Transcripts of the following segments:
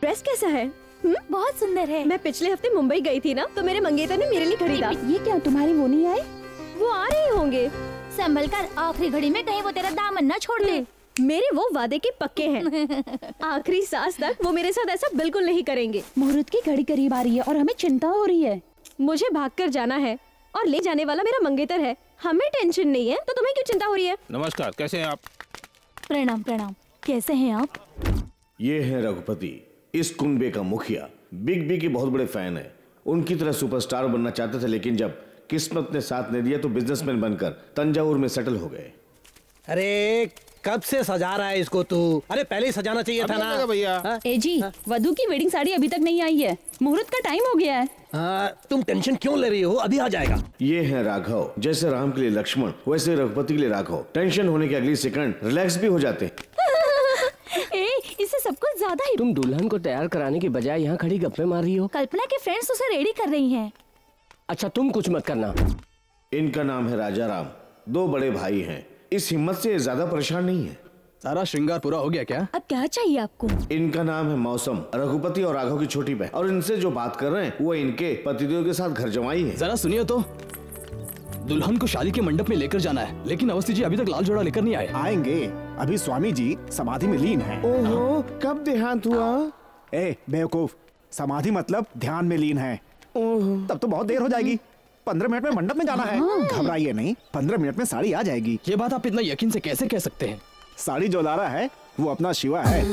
Dress कैसा है? हुँ? बहुत सुंदर है। मैं पिछले हफ़्ते मुंबई गई थी ना तो मेरे मंगेतर ने मेरे लिए खरीदा। ये क्या तुम्हारी वो नहीं आए वो आ रहे होंगे। संभल कर आखिरी घड़ी में कहीं वो तेरा दामन न छोड़ दे। मेरे वो वादे के पक्के हैं। आखिरी सांस तक वो मेरे साथ ऐसा बिल्कुल नहीं करेंगे। मुहूर्त की घड़ी करीब आ रही है और हमें चिंता हो रही है। मुझे भागकर जाना है और ले जाने वाला मेरा मंगेतर है। हमें टेंशन नहीं है तो तुम्हें क्यों चिंता हो रही है? नमस्कार कैसे हैं आप? प्रणाम प्रणाम। कैसे हैं आप? ये है रघुपति। इस कुंबे का मुखिया। बिग बी के बहुत बड़े फ़ैन है। उनकी तरह सुपरस्टार बनना चाहते थे लेकिन जब किस्मत ने साथ नहीं दिया तो बिजनेसमैन बनकर तंजावुर में सेटल हो गए। अरे कब से सजा रहा है इसको तू? अरे पहले ही सजाना चाहिए था ना। भैया। हाँ? ए जी वधु की वेडिंग साड़ी अभी तक नहीं आई है। मुहूर्त का टाइम हो गया है। हाँ, तुम टेंशन क्यों ले रही हो? अभी आ जाएगा। ये है राघव। जैसे राम के लिए लक्ष्मण वैसे रघुपति के लिए राघव। टेंशन होने के अगली सेकंड रिलैक्स भी हो जाते हैं। ए सब कुछ ज़्यादा ही तुम दुल्हन को तैयार कराने की बजाय यहाँ खड़ी गप्पे मार रही हो। कल्पना के फ्रेंड्स उसे रेडी कर रही हैं। अच्छा तुम कुछ मत करना। इनका नाम है राजा राम। दो बड़े भाई हैं। इस हिम्मत से ज़्यादा परेशान नहीं है। सारा श्रृंगार पूरा हो गया क्या? अब क्या चाहिए आपको? इनका नाम है मौसम। रघुपति और राघव की छोटी बहन। और इनसे जो बात कर रहे हैं वो इनके पतिदेव के साथ घर जमाई है। जरा सुनिए तो। दुल्हन को शादी के मंडप में लेकर जाना है। लेकिन अवस्थी जी अभी तक लाल जोड़ा लेकर नहीं आए। आएँगे। अभी स्वामी जी समाधि में लीन है। ओहो कब देहांत हुआ? ए बेवकूफ़। समाधि मतलब ध्यान में लीन है। तब तो बहुत देर हो जाएगी। पंद्रह मिनट में मंडप में जाना है। घबराइए नहीं। पंद्रह मिनट में साड़ी आ जाएगी। ये बात आप इतना यकीन से कैसे कह सकते हैं? साड़ी जो ला रहा है वो अपना शिवा है।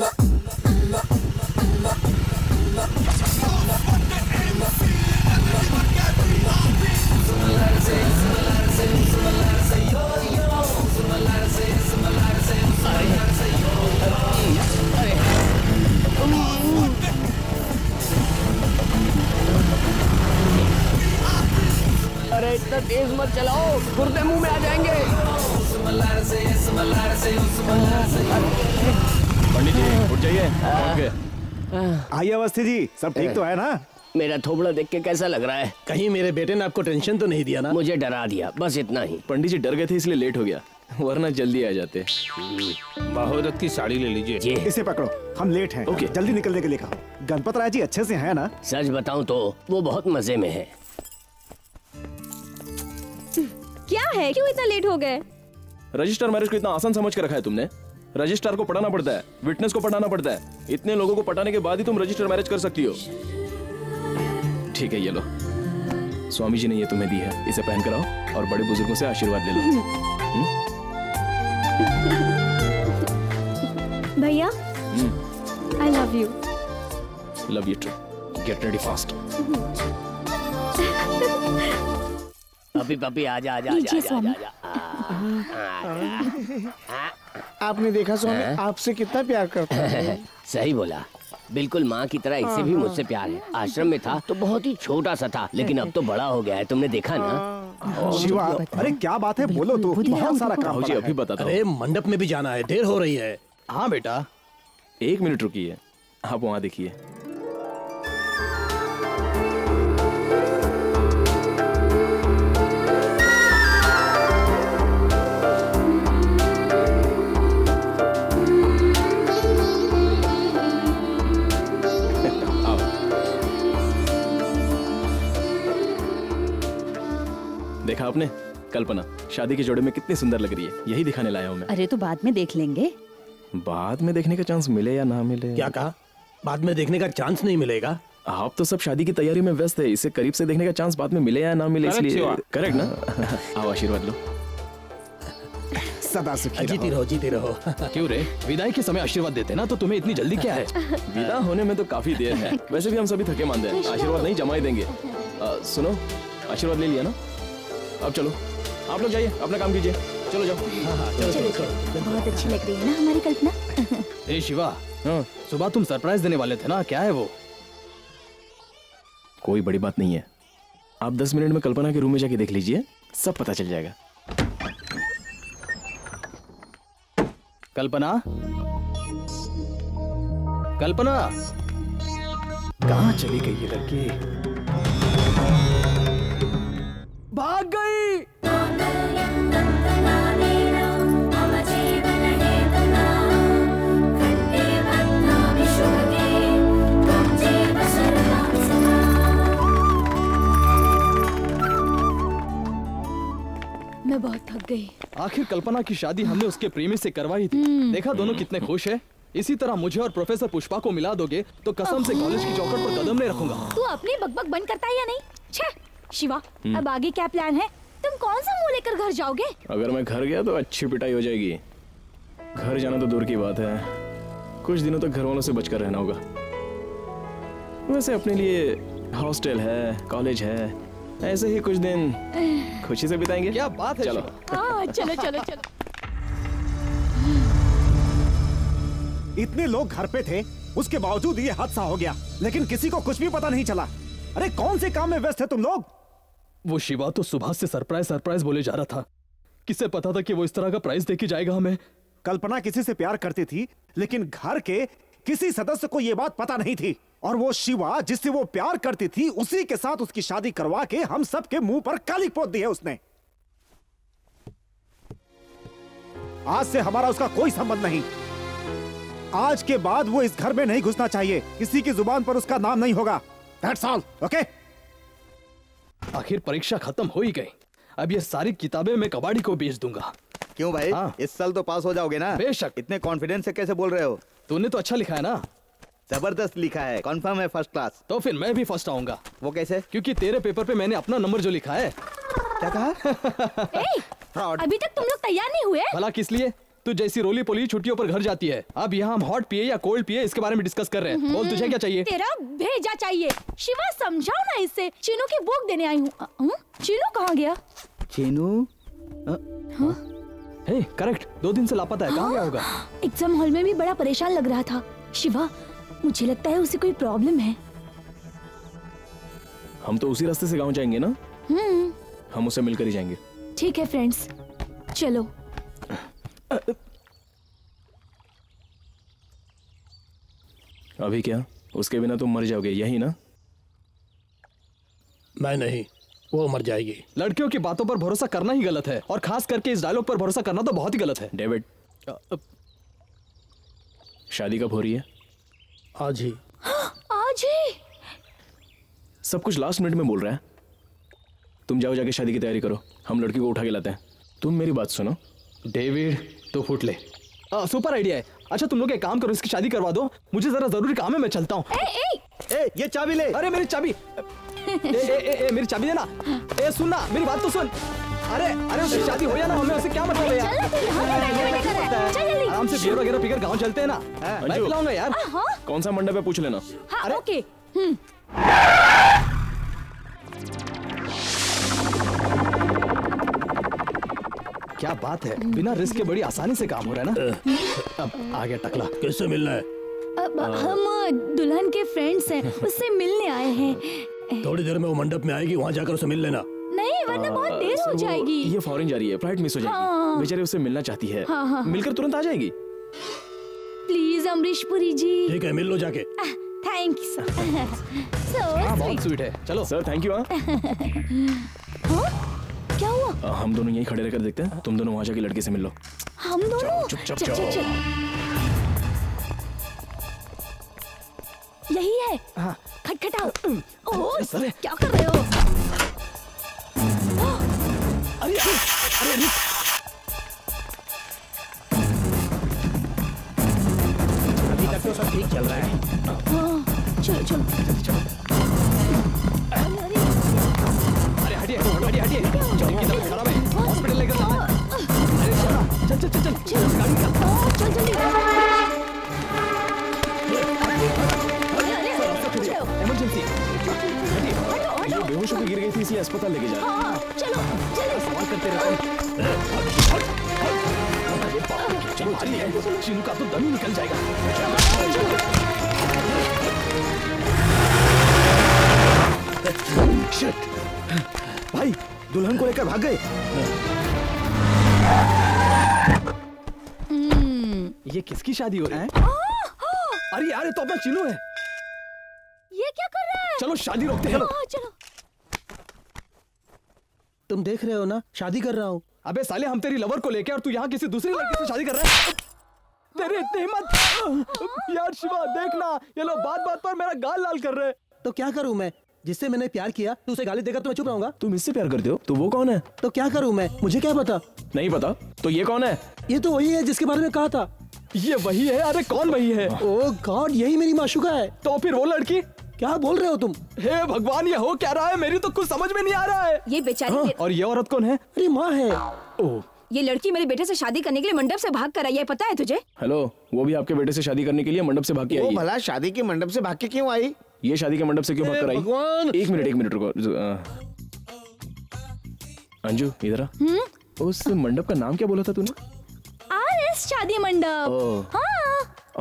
अरे इतना तेज मत चलाओ गुर्दे मुँह में आ जाएँगे। पंडित जी उठ जाइए। आइए अवस्थी जी सब ठीक तो है ना? मेरा थोबड़ा देख के कैसा लग रहा है? कहीं मेरे बेटे ने आपको टेंशन तो नहीं दिया ना? मुझे डरा दिया बस इतना ही। पंडित जी डर गए थे इसलिए लेट हो गया। वरना जल्दी आ जाते। महोदत की साड़ी ले लीजिए। इसे पकड़ो हम लेट हैं। ओके। जल्दी निकलने के लिए कहा। गणपत राय जी अच्छे से हैं ना? सच बताऊँ तो वो बहुत मज़े में है। क्या है? क्यों इतना लेट हो गए? रजिस्टर मैरिज को इतना आसान समझ के रखा है तुमने? रजिस्ट्रार को पढ़ाना पड़ता है विटनेस को पढ़ाना पड़ता है। इतने लोगों को पटाने के बाद ही तुम रजिस्टर मैरिज कर सकती हो। ठीक है ये लो। स्वामी जी ने ये तुम्हें दी है। इसे पहन कर आओ और बड़े बुज़ुर्गों से आशीर्वाद ले लो। भैया? I love you love you too get ready fast puppy puppy आजा आजा आजा स्वामी। आपने देखा स्वामी आपसे कितना प्यार करता है। सही बोला। बिल्कुल माँ की तरह इसे भी मुझसे प्यार है। आश्रम में था तो बहुत ही छोटा सा था लेकिन अब तो बड़ा हो गया है तुमने देखा ना? शिवा अरे क्या बात है? बोलो तो बहुत सारा काम भाजी अभी है। बताता हूँ। अरे मंडप में भी जाना है देर हो रही है। हाँ बेटा। एक मिनट रुकिए। आप वहाँ देखिए। आपने? कल्पना शादी के जोड़े में कितनी सुंदर लग रही है। यही दिखाने लाया हूँ मैं। अरे तो बाद में देख लेंगे। बाद में देखने का चांस मिले या ना मिले? क्या कहा? बाद में देखने का चांस नहीं मिलेगा? आप तो सब शादी की तैयारी में व्यस्त है। इसे करीब से देखने का चांस बाद में मिले या ना मिले इसलिए करेक्ट ना? आओ आशीर्वाद लो। सदा सुखी जीती रहो। रहो जीती रहो। क्यों रे? विदाई के समय आशीर्वाद देते ना तो तुम्हें इतनी जल्दी क्या है? विदा होने में तो काफ़ी देर है। वैसे भी हम सभी थके मांदे हैं। आशीर्वाद नहीं जमा ही देंगे। आ, सुनो आशीर्वाद ले लिया ना? अब चलो। आप लोग जाइए अपना काम कीजिए। चलो जाओ। बहुत अच्छी लग रही है ना हमारी कल्पना। ए शिवा। हाँ सुबह तुम सरप्राइज़ देने वाले थे ना क्या है वो? कोई बड़ी बात नहीं है। आप दस मिनट में कल्पना के रूम में जाके देख लीजिए सब पता चल जाएगा। कल्पना? कल्पना? कहाँ चली गई ये लड़की? भाग गई। मैं बहुत थक गई। आखिर कल्पना की शादी हमने उसके प्रेमी से करवाई थी। देखा दोनों कितने खुश है? इसी तरह मुझे और प्रोफेसर पुष्पा को मिला दोगे तो कसम से कॉलेज की चौकट पर कदम नहीं रखूँगा। तू अपनी बकबक बंद करता है या नहीं? छे शिवा अब आगे क्या प्लान है? तुम कौन सा मुँह लेकर घर जाओगे? अगर मैं घर गया तो अच्छी पिटाई हो जाएगी। घर जाना तो दूर की बात है। कुछ दिनों तक घर वालों से बचकर रहना होगा। वैसे अपने लिए हॉस्टल है कॉलेज है ऐसे ही कुछ दिन खुशी से बिताएँगे। क्या बात है चलो। शिवा? हाँ चलो चलो चलो। इतने लोग घर पे थे उसके बावजूद ये हादसा हो गया लेकिन किसी को कुछ भी पता नहीं चला। अरे कौन से काम में व्यस्त है तुम लोग? वो शिवा तो सुबह से सरप्राइज़ सरप्राइज़ बोले जा रहा था। किसे पता था कि वो इस तरह का प्राइज देके जाएगा हमें? कल्पना किसी से प्यार करती थी, लेकिन घर के किसी सदस्य को यह बात पता नहीं थी। और वो शिवा, जिससे वो प्यार करती थी, उसी के साथ उसकी शादी करवा के हम सब के मुँह पर काली पोत दी है उसने। आज से हमारा उसका कोई संबंध नहीं। आज के बाद वो इस घर में नहीं घुसना चाहिए। किसी की ज़ुबान पर उसका नाम नहीं होगा। दैट्स ऑल ओके आखिर परीक्षा खत्म हो ही गई। अब ये सारी किताबें मैं कबाड़ी को बेच दूँगा। क्यों भाई? हाँ। इस साल तो पास हो जाओगे ना? बेशक। इतने कॉन्फिडेंस से कैसे बोल रहे हो? तूने तो अच्छा लिखा है ना? ज़बरदस्त लिखा है। कॉन्फर्म है फ़र्स्ट क्लास तो फिर मैं भी फ़र्स्ट आऊँगा। वो कैसे? क्योंकि तेरे पेपर पे मैंने अपना नंबर जो लिखा है। क्या कहा? ए, अभी तक तुम लोग तैयार नहीं हुए? भला किस लिए? तू जैसी रोली पोली छुट्टियों पर घर जाती है। अब यहाँ हम हॉट पिए या कोल्ड पिए इसके बारे में डिस्कस कर रहे हैं। बोल तुझे क्या चाहिए? तेरा भेजा चाहिए। शिवा समझाओ ना इससे चीनू की बुक देने आई हूँ। चीनू कहाँ गया? चीनू? हे? करेक्ट। दो दिन से लापता है। कहाँ गया होगा? एग्ज़ाम हॉल में भी बड़ा परेशान लग रहा था। शिवा मुझे लगता है उसे कोई प्रॉब्लम है। हम तो उसी रास्ते से गाँव जाएँगे ना? हम्म। हम उसे मिलकर ही जाएँगे। ठीक है फ्रेंड्स। चलो। अभी क्या? उसके बिना तुम मर जाओगे यही ना? मैं नहीं वो मर जाएगी। लड़कियों की बातों पर भरोसा करना ही गलत है और खास करके इस डायलॉग पर भरोसा करना तो बहुत ही गलत है। डेविड शादी कब हो रही है? आज ही। आज ही? सब कुछ लास्ट मिनट में बोल रहा है। तुम जाओ जाके शादी की तैयारी करो हम लड़की को उठा के लाते हैं। तुम मेरी बात सुनो। डेविड तो फुट ले। आ, सुपर आइडिया है। अच्छा तुम लोग एक काम करो इसकी शादी करवा दो। मुझे जरा ज़रूरी काम है मैं चलता हूँ। ए, ए, ए ये चाबी ले। अरे मेरी चाबी। ए, ए, ए, ए, मेरी चाबी देना। ए सुनना मेरी बात तो सुन। अरे अरे उसकी शादी हो या ना हमें उसे क्या मतलब है यार? ना है। आराम से बियर वगैरह पीकर गाँव चलते हैं ना। मैं अंजू। पिलाऊँगा यार। हाँ। कौन सा मंडप है पूछ लेना। हाँ ओके। क्या बात है? बिना रिस्क के बड़ी आसानी से काम हो रहा है ना? अब आ गया टकला। किससे मिलना है? अब हम दुल्हन के फ्रेंड्स हैं उससे मिलने आए हैं। थोड़ी देर में वो मंडप में आएगी वहाँ जाकर उसे मिल लेना। नहीं वरना बहुत देर हो जाएगी। ये फॉरेन जा रही है फ़्लाइट मिस हो जाएगी। हाँ। बेचारे उससे मिलना चाहती है। हाँ, हाँ, मिलकर तुरंत आ जाएगी। प्लीज़ अमरीश पुरी जी। ठीक है मिल लो जाके। थैंक्स सो हाँ बहुत स्वीट है। चलो। सर थैंक यू हाँ? हम दोनों यहीं खड़े रहकर देखते हैं। तुम दोनों वहाँ जाके लड़के से मिल लो। हम दोनों? चुपचाप चल, चल, जाओ। चल। यही है। हाँ। खटखटाओ। ओह क्या कर रहे हो? अरे अरे रुक। अभी तक तो सब ठीक चल रहा है। चलो चलो। अरे हटिए हटिए हटिए गिर गई थी इसी अस्पताल लेके जा चलो जल्दी सवाल तो दम निकल जाएगा भाई, दुल्हन को लेकर भाग गए? ये किसकी शादी हो रही है? अरे यार ये तो अपना चिनू है। ये क्या कर रहा है? चलो शादी रोकते हैं। चलो। तुम देख रहे हो ना शादी कर रहा हूँ। अबे साले हम तेरी लवर को लेके और तू यहाँ किसी दूसरी लड़की से शादी कर रहा है। तेरी इतनी हिम्मत यार शिवा देखना ये लोग बात बात पर मेरा गाल लाल कर रहे हैं। तो क्या करूँ मैं? जिससे मैंने प्यार किया तू उसे गाली देकर तो मैं चुप रहूँगा। तुम इससे प्यार करते हो? तो वो कौन है? तो क्या करूँ मैं? मुझे क्या पता? नहीं पता। तो ये कौन है? ये तो वही है जिसके बारे में कहा था। ये वही है? अरे कौन वही है? ओ गॉड यही मेरी माशुका है। तो फिर वो लड़की? क्या बोल रहे हो तुम? हे भगवान ये हो क्या रहा है? मेरी तो कुछ समझ में नहीं आ रहा है। ये बेचारी और ये औरत कौन है? अरे माँ है। ओह ये लड़की मेरे बेटे से शादी करने के लिए मंडप से भाग कर आई है पता है तुझे हेलो वो भी आपके बेटे से शादी करने के लिए मंडप से भाग के आई भला शादी के मंडप से भाग के क्यों आई ये शादी के मंडप से क्यों भाग कर आई भगवान एक मिनट एक मिनट रुको अंजू इधर आ उस मंडप का नाम क्या बोला था तूने आर एस शादी मंडप हाँ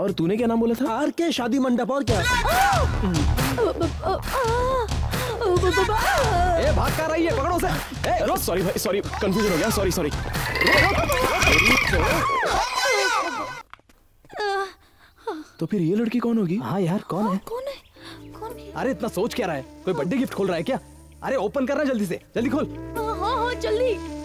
और तूने क्या नाम बोला था आर के शादी मंडप और क्या ए भाग कर रही है? पकड़ो उसे। ए सॉरी भाई सॉरी कंफ्यूजन हो गया। सॉरी सॉरी तो फिर ये लड़की कौन होगी? हाँ यार कौन है? कौन है? कौन है? अरे इतना सोच क्या रहा है? कोई बर्थडे गिफ्ट खोल रहा है क्या? अरे ओपन करना जल्दी से। जल्दी खोल। हाँ हाँ हाँ जल्दी।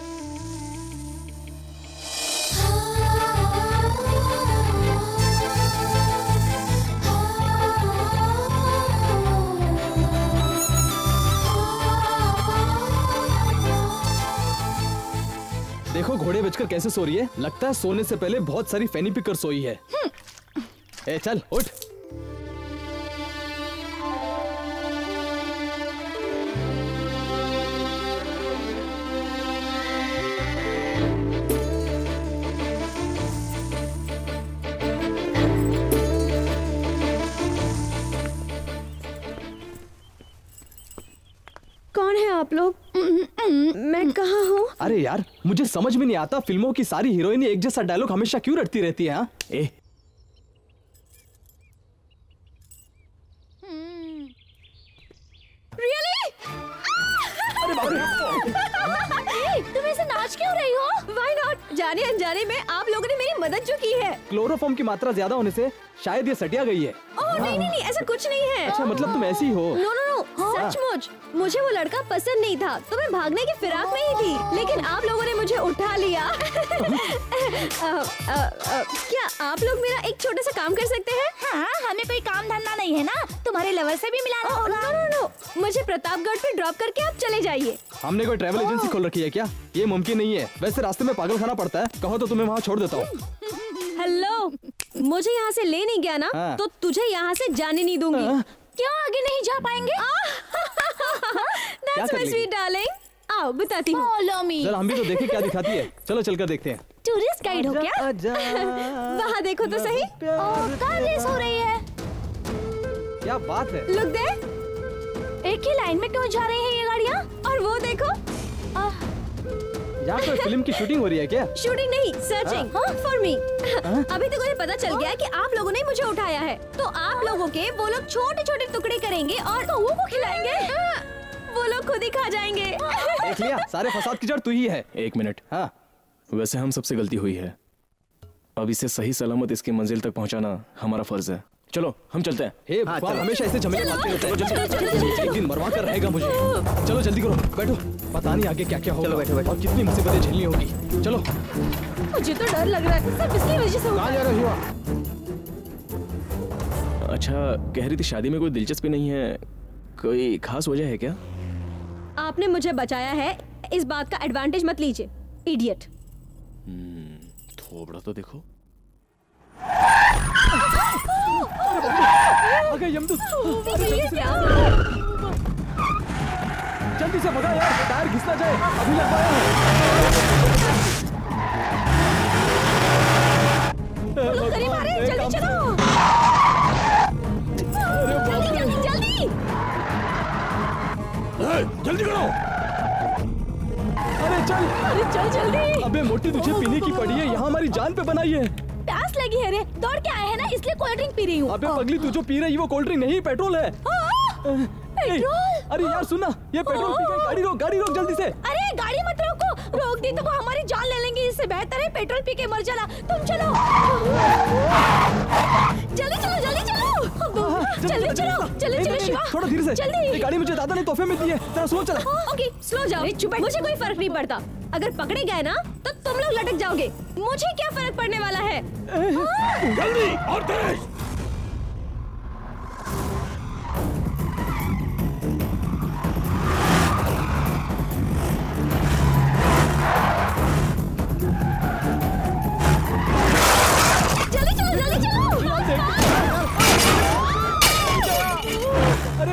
देखो घोड़े बेचकर कैसे सो रही है। लगता है सोने से पहले बहुत सारी फैनी पिकर सोई है। ए चल उठ। कौन है आप लोग? मैं कहाँ हूँ? अरे यार मुझे समझ में नहीं आता फ़िल्मों की सारी हीरोइन एक जैसा डायलॉग हमेशा क्यों रटती रहती है हाँ? ए। रियली तुम ऐसे नाच क्यों रही हो? Why not? जाने अनजाने में आप लोगों ने मेरी मदद जो की है। क्लोरोफॉर्म की मात्रा ज़्यादा होने से शायद ये सटिया गई है। ओह नहीं नहीं नहीं ऐसा कुछ नहीं है। अच्छा मतलब तुम ऐसी हो नो नो नो सचमुच। मुझे वो लड़का पसंद नहीं था तो मैं भागने की फिराक में ही थी। लेकिन आप लोगों ने मुझे उठा लिया। क्या आप लोग मेरा एक छोटा सा काम कर सकते हैं? हाँ हमें कोई काम धंधा नहीं है ना? तुम्हारे लवर से भी मिलाना नो नो नो मुझे प्रतापगढ़ पे ड्रॉप करके आप चले जाइए। हमने कोई ट्रैवल एजेंसी खोल रखी है क्या? ये मुमकिन नहीं है। वैसे रास्ते में पागल खाना पड़ता है। कहो तो तुम्हें वहाँ छोड़ देता हूँ। हेलो मुझे यहाँ से ले नहीं गया ना हाँ। तो तुझे यहाँ से जाने नहीं दूँगी। हाँ। क्यों आगे नहीं जा पाएँगे? That's my sweet darling आओ बताती हूँ। फॉलो मी चल हम भी तो देखें क्या दिखाती है। चलो चलकर देखते हैं। टूरिस्ट गाइड हो क्या? वहाँ देखो तो सही। कार रेस हो। रही है। क्या बात है? लुक दे एक ही लाइन में क्यों जा रही है ये गाड़ियाँ? और वो देखो। आह, यहाँ पर फ़िल्म की शूटिंग हो रही है क्या? शूटिंग नहीं सर्चिंग फॉर मी अभी तक मुझे पता चल गया है कि आप लोगों ने मुझे उठाया है। तो आप लोगों के वो लोग छोटे छोटे टुकड़े करेंगे और कौओं को खिलाएँगे। वो लोग खुद ही खा जाएँगे। देख लिया सारे फसाद की जड़ तू ही है। एक मिनट। हाँ। वैसे हम सबसे गलती हुई है। अब इसे सही सलामत इसकी मंजिल तक पहुंचाना हमारा फ़र्ज़ है। चलो हम चलते हैं। हे भगवान हमेशा ऐसे झमेले हैं। एक दिन मरवा कर रहेगा मुझे। चलो जल्दी करो। बैठो। पता नहीं आगे क्या क्या होगा बैठो, बैठो। और कितनी मुसीबतें झेलनी होगी। चलो। मुझे तो डर लग रहा है। सब इसकी वजह से कहाँ जा रही हो? अच्छा कह रही थी शादी में कोई दिलचस्पी नहीं है। कोई खास वजह है क्या? आपने मुझे बचाया है। इस बात का एडवांटेज मत लीजिए। इडियट थोबड़ा तो देखो। अगर यमदूत जल्दी से भगा यार टायर घिसना जाए अभी लग पाया। आ हैं चलो। जल्दी करो। अरे चल। अरे चल जल्दी। अबे मोटी तुझे पीने की पड़ी है यहाँ हमारी जान पे बनाई है। प्यास लगी है रे। दौड़ के आए हैं ना इसलिए कोल्ड ड्रिंक पी रही हूँ। अबे पगली तू जो पी रही है वो कोल्ड ड्रिंक नहीं पेट्रोल है। पेट्रोल? अरे यार सुनना। ये पेट्रोल पी गई गाड़ी रोक गाड़ी रोक जल्दी से। अरे गाड़ी मत रोको। रोक दी तो वो हमारी जान ले लेंगे इससे बेहतर है पेट्रोल पी के मर जाना। तुम चलो। जल्दी चलो जल्दी चलो। जल्दी चलो जल्दी चलो शिवा। थोड़ा धीरे से। जल्दी। ये गाड़ी मुझे दादा ने तोहफे में दी है। तेरा स्लो चला ओके स्लो जाओ। चुप मुझे कोई फ़र्क नहीं पड़ता। अगर पकड़े गए ना तो तुम लोग लटक जाओगे। मुझे क्या फ़र्क पड़ने वाला है। जल्दी और तेज।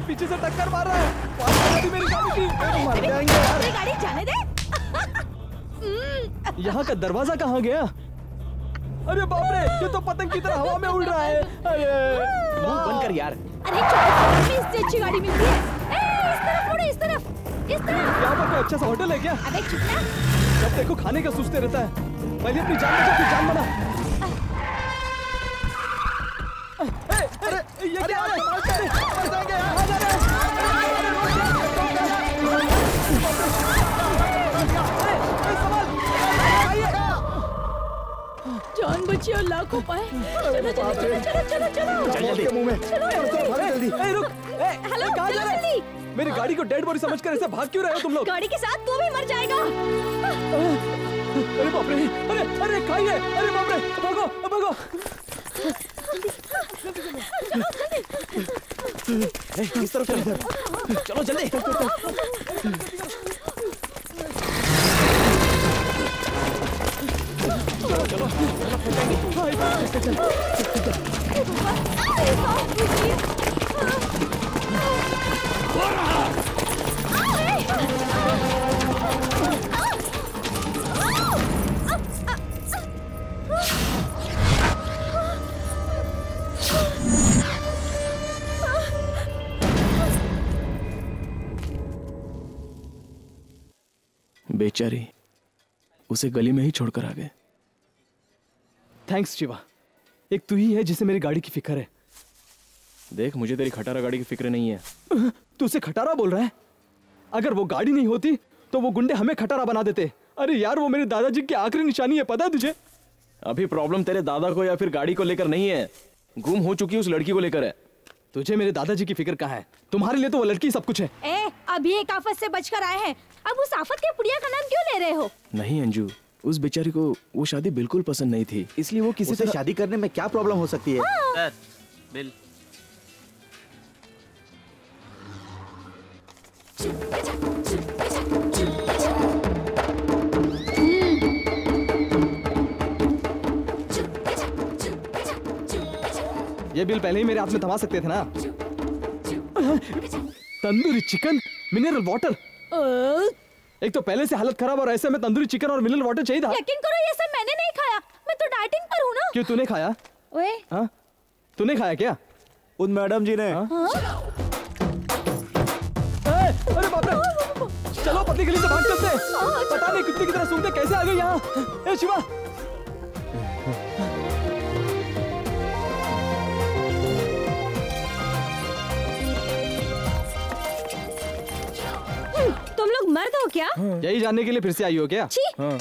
अरे पीछे से टक्कर मार रहा है। मेरी गाड़ी की मर जाएँगे यार। गाड़ी जाने दे। यहाँ का दरवाज़ा कहाँ गया? अरे बाप रे ये तो पतंग की तरह हवा में उड़ रहा है। अरे मुँह बंद कर यार। अरे में इससे अच्छी गाड़ी मिलती है। ए, इस तरफ़ मुड़ो इस तरफ़ इस तरफ़। यहाँ पर कोई अच्छा सा होटल है क्या? अबे चुप ना जब देखो खाने का सोचते रहता है। पहले अपनी जान बचा फिर जान बना। अरे ये क्या है मर जाएँगे यार, आ जा रहे जान बची और लाखों पाए। चलो चलो चलो चलो चलो चलो चल। जल्दी मुँह में। चलो जल्दी। रुक। हेलो, ए, जा रहे जल्दी। मेरी गाड़ी को डेड बॉडी समझकर ऐसे भाग क्यों रहे हो तुम लोग? गाड़ी के साथ तू भी मर जाएगा। अरे बाप रे। अरे अरे खाइए अरे बाप रे। भागो भागो। इस तरफ़ चल चलो जल्दी बेचारी उसे गली में ही छोड़कर आ गए। थैंक्स शिवा एक तू ही है जिसे मेरी गाड़ी की फ़िक्र है। देख मुझे तेरी खटारा गाड़ी की फ़िक्र नहीं है। तू उसे खटारा बोल रहा है? अगर वो गाड़ी नहीं होती तो वो गुंडे हमें खटारा बना देते। अरे यार वो मेरे दादाजी की आखिरी निशानी है पता है तुझे? अभी प्रॉब्लम तेरे दादा को या फिर गाड़ी को लेकर नहीं है। गुम हो चुकी उस लड़की को लेकर है। तुझे मेरे दादाजी की फ़िक्र कहाँ है? तुम्हारे लिए तो वो लड़की सब कुछ है। ए अभी एक आफत से बचकर आए हैं। अब उस आफत के पुड़िया का नाम क्यों ले रहे हो? नहीं अंजू। उस बेचारी को वो शादी बिल्कुल पसंद नहीं थी। इसलिए वो किसी उसे तरह शादी करने में क्या प्रॉब्लम हो सकती है? Sir bill. ये बिल पहले ही मेरे हाथ में थमा सकते थे ना? तंदूरी चिकन मिनरल वाटर एक तो पहले से हालत खराब और ऐसे में तंदूरी चिकन और मिनरल वाटर चाहिए था। यकीन करो ये सब मैंने नहीं खाया। मैं तो डाइटिंग पर हूँ ना। क्यों तूने खाया? ओए। हाँ? तूने खाया क्या? उन मैडम जी ने। ए, अरे बाप रे! चलो पतली गली से भाग चलते हैं। पता नहीं कुत्ते की तरह सूंघते कैसे आ गए यहाँ। ए शिवा! तुम लोग मर्द हो क्या? यही जानने के लिए फिर से आई हो क्या? छी। हाँ।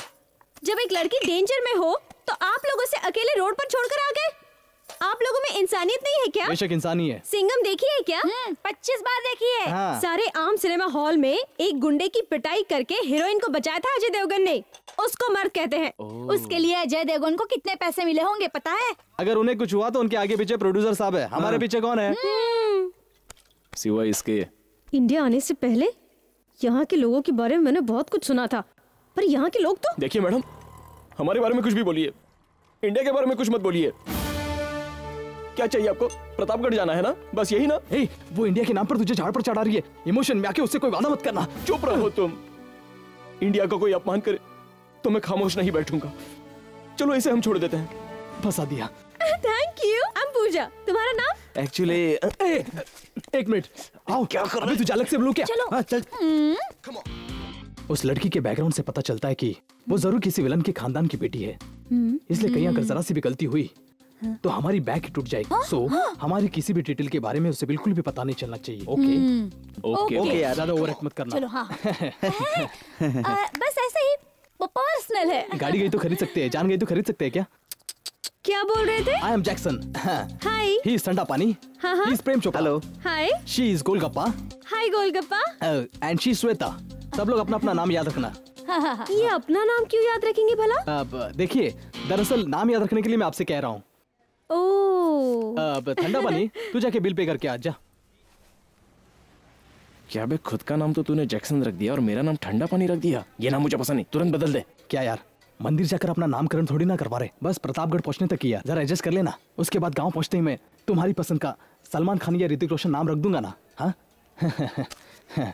जब एक लड़की डेंजर में हो तो आप लोगों से अकेले रोड पर छोड़कर आ गए। आप लोगों में इंसानियत नहीं है क्या? बेशक इंसानी है। सिंगम देखी है क्या? पच्चीस बार देखी है। हाँ। सारे आम सिनेमा हॉल में एक गुंडे की पिटाई करके हीरोइन को बचाया था अजय देवगन ने। उसको मर्द कहते हैं। उसके लिए अजय देवगन को कितने पैसे मिले होंगे पता है? अगर उन्हें कुछ हुआ तो उनके आगे पीछे प्रोड्यूसर साहब है। हमारे पीछे कौन है? सिवा इसके। इंडिया आने से पहले यहाँ के लोगों के बारे में मैंने बहुत कुछ सुना था पर यहाँ के लोग तो देखिए मैडम हमारे बारे में कुछ भी बोलिए। इंडिया के बारे में कुछ मत बोलिए। क्या चाहिए आपको? प्रतापगढ़ जाना है ना? बस यही ना? ए, वो इंडिया के नाम पर तुझे झाड़ पर चढ़ा रही है। इमोशन में आके उससे कोई वादा मत करना। चुप रहो तुम। इंडिया का को कोई अपमान करे तो मैं खामोश नहीं बैठूँगा। चलो इसे हम छोड़ देते हैं। फंसा दिया। Thank you I am Pooja तुम्हारा नाम? एक्चुअली एक मिनट। आओ क्या कर रहे तुझे अलग से बोलूँ क्या? चलो। हाँ, चल। उस लड़की के बैकग्राउंड से पता चलता है कि वो ज़रूर किसी विलन के खानदान की बेटी है। इसलिए कहीं अगर जरा सी भी गलती हुई तो हमारी बैक ही टूट जाएगी। सो so, हमारी किसी भी डिटेल के बारे में उसे बिल्कुल भी पता नहीं चलना चाहिए। Okay okay. ओके यार ज़्यादा ओवर मत करना। चलो हाँ। आ, बस ऐसे ही वो पर्सनल है। गाड़ी गई तो खरीद सकते हैं। जान गई तो खरीद सकते हैं क्या? क्या बोल रहे थे? I am Jackson hi he is thanda pani हाँ हाँ। He is Prem Chopra hello hi she is golgappa hi golgappa and she Shweta सब लोग अपना अपना नाम याद रखना। ये अपना नाम क्यों याद रखेंगे भला? अब देखिए दरअसल नाम याद रखने के लिए मैं आपसे कह रहा हूँ। अब ठंडा पानी तू जाके बिल पे करके आ जा। क्या बे खुद का नाम तो तूने जैक्सन रख दिया और मेरा नाम ठंडा पानी रख दिया? ये नाम मुझे पसंद नहीं। तुरंत बदल दे। क्या यार? मंदिर जाकर अपना नामकरण थोड़ी ना करवा रहे। बस प्रतापगढ़ पहुँचने तक किया जरा एडजस्ट कर लेना। उसके बाद गाँव पहुँचते ही मैं तुम्हारी पसंद का सलमान खान या ऋतिक रोशन नाम रख दूँगा ना? हाँ?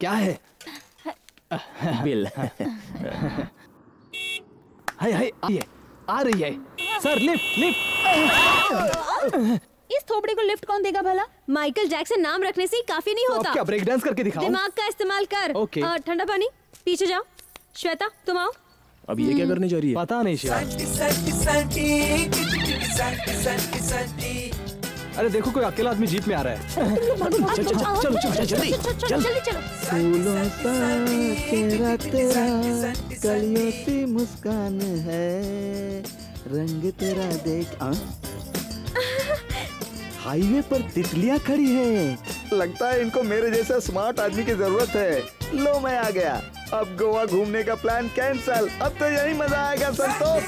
क्या है? बिल। हाय हाय आ रही है आ रही है। Sir lift lift. इस थोपड़ी को लिफ्ट कौन देगा भला? माइकल जैक्सन नाम रखने से ही काफ़ी नहीं तो होता। अब क्या ब्रेक डांस करके दिखाओ? दिमाग का इस्तेमाल कर। ठंडा पानी पीछे जाओ। श्वेता तुम आओ। अब ये क्या करने जा रही है? पता नहीं अरे देखो कोई अकेला आदमी जीप में आ रहा है। चल चल चल चलो चलो जल्दी चल। चलो फूलों तेरा तेरा कलियों मुस्कान है। रंग तेरा देख हाईवे पर तितलियाँ खड़ी हैं। लगता है इनको मेरे जैसा स्मार्ट आदमी की ज़रूरत है। लो मैं आ गया। अब गोवा घूमने का प्लान कैंसल अब तो यही मज़ा आएगा Santosh.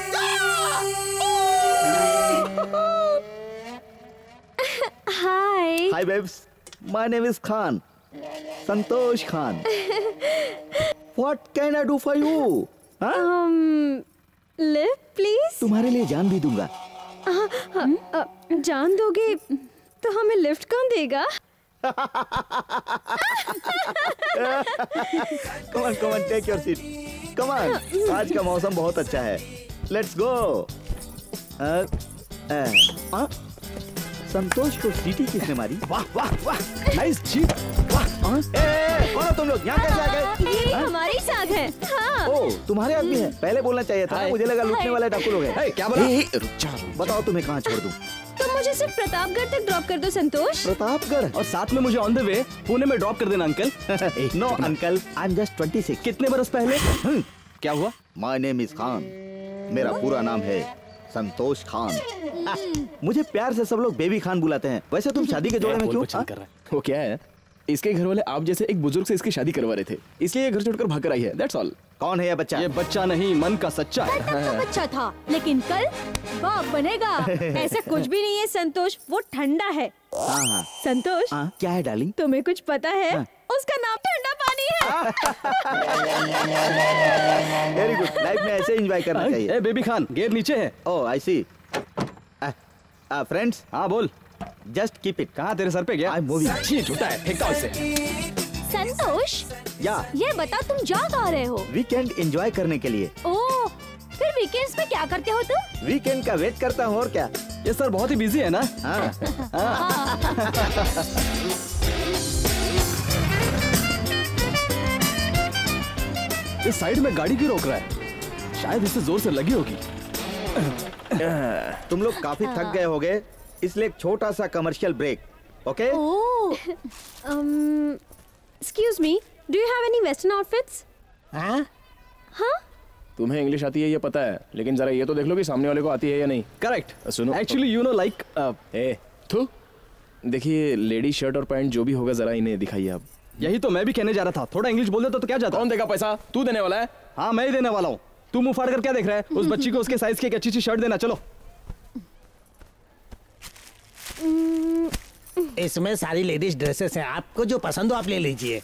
Hi hi babes my name is Khan Santosh Khan. What can I do for you live please तुम्हारे लिए जान भी दूँगा। जान दोगे तो हमें लिफ्ट कौन देगा? Come on, come on, take your seat on. आज का मौसम बहुत अच्छा है. लेट्स गो संतोष को सीटी किसने मारी वाह वाह वाह। नाइस जीप वाह। हाँ? ए, कौन हो तुम लोग? यहाँ कैसे आ गए? ये हाँ? हमारी साथ है। हाँ। ओ तुम्हारे आदमी है। पहले बोलना चाहिए था। मुझे लगा लूटने वाले डाकू लोग हैं क्या बोला? ए, रुक जा बताओ तुम्हें कहाँ छोड़ दूँ? तुम मुझे सिर्फ़ प्रतापगढ़ तक ड्रॉप कर दो संतोष। प्रतापगढ़? और साथ में मुझे ऑन द वे पुणे में ड्रॉप कर देना uncle no uncle I am just 26 कितने बरस पहले? क्या हुआ? माय नेम इज़ खान मेरा पूरा नाम है संतोष खान। मुझे प्यार से सब लोग बेबी खान बुलाते हैं। वैसे तुम शादी के जोड़े में क्यों? हाँ? कर रहा है। वो क्या है? इसके घर वाले आप जैसे एक बुज़ुर्ग से इसकी शादी करवा रहे थे। इसलिए ये घर छोड़कर भाग कर आई है दैट्स ऑल कौन है ये बच्चा? ये बच्चा नहीं मन का सच्चा है। तो अच्छा था लेकिन कल बाप बनेगा। ऐसा कुछ भी नहीं है संतोष वो ठंडा है। हाँ हाँ। संतोष हाँ क्या है डार्लिंग तुम्हें कुछ पता है? हाँ। उसका नाम ठंडा पानी है। वेरी गुड लाइफ में ऐसे एंजॉय करना चाहिए। ए बेबी खान गेट नीचे है। ओह आई सी फ्रेंड्स हाँ बोल। जस्ट कीप इट कहाँ तेरे सर पे गया? आई मूविंग ये झूठा है। फेंक दो इसे। संतोष या। ये बता तुम जा कहाँ रहे हो? वीकेंड एंजॉय करने के लिए। ओह फिर वीकेंड्स में क्या करते हो तुम? वीकेंड का वेट करता हूँ और क्या? ये सर बहुत ही बिज़ी है ना? हाँ। इस साइड में गाड़ी क्यों रोक रहा है? शायद इसे ज़ोर से लगी होगी। तुम लोग काफ़ी थक गए होगे इसलिए एक छोटा सा commercial break okay um, excuse me do you have any western outfits? हाँ? हाँ? तुम्हें इंग्लिश आती है ये पता है लेकिन जरा ये तो देख लो कि सामने वाले को आती है या नहीं। करेक्ट सुनो। Actually you know like a थू? देखिए लेडी शर्ट और पैंट जो भी होगा जरा इन्हें दिखाइए आप। यही तो मैं भी कहने जा रहा था। थोड़ा इंग्लिश बोल देता तो क्या जाता? कौन देगा पैसा? तू देने वाला है। हाँ मैं ही देने वाला हूँ। तू मुँह फाड़ कर क्या देख रहा है? उस बच्ची को उसके साइज़ की एक अच्छी सी शर्ट देना चलो। इसमें सारी लेडीज़ ड्रेसेस हैं। आपको जो पसंद हो आप ले लीजिए।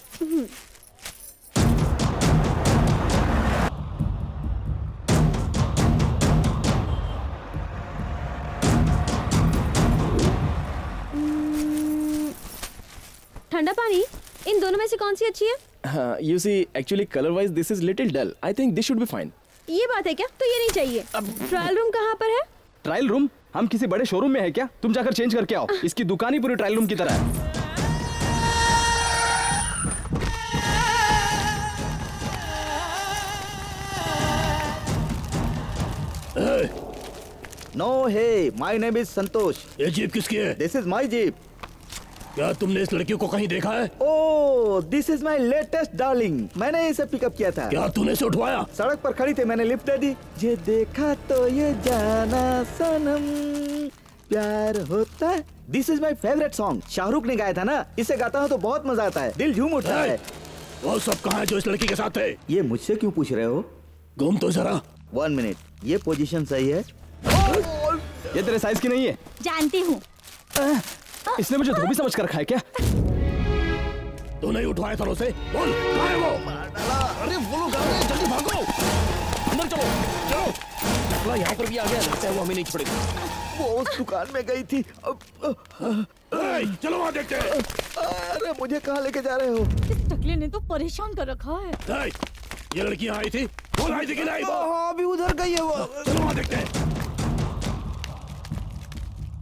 ठंडा पानी? इन दोनों में से कौन सी अच्छी है? You see actually colour wise this is little dull I think this should be fine ये बात है क्या? तो ये नहीं चाहिए। ट्रायल रूम कहाँ पर है? ट्रायल रूम हम किसी बड़े शोरूम में है क्या? तुम जाकर चेंज करके आओ। इसकी दुकान ही पूरी ट्रायल रूम की तरह है। No hey my name is Santosh ये जीप किसकी है? दिस इज़ माय जीप क्या तुमने इस लड़की को कहीं देखा है? ओ this is my latest darling मैंने इसे पिकअप किया था। क्या तूने इसे उठवाया? सड़क पर खड़ी थी मैंने लिफ्ट दे दी। ये देखा तो ये जाना सनम। प्यार होता है। This is my favourite song Shahrukh ने गाया था ना? इसे गाता हूँ तो बहुत मज़ा आता है। दिल झूम उठता है। वो सब कहाँ है जो इस लड़की के साथ है ये मुझसे क्यों पूछ रहे हो? घूम तो जरा। वन मिनट ये पोजीशन सही है? ये तेरे साइज़ की नहीं है। जानती हूँ। इसने मुझे धोबी समझ कर रखा है क्या? तू नहीं उठवाया था उसे। बोल कहाँ है वो? अरे वो लोग आ रहे जल्दी भागो। अंदर चलो चलो। टकला यहाँ पर भी आ गया लगता है वो हमें नहीं छोड़ेगा। वो उस दुकान में गई थी। अब- चलो वहाँ देखते हैं। अरे मुझे कहाँ लेके जा रहे हो? इस टकले ने तो परेशान कर रखा है। ये लड़की आई थी। बोल आई थी कि नहीं हाँ अभी उधर गई है वो। चलो वहाँ देखते हैं।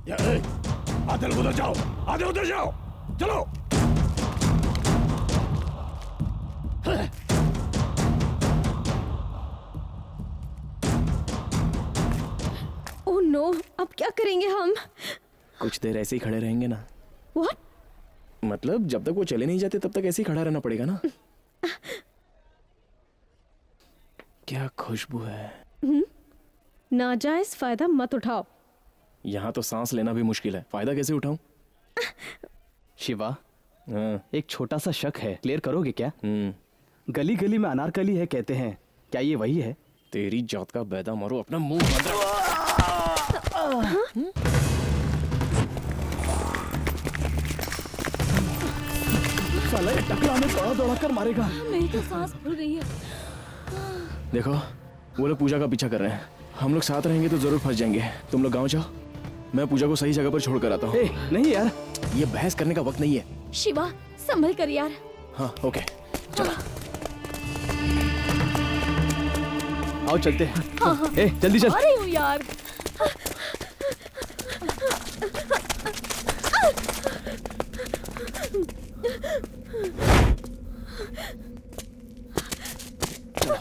या, ए, आधे उधर जाओ आधे उधर जाओ। चलो। ओह नो अब क्या करेंगे हम? कुछ देर ऐसे ही खड़े रहेंगे ना। व्हाट मतलब जब तक वो चले नहीं जाते तब तक ऐसे ही खड़ा रहना पड़ेगा ना। क्या खुशबू है। नाजायज फ़ायदा मत उठाओ। यहाँ तो सांस लेना भी मुश्किल है। फ़ायदा कैसे उठाऊं? शिवा हाँ, एक छोटा सा शक है। क्लियर करोगे क्या? हम्म, गली गली में अनारकली है कहते हैं। क्या ये वही है? तेरी जात का बैदा मारो अपना मुँह बंद रख। साला ये टकला हमें दौड़ा दौड़ा कर मारेगा। मेरी तो सांस फूल रही है। देखो वो लोग पूजा का पीछा कर रहे हैं। हम लोग साथ रहेंगे तो ज़रूर फंस जाएँगे। तुम लोग गाँव जाओ। मैं पूजा को सही जगह पर छोड़ कर आता हूँ। नहीं यार। ये बहस करने का वक्त नहीं है। शिवा संभल कर यार। हाँ ओके। चलो। हाँ। आओ चलते हैं। हाँ, हाँ। ए, जल्दी चल। अरे यार। चलो।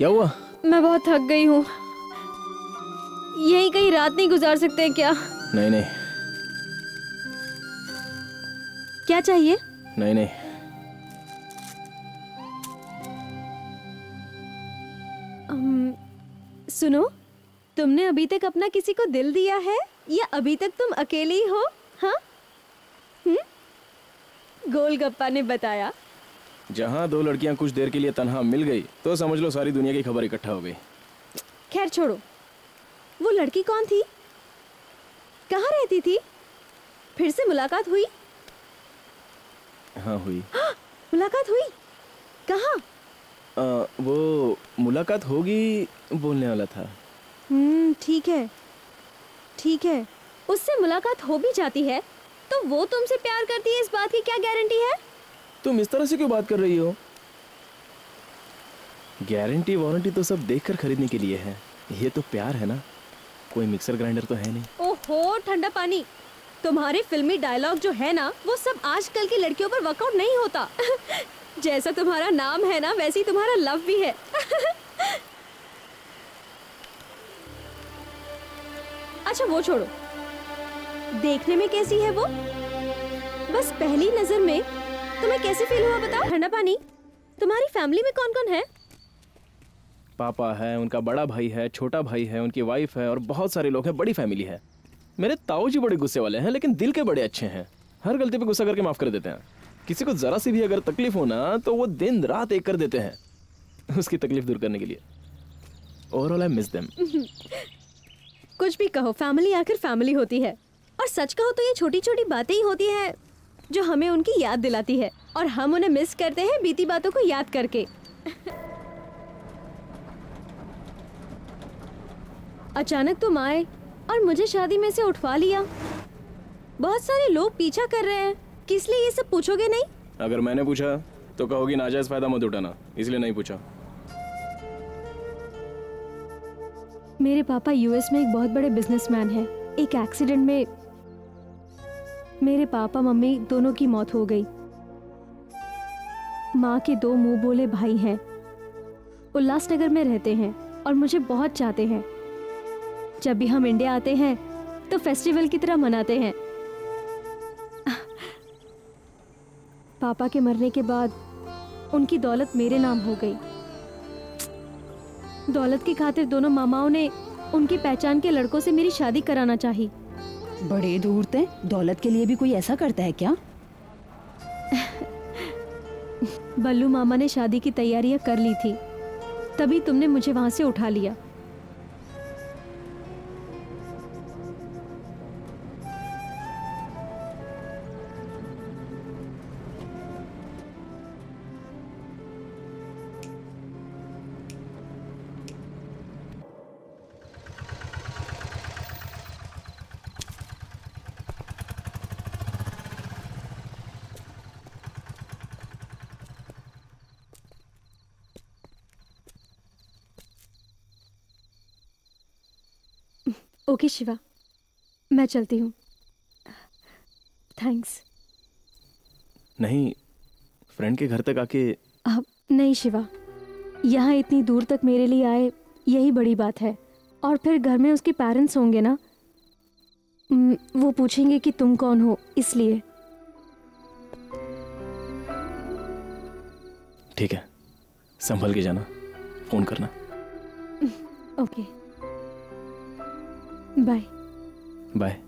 क्या हुआ? मैं बहुत थक गई हूँ। यहीं कहीं रात नहीं गुजार सकते हैं क्या? नहीं नहीं। क्या चाहिए? नहीं नहीं। अम, सुनो तुमने अभी तक अपना किसी को दिल दिया है? या अभी तक तुम अकेले ही हो? हाँ? हम्म? गोलगप्पा ने बताया। जहाँ दो लड़कियाँ कुछ देर के लिए तनहा मिल गई तो समझ लो सारी दुनिया की खबर इकट्ठा हो गई। खैर छोड़ो वो लड़की कौन थी? कहाँ रहती थी? फिर से मुलाकात हुई? हाँ हुई। हाँ, मुलाकात हुई? कहाँ? आ, वो मुलाकात होगी बोलने वाला था। हम्म ठीक है। ठीक है उससे मुलाकात हो भी जाती है तो वो तुमसे प्यार करती है इस बात की क्या गारंटी है? तुम इस तरह से क्यों बात कर रही हो? गारंटी वारंटी तो सब देखकर खरीदने के लिए है। ये तो प्यार है ना? कोई मिक्सर ग्राइंडर तो है नहीं। ओहो ठंडा पानी। तुम्हारे फिल्मी डायलॉग जो है ना वो सब आजकल की लड़कियों पर वर्कआउट नहीं होता। जैसा तुम्हारा नाम है ना वैसे ही तुम्हारा लव भी है। अच्छा वो छोड़ो। देखने में कैसी है वो? बस पहली नज़र में तुम्हें कैसे फील हुआ बताओ? ठंडा पानी। तुम्हारी फैमिली में कौन कौन है? पापा है उनका बड़ा भाई है छोटा भाई है उनकी वाइफ है और बहुत सारे लोग हैं बड़ी फैमिली है। मेरे ताऊ जी बड़े गुस्से वाले हैं लेकिन दिल के बड़े अच्छे हैं। हर गलती पे गुस्सा करके माफ़ कर देते हैं। किसी को जरा सी भी अगर तकलीफ़ हो ना तो वो दिन रात एक कर देते हैं। उसकी तकलीफ़ दूर करने के लिए। ओवरऑल आई मिस देम कुछ भी कहो फैमिली आखिर फैमिली होती है। और सच कहो तो ये छोटी छोटी बातें ही होती है। जो हमें उनकी याद दिलाती है और हम उन्हें मिस करते हैं बीती बातों को याद करके। अचानक तुम आए और मुझे शादी में से उठवा लिया। बहुत सारे लोग पीछा कर रहे हैं। किस लिए ये सब पूछोगे नहीं? अगर मैंने पूछा तो कहोगी नाजायज फ़ायदा मत उठाना इसलिए नहीं पूछा। मेरे पापा यूएस में एक बहुत बड़े बिजनेसमैन हैं। एक एक्सीडेंट में मेरे पापा, मम्मी दोनों की मौत हो गई। माँ के दो मुँह बोले भाई हैं। उल्लासनगर में रहते हैं और मुझे बहुत चाहते हैं। जब भी हम इंडिया आते हैं तो फेस्टिवल की तरह मनाते हैं। पापा के मरने के बाद उनकी दौलत मेरे नाम हो गई। दौलत की खातिर दोनों मामाओं ने उनकी पहचान के लड़कों से मेरी शादी कराना चाही। बड़े दूर थे दौलत के लिए भी कोई ऐसा करता है क्या? बल्लू मामा ने शादी की तैयारियाँ कर ली थी। तभी तुमने मुझे वहाँ से उठा लिया। ओके शिवा। मैं चलती हूँ। थैंक्स। नहीं फ्रेंड के घर तक आके अब नहीं शिवा। यहाँ इतनी दूर तक मेरे लिए आए यही बड़ी बात है। और फिर घर में उसके पेरेंट्स होंगे ना? वो पूछेंगे कि तुम कौन हो इसलिए। ठीक है। संभल के जाना। फ़ोन करना। ओके। बाय बाय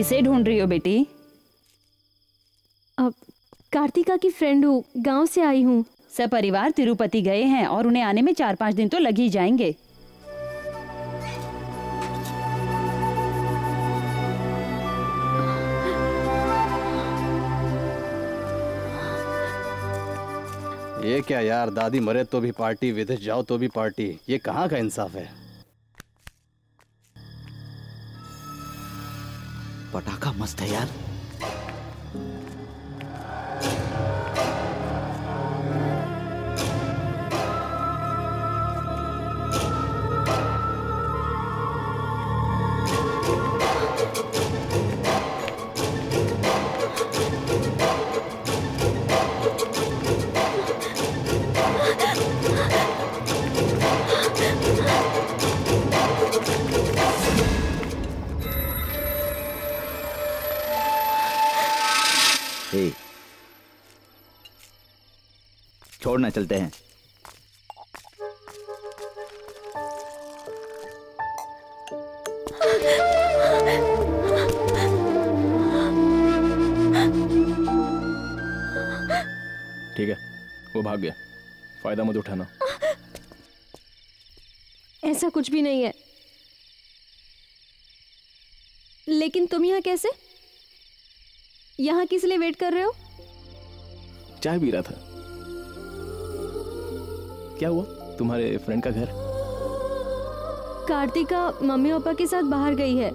किसे ढूंढ रही हो बेटी? अब कार्तिका की फ्रेंड हूँ गाँव से आई हूँ। सब परिवार तिरुपति गए हैं और उन्हें आने में चार पाँच दिन तो लग ही जाएँगे। ये क्या यार दादी मरे तो भी पार्टी विदेश जाओ तो भी पार्टी। ये कहाँ का इंसाफ है? पटाखा मस्त है यार। छोड़ना चलते हैं। ठीक है वो भाग गया। फ़ायदा मत उठाना। ऐसा कुछ भी नहीं है। लेकिन तुम यहाँ कैसे? यहाँ किस लिए वेट कर रहे हो? चाय पी रहा था। क्या हुआ? तुम्हारे फ्रेंड का घर? कार्तिका मम्मी पापा के साथ बाहर गई है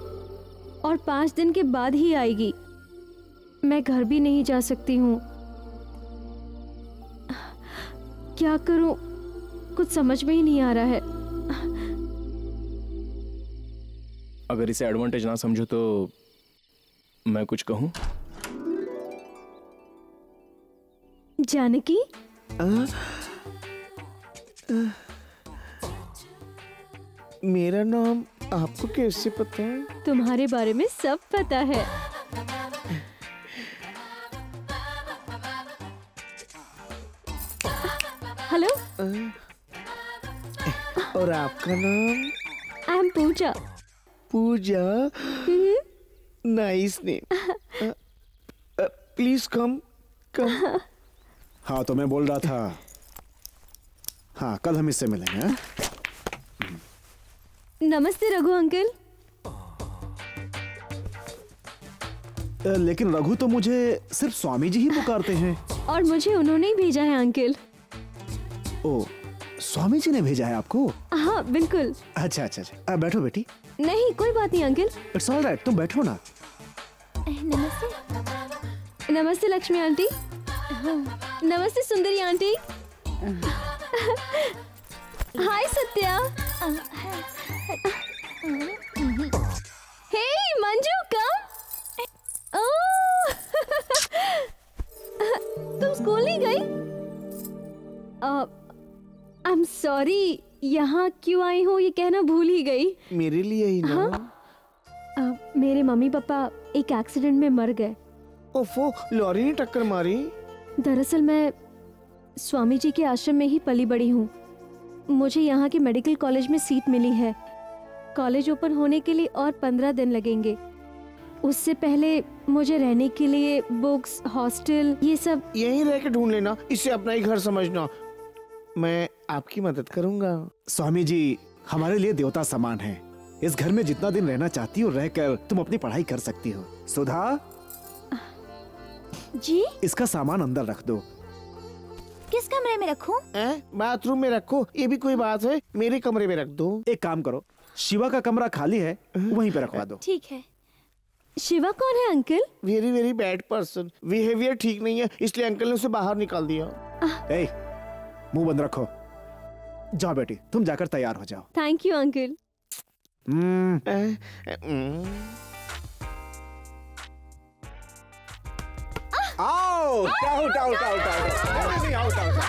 और पाँच दिन के बाद ही आएगी। मैं घर भी नहीं जा सकती हूँ। क्या करूँ? कुछ समझ में ही नहीं आ रहा है। अगर इसे एडवांटेज ना समझो तो मैं कुछ कहूँ? जानकी? मेरा नाम आपको कैसे पता है? तुम्हारे बारे में सब पता है। हेलो? और आपका नाम? I am Pooja. Pooja? Nice name. Please come come. हाँ तो मैं बोल रहा था हाँ कल हम इससे मिलेंगे हाँ? नमस्ते रघु अंकल। लेकिन रघु तो मुझे सिर्फ़ स्वामी जी ही पुकारते हैं। और मुझे उन्होंने ही भेजा है अंकल। ओ स्वामी जी ने भेजा है आपको? हाँ बिल्कुल। अच्छा अच्छा अच्छा। बैठो बेटी। नहीं कोई बात नहीं अंकल। इट्स ऑल राइट तुम बैठो ना। नमस्ते। नमस्ते लक्ष्मी आंटी। नमस्ते Sundari aunty. Hi Satya hey Manju come तुम स्कूल नहीं गई? आई एम सॉरी यहाँ क्यों आई हो? ये कहना भूल ही गई. मेरे लिए ही ना। हाँ? अ, मेरे मम्मी पापा एक एक्सीडेंट में मर गए. ओफो लॉरी ने टक्कर मारी। दरअसल मैं स्वामी जी के आश्रम में ही पली बड़ी हूँ। मुझे यहाँ के मेडिकल कॉलेज में सीट मिली है। कॉलेज ओपन होने के लिए और पंद्रह दिन लगेंगे। उससे पहले मुझे रहने के लिए बुक्स हॉस्टल ये सब यहीं रह के ढूंढ लेना। इसे अपना ही घर समझना। मैं आपकी मदद करूँगा। स्वामी जी हमारे लिए देवता समान है। इस घर में जितना दिन रहना चाहती हो रहकर तुम अपनी पढ़ाई कर सकती हो। सुधा? जी? इसका सामान अंदर रख दो। किस कमरे में रखूँ? बाथरूम में रखो ये भी कोई बात है। मेरे कमरे में रख दो। एक काम करो शिवा का कमरा खाली है वहीं पे रखवा दो। ठीक है। शिवा कौन है uncle? Very very bad person. Behaviour ठीक नहीं है इसलिए अंकल ने उसे बाहर निकाल दिया। ए, मुँह बंद रखो। जाओ बेटी तुम जाकर तैयार हो जाओ। थैंक यू अंकल हम्म आओ out out out out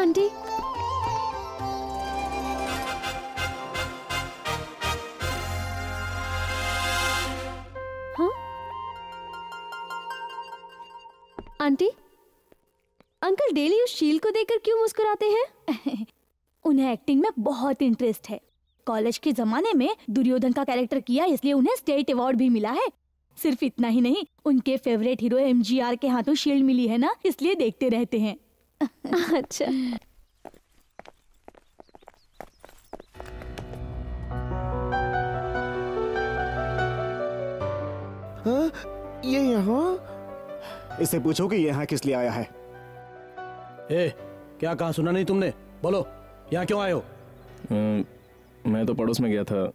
aunty aunty? Uncle daily उस शील को देखकर क्यों मुस्कुराते हैं? उन्हें एक्टिंग में बहुत इंटरेस्ट है। कॉलेज के जमाने में दुर्योधन का कैरेक्टर किया इसलिए उन्हें स्टेट अवार्ड भी मिला है। सिर्फ़ इतना ही नहीं उनके फेवरेट हीरो एमजीआर के हाथों शील्ड मिली है ना इसलिए देखते रहते हैं। अच्छा। हाँ, ये यहाँ? इससे पूछो कि यहाँ किस लिए आया है। ए क्या कहा सुना नहीं तुमने? बोलो यहाँ क्यों आए हो? मैं तो पड़ोस में गया था।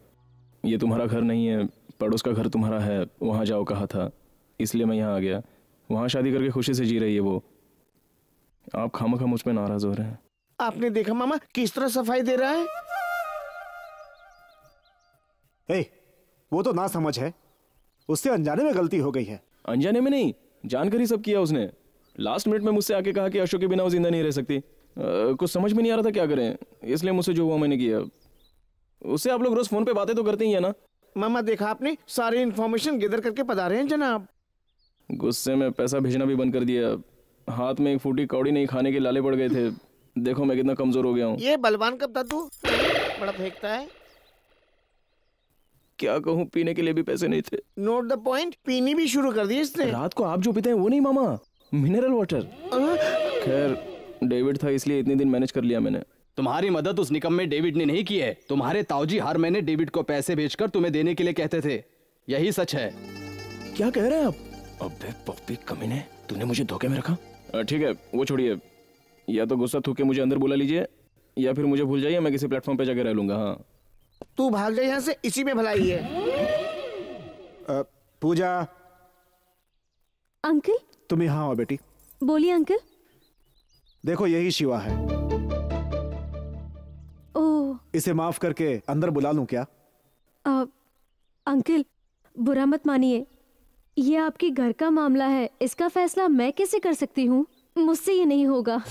ये तुम्हारा घर नहीं है पड़ोस का घर तुम्हारा है वहाँ जाओ कहा था। इसलिए मैं यहाँ आ गया। वहाँ शादी करके खुशी से जी रही है वो। आप खामा खा मुझ पे नाराज़ हो रहे हैं। आपने देखा मामा किस तरह सफ़ाई दे रहा है? ए, वो तो ना समझ है। उससे अनजाने में गलती हो गई है। अनजाने में नहीं जानकर ही सब किया उसने। लास्ट मिनट में मुझसे आके कहा कि अशोक के बिना वो ज़िंदा नहीं रह सकती। अ, कुछ समझ में नहीं आ रहा था क्या करें। इसलिए मुझसे जो हुआ मैंने किया। उससे आप लोग रोज फ़ोन पे बातें तो करते ही है ना? मामा देखा आपने? सारी इन्फॉर्मेशन गिदर करके पधारे हैं जनाब। गुस्से में पैसा भेजना भी बंद कर दिया। हाथ में एक फूटी कौड़ी नहीं खाने के लाले पड़ गए थे। देखो मैं कितना कमज़ोर हो गया हूँ। ये बलवान कब था तू? बड़ा फेंकता है। क्या कहूँ पीने के लिए भी पैसे नहीं थे। नोट द पॉइंट पीनी भी शुरू कर दी इसने। रात को आप जो पीते हैं वो नहीं मामा। मिनरल वाटर खैर डेविड था इसलिए इतने दिन मैनेज कर लिया मैंने। तुम्हारी मदद उस निकम में डेविड ने नहीं की है। तुम्हारे ताऊजी हर महीने डेविड को पैसे भेजकर तुम्हें देने के लिए कहते थे। यही सच है। क्या कह रहे हैं आप? अबे पप्पी कमीने तूने मुझे धोखे में रखा? ठीक है वो छोड़िए। या तो गुस्सा थूक के मुझे अंदर बुला लीजिए या फिर मुझे भूल जाइए मैं किसी प्लेटफॉर्म पे जाकर रह लूँगा हाँ। तू भाग जा यहाँ से इसी में भलाई है। पूजा। अंकल? तुम यहाँ आओ बेटी। बोलिए अंकल। देखो यही शिवा है। ओह इसे माफ़ करके अंदर बुला लूँ क्या? अ, अंकल बुरा मत मानिए। ये आपके घर का मामला है इसका फैसला मैं कैसे कर सकती हूँ? मुझसे ये नहीं होगा।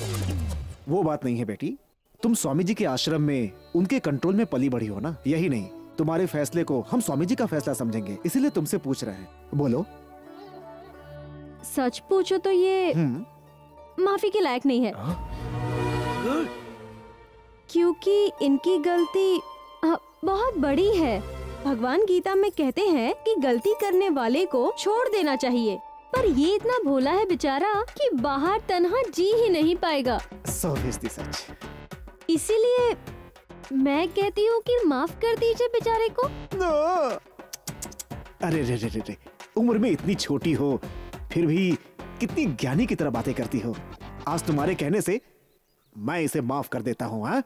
वो बात नहीं है बेटी। तुम स्वामी जी के आश्रम में उनके कंट्रोल में पली बढ़ी हो ना? यही नहीं तुम्हारे फैसले को हम स्वामी जी का फैसला समझेंगे इसीलिए तुमसे पूछ रहे हैं। बोलो। सच पूछो तो ये हम्म। माफ़ी के लायक नहीं है। क्योंकि इनकी गलती बहुत बड़ी है। भगवान गीता में कहते हैं कि गलती करने वाले को छोड़ देना चाहिए। पर ये इतना भोला है बेचारा कि बाहर तनहा जी ही नहीं पाएगा। सौ सच। इसीलिए मैं कहती हूँ कि माफ़ कर दीजिए बेचारे को नो अरे रे रे रे रे उम्र में इतनी छोटी हो फिर भी कितनी ज्ञानी की तरह बातें करती हो आज तुम्हारे कहने से मैं इसे माफ़ कर देता हूँ हाँ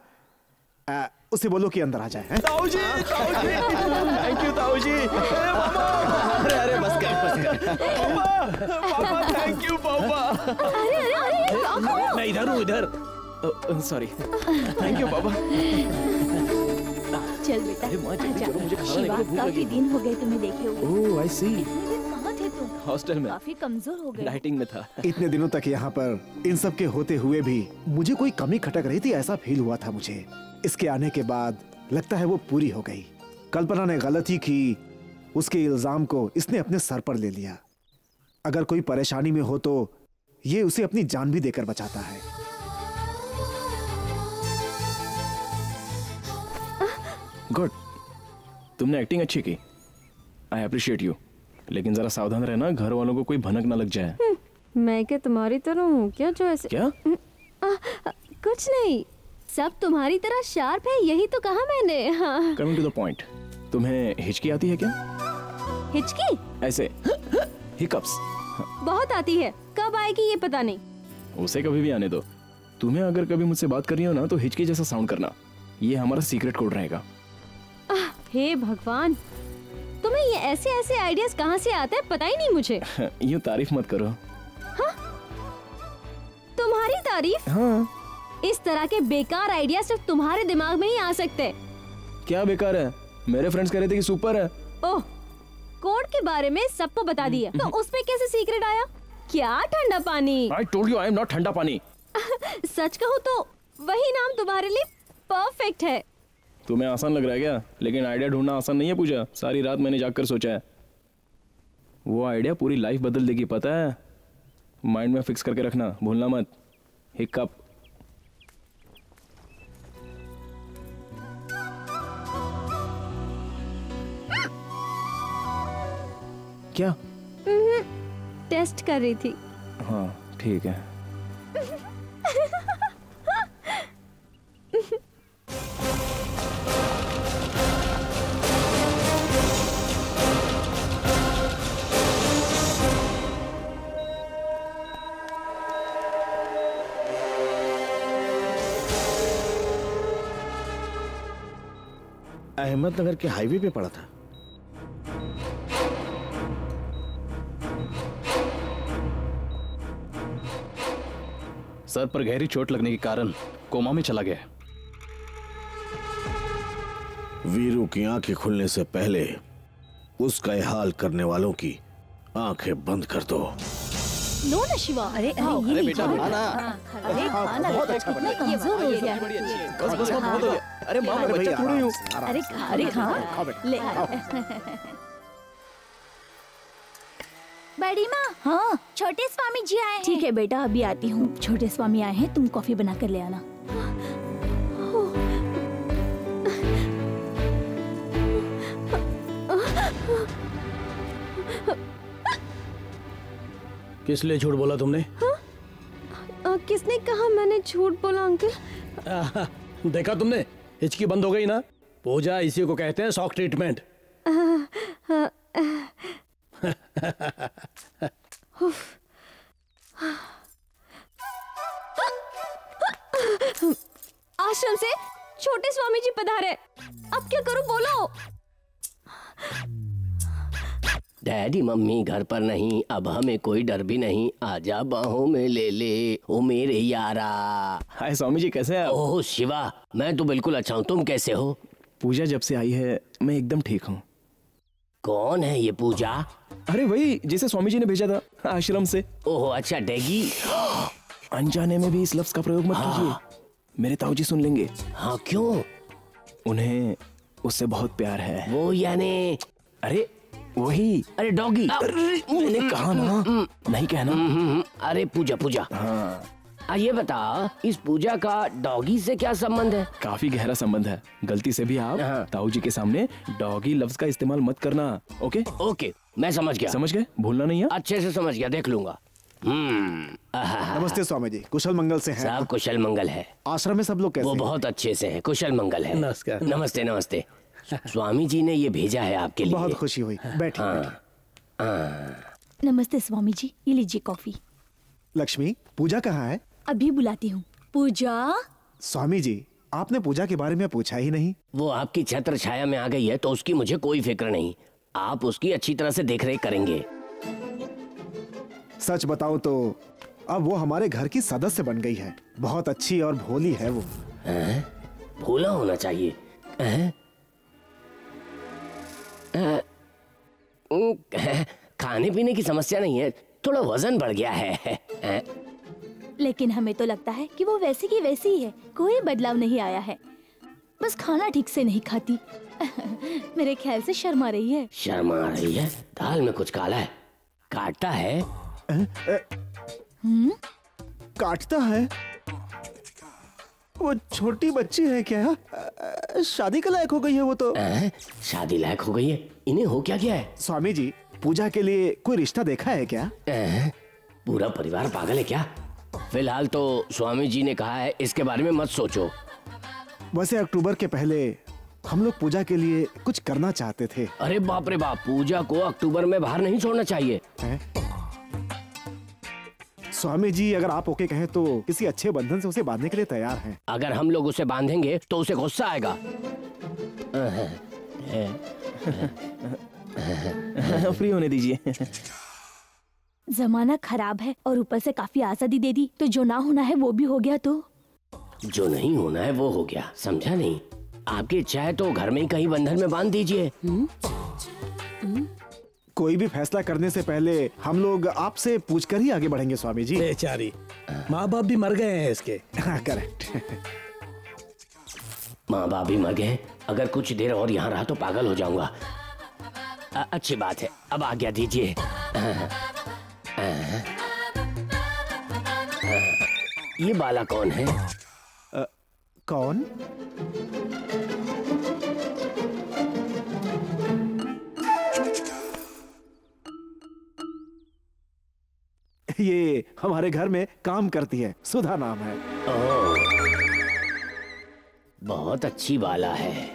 उसे बोलो कि अंदर आ जाए हैं? ताऊजी ताऊजी थैंक यू ताऊजी अरे अरे बस कर बस कर पापा पापा थैंक यू पापा अरे अरे अरे मैं इधर हूँ इधर सॉरी थैंक यू पापा चल बेटा अरे माँ, जल्दी आजा। मुझे खाना शिवा, भूख काफ़ी लगी। दिन हो गए तुम्हें देखे हुए। ओह आई सी कहाँ थे तुम। हॉस्टल में। काफ़ी कमज़ोर हो गए। डाइटिंग में था। इतने दिनों तक यहाँ पर इन सब के होते हुए भी मुझे कोई कमी खटक रही थी ऐसा फील हुआ था मुझे। इसके आने के बाद लगता है वो पूरी हो गई। कल्पना ने गलती की। उसके इल्ज़ाम को इसने अपने सर पर ले लिया। अगर कोई परेशानी में हो तो ये उसे अपनी जान भी देकर बचाता है। गुड तुमने एक्टिंग अच्छी की. आई अप्रिशिएट यू लेकिन जरा सावधान रहना घर वालों को कोई भनक ना लग जाए. मैं क्या तुम्हारी तरह हूँ? क्या जो ऐसे क्या? आ, आ, कुछ नहीं. सब तुम्हारी तरह शार्प है यही तो कहा मैंने. हाँ। कमिंग टू द पॉइंट तुम्हें हिचकी आती है क्या? हिचकी? ऐसे हिकअप्स बहुत आती है. कब आएगी ये पता नहीं. उसे कभी भी आने दो. तुम्हें अगर कभी मुझसे बात करनी हो ना तो हिचकी जैसा साउंड करना. ये हमारा सीक्रेट कोड रहेगा. हे भगवान तुम्हें ये ऐसे ऐसे आइडियाज़ कहाँ से आते हैं? पता ही नहीं मुझे। यूँ तारीफ़ मत करो। तुम्हारी तारीफ़? हाँ। इस तरह के बेकार आइडिया सिर्फ़ तुम्हारे दिमाग में ही आ सकते क्या बेकार है? मेरे फ्रेंड्स कह रहे थे कि सुपर है। ओह कोड के बारे में सबको बता दिया तो उसमें कैसे सीक्रेट आया? क्या ठंडा पानी? I told you I am not thanda pani. सच कहूँ तो वही नाम तुम्हारे लिए परफेक्ट है। तुम्हें आसान लग रहा है क्या? लेकिन आइडिया ढूंढना आसान नहीं है पूजा। सारी रात मैंने जाकर सोचा है। वो आइडिया पूरी लाइफ बदल देगी पता है? माइंड में फिक्स करके रखना भूलना मत। एक कप क्या? हम्म, टेस्ट कर रही थी। हाँ ठीक है। अहमदनगर के हाईवे पे पड़ा था। सर पर गहरी चोट लगने के कारण कोमा में चला गया। वीरू की आँखें खुलने से पहले उसका हाल करने वालों की आँखें बंद कर दो। लो ना शिवा। अरे अरे ये अरे बेटा, खाना। हाँ, अरे हाँ, खाना बहुत अच्छा कितना बना। कमज़ोर हो गया। बड़ी अच्छी है। है। बस, बस, हाँ, बहुत हो गया। अरे माँ, मैं बच्चा भैया, थोड़ी हूँ। अरे अरे खा ले। बड़ी माँ हाँ। छोटे स्वामी जी आए हैं। ठीक है बेटा अभी आती हूँ। छोटे स्वामी आए हैं तुम कॉफ़ी बना कर ले आना। किस लिए झूठ बोला तुमने? अ, किसने कहा मैंने झूठ बोला अंकल? देखा तुमने? हिचकी बंद हो गई ना? पूजा इसी को कहते हैं शॉक ट्रीटमेंट। आश्रम से छोटे स्वामी जी पधारे। अब क्या करूँ बोलो। डैडी मम्मी घर पर नहीं अब हमें कोई डर भी नहीं। आजा बाहों में ले ले ओ मेरे यारा। हाय स्वामी जी कैसे हैं ओह शिवा मैं तो बिल्कुल अच्छा हूँ तुम कैसे हो? पूजा जब से आई है मैं एकदम ठीक हूँ। कौन है ये पूजा? अरे वही जिसे स्वामी जी ने भेजा था आश्रम से। ओहो अच्छा डेगी। अनजाने में भी इस लफ्ज का प्रयोग मत कीजिए। मेरे ताऊ जी सुन लेंगे। हाँ क्यों? उन्हें उससे बहुत प्यार है। वो यानी अरे वही। अरे डॉगी। मैंने कहा ना। नहीं कहना। अरे पूजा पूजा। हाँ। ये बता इस पूजा का डॉगी से क्या संबंध है? काफ़ी गहरा संबंध है। गलती से भी आप हाँ। ताऊ जी के सामने डॉगी लफ्ज का इस्तेमाल मत करना ओके? ओके मैं समझ गया। समझ गए? भूलना नहीं है? अच्छे से समझ गया देख लूँगा। हम्म। नमस्ते स्वामी जी कुशल मंगल से हैं। सब कुशल मंगल है। आश्रम में सब लोग कैसे वो बहुत अच्छे से है कुशल मंगल है। नमस्कार। नमस्ते नमस्ते। स्वामी जी ने ये भेजा है आपके लिए। बहुत खुशी हुई। बैठिए हाँ। हाँ। नमस्ते स्वामी जी ये लीजिए कॉफ़ी। लक्ष्मी पूजा कहाँ है? अभी बुलाती हूँ। पूजा? स्वामी जी आपने पूजा के बारे में पूछा ही नहीं। वो आपकी छत्र छाया में आ गई है तो उसकी मुझे कोई फ़िक्र नहीं। आप उसकी अच्छी तरह से देख रेख करेंगे। सच बताओ तो अब वो हमारे घर की सदस्य बन गई है। बहुत अच्छी और भोली है वो। हैं? भोला होना चाहिए। हैं? अ, खाने पीने की समस्या नहीं है। थोड़ा वज़न बढ़ गया है। लेकिन हमें तो लगता है कि वो वैसी की वैसी ही है। कोई बदलाव नहीं आया है। बस खाना ठीक से नहीं खाती। मेरे ख्याल से शर्मा रही है। शर्मा रही है? दाल में कुछ काला है। काटता है। हम्म? काटता है? वो छोटी बच्ची है क्या? शादी के लायक हो गई है वो तो। हैं? शादी लायक हो गई है? इन्हें हो क्या क्या है? स्वामी जी पूजा के लिए कोई रिश्ता देखा है क्या? हैं? पूरा परिवार पागल है क्या? फ़िलहाल तो स्वामी जी ने कहा है इसके बारे में मत सोचो। वैसे अक्टूबर के पहले हम लोग पूजा के लिए कुछ करना चाहते थे। अरे बाप रे बाप पूजा को अक्टूबर में बाहर नहीं छोड़ना चाहिए। हैं? स्वामी जी अगर आप ओके कहें तो किसी अच्छे बंधन से उसे बांधने के लिए तैयार हैं। अगर हम लोग उसे बांधेंगे तो उसे गुस्सा आएगा। फ्री होने दीजिए। जमाना खराब है और ऊपर से काफ़ी आज़ादी दे दी तो जो ना होना है वो भी हो गया तो? जो नहीं होना है वो हो गया समझा नहीं? आपकी इच्छा है तो घर में ही कहीं बंधन में बाँध दीजिए। कोई भी फैसला करने से पहले हम लोग आपसे पूछकर ही आगे बढ़ेंगे स्वामी जी बेचारी माँ बाप भी मर गए हैं इसके। हाँ करेक्ट माँ बाप भी मर गए अगर कुछ देर और यहाँ रहा तो पागल हो जाऊँगा। अच्छी बात है। अब आज्ञा दीजिए। ये बाला कौन है? आ, कौन? ये हमारे घर में काम करती है। सुधा नाम है। बहुत अच्छी बाला है।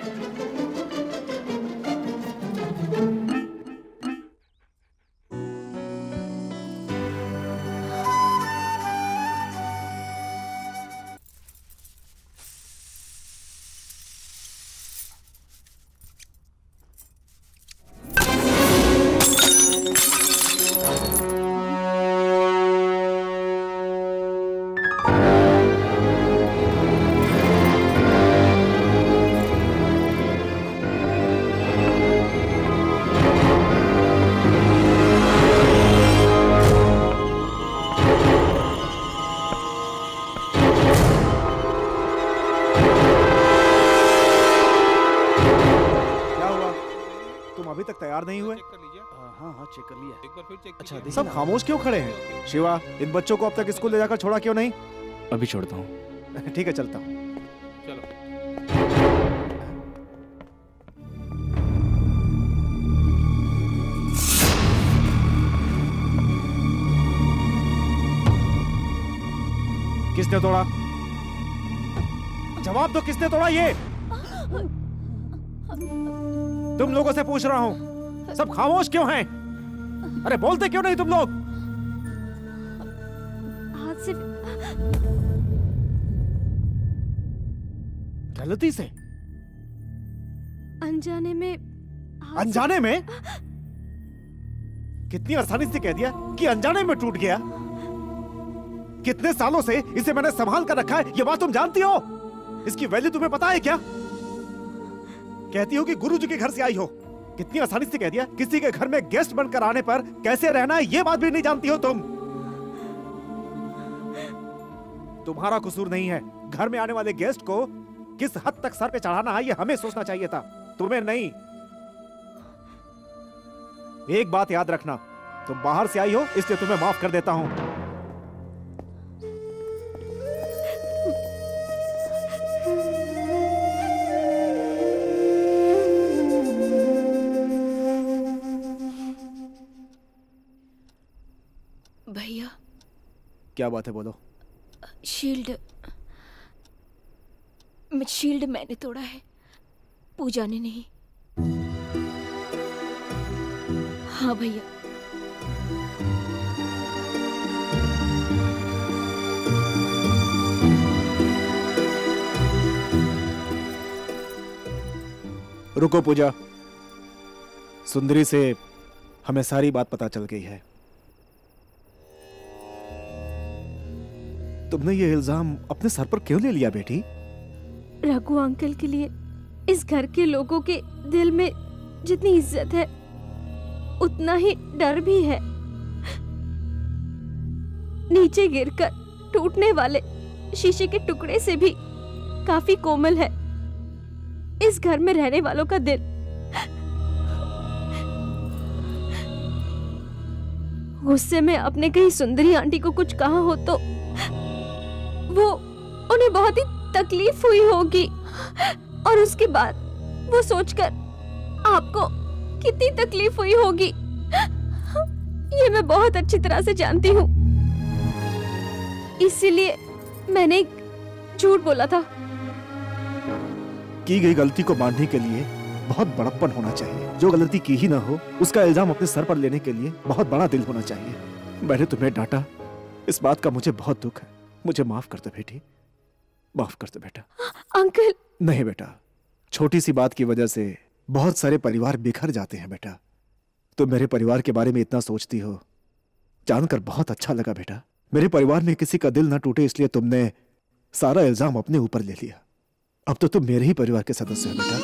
सब खामोश क्यों खड़े हैं? शिवा इन बच्चों को अब तक स्कूल ले जाकर छोड़ा क्यों नहीं? अभी छोड़ता हूँ। ठीक है चलता हूँ। चलो। किसने तोड़ा? जवाब दो किसने तोड़ा ये? तुम लोगों से पूछ रहा हूँ सब खामोश क्यों हैं? अरे बोलते क्यों नहीं तुम लोग? हाथ से गलती से। अनजाने में अनजाने में? कितनी आसानी से कह दिया कि अनजाने में टूट गया। कितने सालों से इसे मैंने संभाल कर रखा है ये बात तुम जानती हो? इसकी वैल्यू तुम्हें पता है क्या? कहती हो कि गुरु जी के घर से आई हो। कितनी आसानी से कह दिया? किसी के घर में गेस्ट बनकर आने पर कैसे रहना है, ये बात भी नहीं जानती हो तुम। तुम्हारा कसूर नहीं है। घर में आने वाले गेस्ट को किस हद तक सर पे चढ़ाना है, ये हमें सोचना चाहिए था। तुम्हें नहीं। एक बात याद रखना। तुम बाहर से आई हो, इसलिए तुम्हें माफ़ कर देता हूँ। क्या बात है बोलो। शील्ड। मैं शील्ड मैंने तोड़ा है। पूजा ने नहीं। हाँ भैया। रुको पूजा। सुंदरी से हमें सारी बात पता चल गई है। तुमने ये इल्ज़ाम अपने सर पर क्यों ले लिया बेटी? रघु अंकल के लिए इस घर के लोगों के दिल में जितनी इज़्ज़त है, उतना ही डर भी है। नीचे गिरकर टूटने वाले शीशे के टुकड़े से भी काफ़ी कोमल है। इस घर में रहने वालों का दिल गुस्से में अपने कहीं सुंदरी आंटी को कुछ कहा हो तो वो उन्हें बहुत ही तकलीफ़ हुई होगी। और उसके बाद वो सोचकर आपको कितनी तकलीफ़ हुई होगी। ये मैं बहुत अच्छी तरह से जानती हूँ। इसीलिए मैंने झूठ बोला था। की गई गलती को बांधने के लिए बहुत बड़प्पन होना चाहिए। जो गलती की ही ना हो, उसका इल्ज़ाम अपने सर पर लेने के लिए बहुत बड़ा दिल होना चाहिए। मैंने तुम्हें डांटा। इस बात का मुझे बहुत दुख है। मुझे माफ़ कर दो बेटी। माफ़ कर दो बेटा। अंकल। नहीं बेटा। छोटी सी बात की वजह से बहुत सारे परिवार बिखर जाते हैं बेटा। तुम मेरे परिवार के बारे में इतना सोचती हो जानकर बहुत अच्छा लगा बेटा। मेरे परिवार में किसी का दिल ना टूटे इसलिए तुमने सारा इल्ज़ाम अपने ऊपर ले लिया। अब तो तुम मेरे ही परिवार के सदस्य हो बेटा।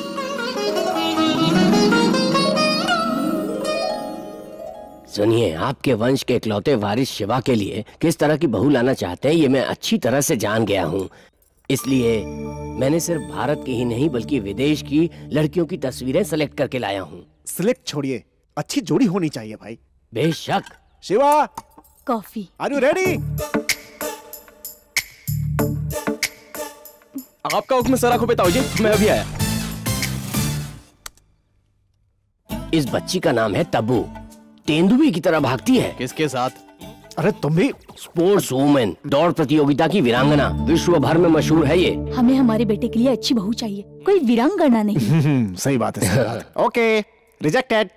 सुनिए आपके वंश के इकलौते वारिस शिवा के लिए किस तरह की बहू लाना चाहते हैं ये मैं अच्छी तरह से जान गया हूँ। इसलिए मैंने सिर्फ़ भारत की ही नहीं बल्कि विदेश की लड़कियों की तस्वीरें सेलेक्ट करके लाया हूँ। सिलेक्ट छोड़िए। अच्छी जोड़ी होनी चाहिए भाई। बेशक। Shiva! Coffee. Are you ready आपका हुक्म सर आँखों पे ताऊ जी मैं अभी आया। इस बच्ची का नाम है तबू तेंदुए की तरह भागती है। किसके साथ? अरे तुम भी। स्पोर्ट्स वुमेन दौड़ प्रतियोगिता की वीरांगना। विश्व भर में मशहूर है ये। हमें हमारे बेटे के लिए अच्छी बहू चाहिए। कोई वीरांगना नहीं। हम्म, सही बात है सही बात ओके रिजेक्टेड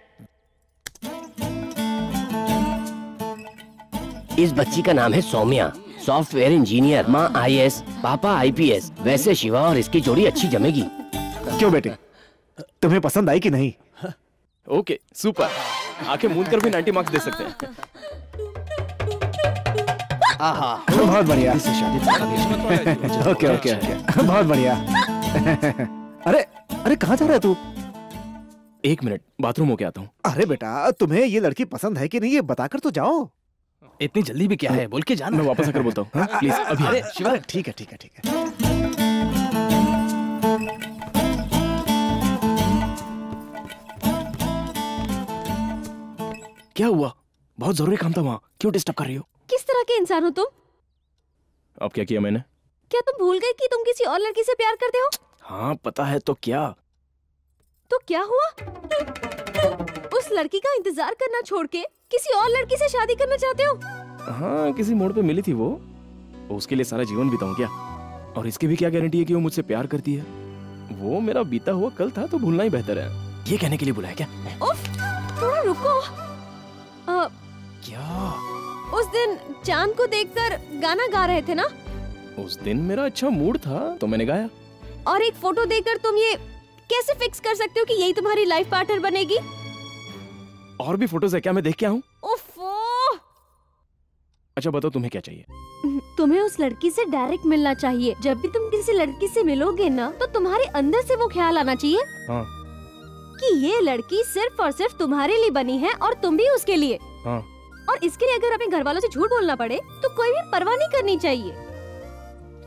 इस बच्ची का नाम है सौम्या। सॉफ्टवेयर इंजीनियर माँ आईएएस पापा आईपीएस वैसे शिवा और इसकी जोड़ी अच्छी जमेगी। क्यों बेटे? तुम्हें पसंद आई कि नहीं? ओके सुपर आँखें मूंद कर भी 90 मार्क्स दे सकते हैं। आहा। बहुत बढ़िया। Okay okay okay. बहुत बढ़िया। अरे अरे कहाँ जा रहा है तू? एक मिनट बाथरूम होके आता हूँ। अरे बेटा तुम्हें ये लड़की पसंद है कि नहीं ये बताकर तो जाओ। इतनी जल्दी भी क्या है? बोल के जाना। मैं वापस आकर बोलता हूँ। प्लीज़ अभी अरे शिवा ठीक है ठीक है ठीक है। क्या हुआ? बहुत ज़रूरी काम था वहाँ। क्यों डिस्टर्ब कर रही हो? किस तरह के इंसान हो तुम? अब क्या किया मैंने? क्या तुम भूल गए कि तुम किसी और लड़की से प्यार करते हो? हाँ पता है तो क्या? तो क्या हुआ? उस लड़की का इंतज़ार करना छोड़ के किसी और लड़की से शादी करना चाहते हो? हाँ किसी मोड़ पे मिली थी वो। उसके लिए सारा जीवन बिताऊं क्या? और इसकी भी क्या गारंटी है कि वो मुझसे प्यार करती है? वो मेरा बीता हुआ कल था तो भूलना ही बेहतर है। ये कहने के लिए बुलाया क्या? उफ, थोड़ा रुको। आ, क्या? उस दिन चाँद को देखकर गाना गा रहे थे ना? उस दिन मेरा अच्छा मूड था तो मैंने गाया। और एक फ़ोटो देखकर तुम ये कैसे फिक्स कर सकते हो कि यही तुम्हारी लाइफ पार्टनर बनेगी? और भी फ़ोटोज़ है क्या मैं देख के आऊँ! अच्छा बताओ तुम्हें क्या चाहिए? तुम्हें उस लड़की से डायरेक्ट मिलना चाहिए। जब भी तुम किसी लड़की से मिलोगे ना तो तुम्हारे अंदर से वो ख्याल आना चाहिए। हाँ। कि ये लड़की सिर्फ़ और सिर्फ़ तुम्हारे लिए बनी है और तुम भी उसके लिए। हाँ। और इसके लिए अगर अपने घर वालों से झूठ बोलना पड़े तो कोई भी परवाह नहीं करनी चाहिए।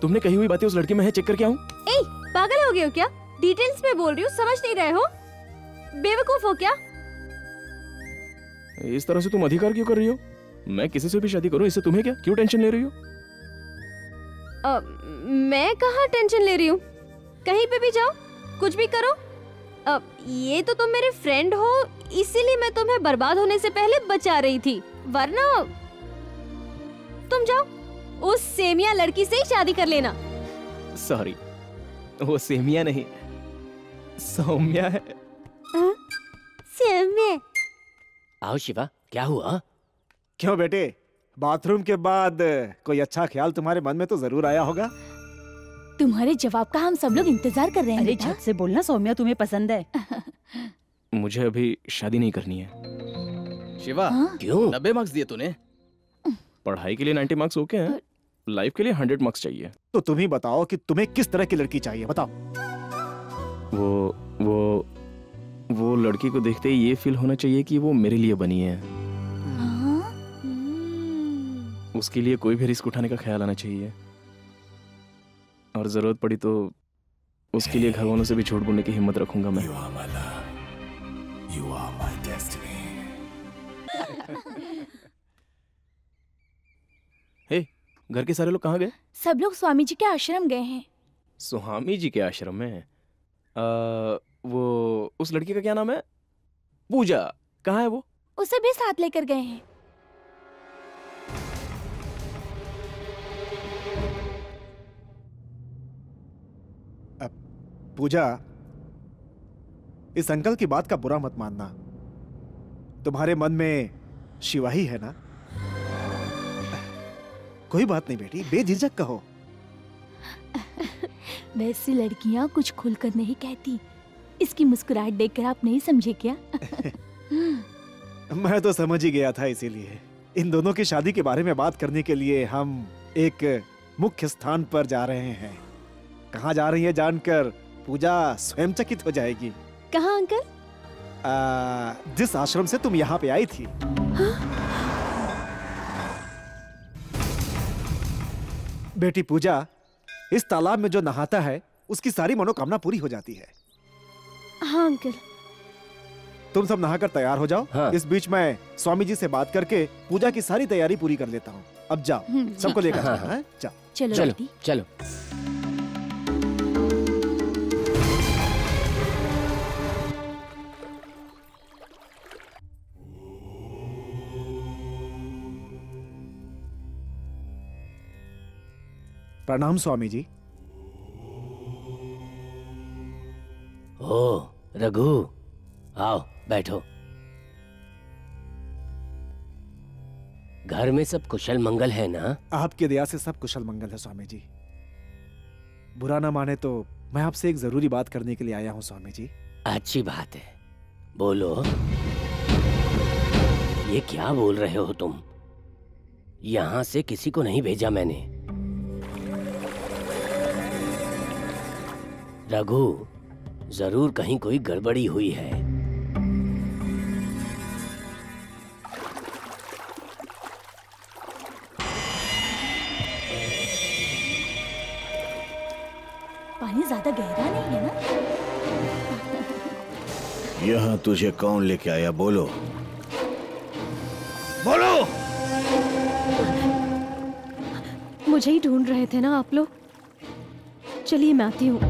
तुमने कही हुई बातें उस लड़की में है चेक करके आऊँ? पागल हो गए हो क्या? डिटेल्स में बोल रही हूँ समझ नहीं रहे हो? बेवकूफ़ हो क्या? इस तरह से तुम अधिकार क्यों कर रही हो? मैं किसी से भी शादी करूँ इससे तुम्हें क्या? क्यों टेंशन ले रही हो? अ, मैं कहाँ टेंशन ले रही हूँ? कहीं पे भी जाओ कुछ भी करो। अ, ये तो तुम मेरे फ्रेंड हो इसीलिए मैं तुम्हें बर्बाद होने से पहले बचा रही थी। वरना तुम जाओ उस सेमिया लड़की से ही शादी कर लेना। सॉरी वो सेमिया नहीं सौम्या है? सेमिया? आओ शिवा क्या हुआ? क्यों बेटे? बाथरूम के बाद कोई अच्छा ख्याल तुम्हारे मन में तो ज़रूर आया होगा। तुम्हारे जवाब का हम सब लोग इंतज़ार कर रहे हैं अरे झट से बोलना सौम्या तुम्हें पसंद है। मुझे अभी शादी नहीं करनी है। शिवा क्यों? नब्बे मार्क्स दिए तूने। पढ़ाई के लिए 90 मार्क्स ओके हैं लाइफ के लिए 100 मार्क्स चाहिए। तो तुम ही बताओ कि तुम्हें किस तरह की लड़की चाहिए बताओ। वो वो वो लड़की को देखते ही ये फील होना चाहिए कि वो मेरे लिए बनी है। उसके लिए कोई भी रिस्क उठाने का ख्याल आना चाहिए। और ज़रूरत पड़ी तो उसके लिए घर वालों से भी झूठ बोलने की हिम्मत रखूँगा मैं। हे घर के सारे लोग कहाँ गए? सब लोग स्वामी जी के आश्रम गए हैं। स्वामी जी के आश्रम में? आ, वो उस लड़की का क्या नाम है? पूजा। कहाँ है वो? उसे भी साथ लेकर गए हैं। पूजा इस अंकल की बात का बुरा मत मानना। तुम्हारे मन में शिवा ही है ना? कोई बात नहीं बेटी बेझिझक कहो। वैसी लड़कियाँ कुछ खुलकर नहीं कहती। इसकी मुस्कुराहट देखकर आप नहीं समझे क्या? मैं तो समझ ही गया था इसीलिए। इन दोनों की शादी के बारे में बात करने के लिए हम एक मुख्य स्थान पर जा रहे हैं। कहाँ जा रही है जानकर? पूजा स्वयं चकित हो जाएगी। कहाँ अंकल? आ, जिस आश्रम से तुम यहाँ पे आई थी। बेटी पूजा इस तालाब में जो नहाता है उसकी सारी मनोकामना पूरी हो जाती है। हाँ अंकल। तुम सब नहाकर तैयार हो जाओ। हाँ। इस बीच मैं स्वामी जी से बात करके पूजा की सारी तैयारी पूरी कर लेता हूँ। अब जाओ हम्म, सबको लेकर हाँ, है। जाओ। चलो चलो चलो। प्रणाम स्वामी जी। ओ रघु आओ बैठो। घर में सब कुशल मंगल है ना? आपकी दया से सब कुशल मंगल है स्वामी जी। बुरा ना माने तो मैं आपसे एक ज़रूरी बात करने के लिए आया हूँ स्वामी जी। अच्छी बात है। बोलो। ये क्या बोल रहे हो तुम? यहाँ से किसी को नहीं भेजा मैंने। रघु ज़रूर कहीं कोई गड़बड़ी हुई है। पानी ज़्यादा गहरा नहीं है ना? यहाँ तुझे कौन लेके आया बोलो। बोलो! मुझे ही ढूंढ रहे थे ना आप लोग। चलिए मैं आती हूँ।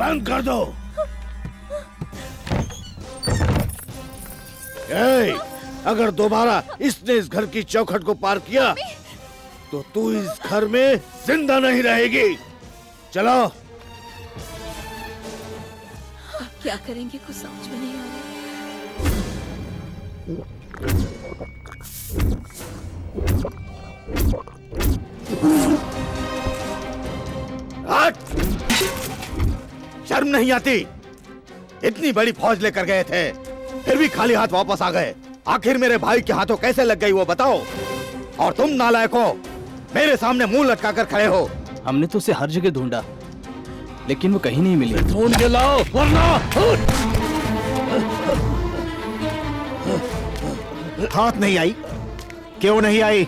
बंद कर दो। ए, अगर दोबारा इसने इस घर की चौखट को पार किया तो तू इस घर में ज़िंदा नहीं रहेगी। चलो। क्या करेंगे कुछ समझ में नहीं आ रहा! शर्म नहीं आती। इतनी बड़ी फौज लेकर गए थे फिर भी खाली हाथ वापस आ गए। आखिर मेरे भाई के हाथों कैसे लग गई वो बताओ। और तुम नालायक हो मेरे सामने मुँह लटका कर खड़े हो। हमने तो उसे हर जगह ढूंढा लेकिन वो कहीं नहीं मिली। ढूंढ के लाओ वरना हाथ नहीं आई। क्यों नहीं आई?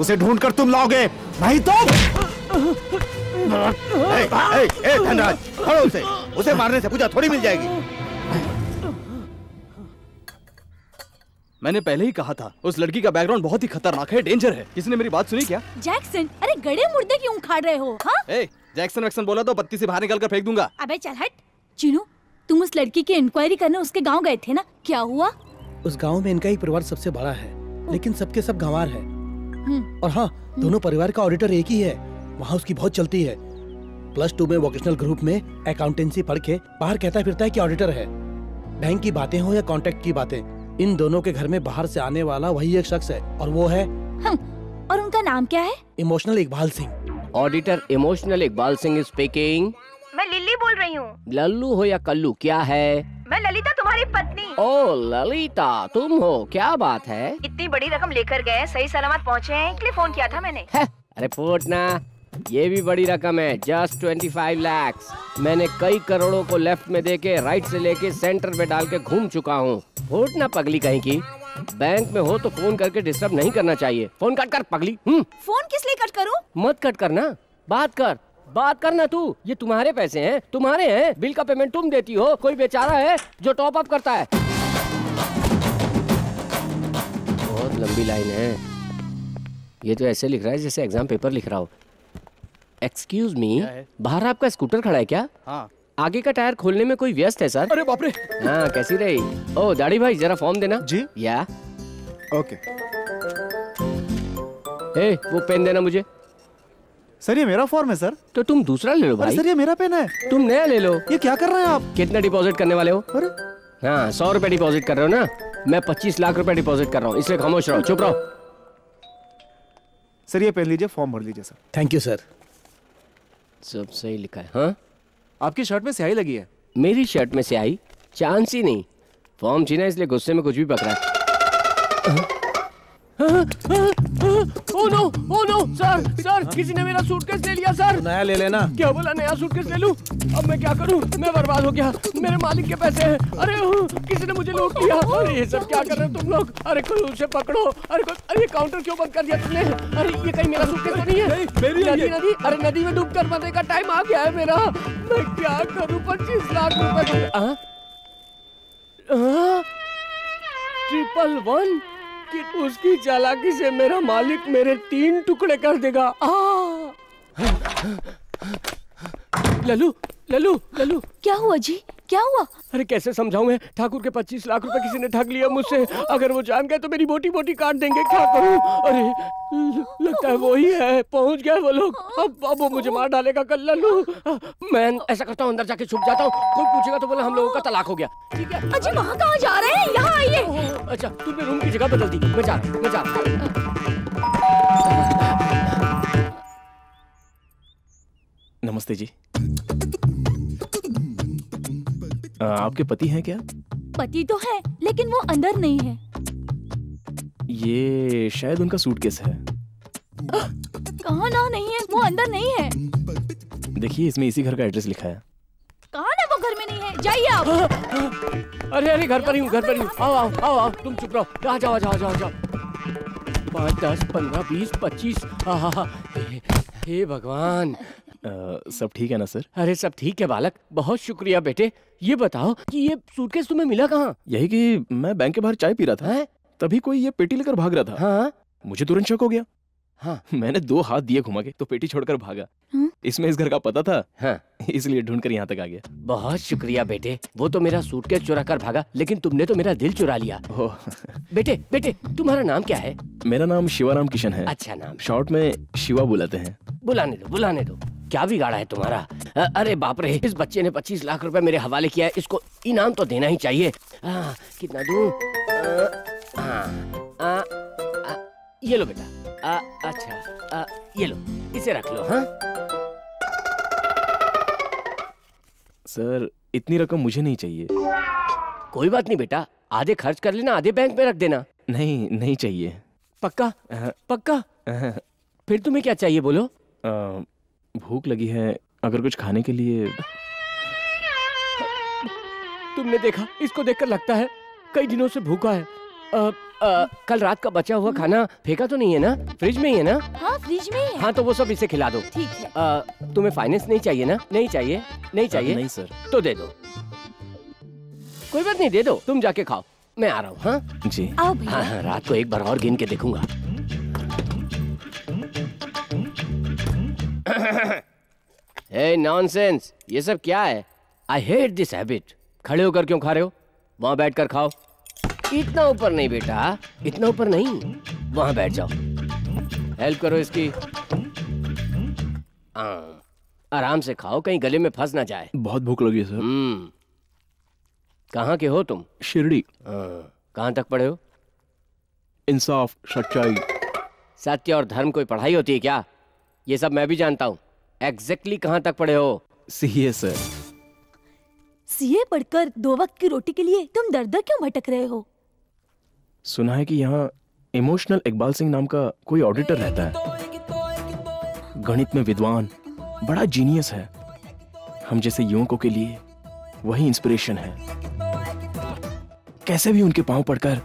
उसे ढूंढकर तुम लाओगे नहीं तो धनराज खड़ो उसे। उसे मारने से पूजा थोड़ी मिल जाएगी। मैंने पहले ही कहा था उस लड़की का बैकग्राउंड बहुत ही खतरनाक है डेंजर है। किसी ने मेरी बात सुनी क्या? जैक्सन अरे गड़े मुर्दे क्यों उखाड़ रहे हो हाँ? ए जैक्सन वैक्सन बोला तो बत्ती से बाहर निकल कर फेंक दूँगा। अबे चल हट। चिनू तुम उस लड़की की इंक्वायरी करने उसके गाँव गए थे ना? क्या हुआ? उस गाँव में इनका ही परिवार सबसे बड़ा है लेकिन सबके सब गंवार है। हम्म, और हाँ दोनों परिवार का ऑडिटर एक ही है। वहाँ उसकी बहुत चलती है। प्लस टू में वोकेशनल ग्रुप में अकाउंटेंसी पढ़ के बाहर कहता फिरता है कि ऑडिटर है। बैंक की बातें हो या कॉन्ट्रैक्ट की बातें इन दोनों के घर में बाहर से आने वाला वही एक शख्स है और वो है और उनका नाम क्या है? Emotional Iqbal Singh. Auditor emotional Iqbal Singh speaking मैं लिल्ली बोल रही हूँ। लल्लू हो या कल्लू क्या है? मैं ललिता तुम्हारी पत्नी। ओ ललिता तुम हो क्या बात है? इतनी बड़ी रकम लेकर गए सही सलामत पहुँचे हैं इसलिए फ़ोन किया था मैंने। रिपोर्ट फूटना ये भी बड़ी रकम है जस्ट ट्वेंटी फाइव लैक्स मैंने कई करोड़ों को लेफ़्ट में देके राइट से लेके सेंटर में डाल के घूम चुका हूँ। वोट फूटना पगली कहीं की। बैंक में हो तो फ़ोन करके डिस्टर्ब नहीं करना चाहिए। फ़ोन कट कर पगली। हम्म। फ़ोन किस लिए कट करूँ? मत कट करना। बात कर। बात करना तू। ये तुम्हारे पैसे हैं। तुम्हारे हैं। बिल का पेमेंट तुम देती हो। कोई बेचारा है जो टॉप अप करता है। बहुत लंबी लाइन है। ये तो ऐसे लिख रहा है जैसे एग्ज़ाम पेपर लिख रहा हो। एक्सक्यूज मी बाहर आपका स्कूटर खड़ा है क्या? हाँ। आगे का टायर खोलने में कोई व्यस्त है सर अरे बाप रे! हाँ कैसी रही? ओ दाढ़ी भाई जरा फॉर्म देना। जी। या। ओके। ए वो पेन देना मुझे। सर ये मेरा फॉर्म है सर तो तुम दूसरा ले लो अरे भाई। सर ये मेरा पेन है। तुम नया ले लो। ये क्या कर रहे हैं आप? कितना डिपॉजिट करने वाले हो? अरे। हाँ सौ रुपए डिपॉजिट कर रहे हो ना? मैं पच्चीस लाख रुपए डिपॉजिट कर रहा हूँ इसलिए खामोश रहो चुप रहो। सर ये पेन लीजिए फॉर्म भर लीजिए सर थैंक यू सर सब सही लिखा है। हाँ? आपकी शर्ट में स्याही लगी है। मेरी शर्ट में स्याही? चांस ही नहीं। फॉर्म छीना इसलिए गुस्से में कुछ भी पकड़ा। Oh no oh no sir sir किसी ने मेरा सूटकेस ले लिया सर नया ले लेना। क्या बोला नया सूटकेस ले लूँ? अब मैं क्या करूँ? मैं बर्बाद हो गया। मेरे मालिक के पैसे हैं। अरे किसी ने मुझे लूट लिया। अरे ये सब क्या कर रहे हो तुम लोग? अरे कोई उसे पकड़ो। अरे कोई अरे काउंटर क्यों बंद कर दिया तुमने? अरे ये कहीं मेरा सूटकेस तो नहीं है? मेरी नदी नदी अरे नदी में डूब कर मरने का टाइम आ गया है मेरा। मैं क्या करूँ? पच्चीस लाख रुपए? ट्रिपल वन कि उसकी चालाकी से मेरा मालिक मेरे तीन टुकड़े कर देगा आ! लल्लू लल्लू लल्लू क्या हुआ जी? क्या हुआ? अरे कैसे समझाऊं मैं? ठाकुर के पच्चीस लाख रुपए किसी ने ठग लिया मुझसे। अगर वो जान गए तो मेरी बोटी बोटी काट देंगे क्या करूँ? अरे लगता है वो ही है। पहुँच गए वो लोग। अब अब वो मुझे मार डालेगा कल लल्लू मैं ऐसा करता हूँ अंदर जाके छुप जाता हूँ। कोई पूछेगा तो बोला हम लोगों का तलाक हो गया। ठीक है। वहाँ कहाँ जा रहे हैं? यहाँ आइए। अच्छा तुमने रूम की जगह बदल दी। मैं जा रहा मैं जा रहा नमस्ते जी। आ, आपके पति हैं क्या? पति तो है लेकिन वो अंदर नहीं है। ये शायद उनका सूटकेस है। कहाँ ना नहीं है वो अंदर नहीं है। देखिए इसमें इसी घर का एड्रेस लिखा है। कहाँ ना वो घर में नहीं है जाइए आप। अरे अरे घर पर ही हूँ घर पर ही हूँ। आओ आओ आओ आओ तुम चुप रहो। आ जाओ आ जाओ आ जाओ। जाओ पाँच दस पंद्रह बीस पच्चीस। हे, हे भगवान। सब ठीक है ना सर? अरे सब ठीक है बालक। बहुत शुक्रिया बेटे। ये बताओ कि ये सूटकेस तुम्हें मिला कहाँ? यही कि मैं बैंक के बाहर चाय पी रहा था। हैं? तभी कोई ये पेटी लेकर भाग रहा था। हाँ। मुझे तुरंत शक हो गया। हाँ। मैंने दो हाथ दिए घुमा के तो पेटी छोड़कर भागा। हम्म? इसमें इस घर का पता था। हाँ। इसलिए ढूंढ कर यहाँ तक आ गया। बहुत शुक्रिया बेटे। वो तो मेरा सूटकेस चुरा कर भागा लेकिन तुमने तो मेरा दिल चुरा लिया। बेटे बेटे तुम्हारा नाम क्या है? मेरा नाम शिवाराम किशन है। अच्छा नाम। शॉर्ट में शिवा बुलाते हैं। बुलाने दो बुलाने दो। क्या बिगाड़ा है तुम्हारा? अ- अरे बाप रे इस बच्चे ने पच्चीस लाख रुपए मेरे हवाले किया है इसको इनाम तो देना ही चाहिए। आ, कितना दूँ? अ, हाँ, आ, आ, ये लो बेटा। आ, अच्छा आ, ये लो इसे रख लो हाँ? सर इतनी रकम मुझे नहीं चाहिए। कोई बात नहीं बेटा आधे खर्च कर लेना आधे बैंक में रख देना। नहीं नहीं चाहिए। पक्का? पक्का? फिर तुम्हें क्या चाहिए बोलो? अ, भूख लगी है अगर कुछ खाने के लिए। तुमने देखा इसको देखकर लगता है कई दिनों से भूखा है। अ, अ, कल रात का बचा हुआ खाना फेंका तो नहीं है ना? फ्रिज में ही है ना? हाँ फ्रिज में ही है। हाँ तो वो सब इसे खिला दो। ठीक है। अ, तुम्हें फाइनेंस नहीं चाहिए ना? नहीं चाहिए? नहीं चाहिए? नहीं सर तो दे दो। कोई बात नहीं दे दो। तुम जाके खाओ। मैं आ रहा हूँ हाँ? जी। आओ हाँ हाँ रात को एक बार और गिन के देखूँगा। हे नॉनसेंस ये सब क्या है? आई हेट दिस हैबिट खड़े होकर क्यों खा रहे हो? वहाँ बैठकर खाओ। इतना ऊपर नहीं बेटा। इतना ऊपर नहीं। वहाँ बैठ जाओ। हेल्प करो इसकी। हाँ, आराम से खाओ कहीं गले में फंस ना जाए। बहुत भूख लगी है सर। हम्म। कहाँ के हो तुम? शिरडी। हाँ, कहाँ तक पढ़े हो? इंसाफ सच्चाई। सत्य और धर्म कोई पढ़ाई होती है क्या? ये सब मैं भी जानता हूँ। एग्जैक्टली कहाँ तक पढ़े हो? सी है सर। सीए पढ़कर दो वक्त की रोटी के लिए तुम दर दर क्यों भटक रहे हो? सुना है कि यहाँ इमोशनल इकबाल सिंह नाम का कोई ऑडिटर रहता है। गणित में विद्वान बड़ा जीनियस है। हम जैसे युवकों के लिए वही इंस्पिरेशन है। कैसे भी उनके पाँव पड़कर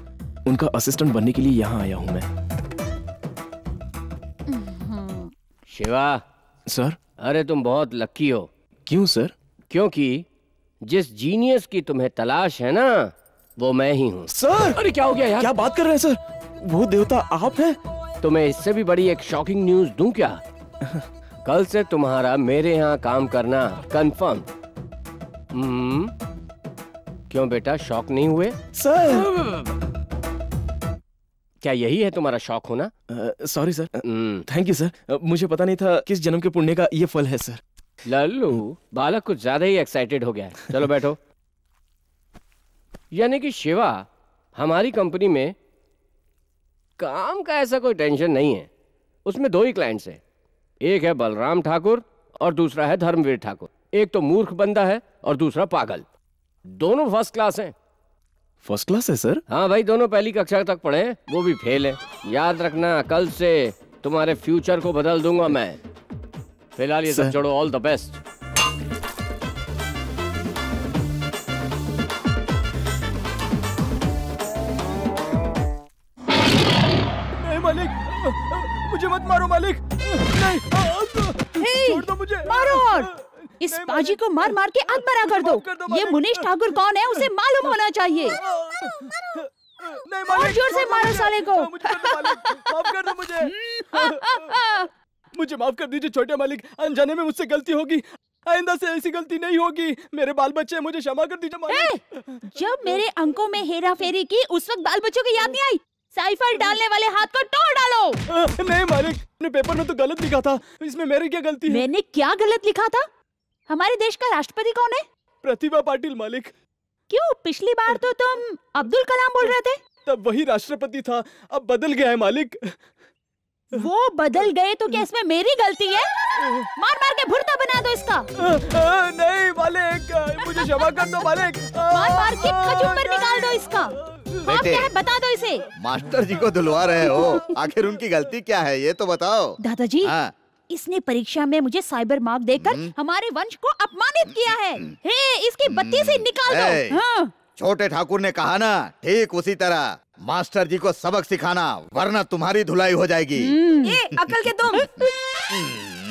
उनका असिस्टेंट बनने के लिए यहाँ आया हूँ मैं। शिवा। सर? अरे तुम बहुत लक्की हो। क्यों सर? क्योंकि जिस जीनियस की तुम्हें तलाश है ना वो मैं ही हूँ। सर! अरे क्या हो गया यार? क्या बात कर रहे हैं सर? वो देवता आप हैं? तो मैं इससे भी बड़ी एक शॉकिंग न्यूज़ दूँ क्या? कल से तुम्हारा मेरे यहाँ काम करना कंफर्म हम्म। क्यों बेटा शॉक नहीं हुए? सर! क्या यही है तुम्हारा शौक होना? Sorry sir thank you sir मुझे पता नहीं था किस जन्म के पुण्य का ये फल है सर लल्लू बालक कुछ ज़्यादा ही एक्साइटेड हो गया है। चलो बैठो। यानी कि शिवा हमारी कंपनी में काम का ऐसा कोई टेंशन नहीं है। उसमें दो ही क्लाइंट्स हैं। एक है बलराम ठाकुर और दूसरा है धर्मवीर ठाकुर। एक तो मूर्ख बंदा है और दूसरा पागल। दोनों फ़र्स्ट क्लास हैं। फ़र्स्ट क्लास है सर हाँ भाई दोनों पहली कक्षा तक पढ़े वो भी फेल है। याद रखना कल से तुम्हारे फ्यूचर को बदल दूँगा मैं। फ़िलहाल ये सब छोड़ो ऑल द बेस्ट मालिक! मुझे मत मारो मालिक! नहीं छोड़ दो मुझे। मारो और। इस पाजी को मार मार के आत्मरा कर दो। ये मुनीश ठाकुर कौन है? उसे मालूम होना चाहिए। और ज़ोर से मारो साले को। माफ़ कर दो मुझे। मुझे माफ़ कर दीजिए छोटे मालिक। अनजाने में मुझसे गलती होगी। आइंदा से ऐसी गलती नहीं होगी। मेरे बाल बच्चे मुझे क्षमा कर दीजिए मालिक। जब मेरे अंकों में हेरा फेरी की उस वक्त बाल बच्चों की याद नहीं आई? साइफर डालने वाले हाथ को तोड़ डालो। नहीं मालिक पेपर में तो गलत लिखा था। इसमें मेरी क्या गलती है? मैंने क्या गलत लिखा था? हमारे देश का राष्ट्रपति कौन है? प्रतिभा पाटिल मालिक। क्यों? पिछली बार तो तुम अब्दुल कलाम बोल रहे थे। तब वही राष्ट्रपति था। अब बदल गया है मालिक। वो बदल गए तो क्या इसमें मेरी गलती है? मार मार के भुर्ता बना दो इसका। आ, नहीं मालिक। मुझे क्षमा कर दो मालिक। मार मार के खजूर निकाल दो इसका। बेटे। क्या है बता दो इसे। मास्टर जी को धुलवा रहे हो। आखिर उनकी गलती क्या है ये तो बताओ। दादाजी हाँ। इसने परीक्षा में मुझे साइबर मार्क देकर हमारे वंश को अपमानित किया है। हे इसकी बत्ती से निकाल दो। हाँ। छोटे ठाकुर ने कहा ना ठीक उसी तरह। मास्टर जी को सबक सिखाना वरना तुम्हारी धुलाई हो जाएगी। ए अकल के तुम।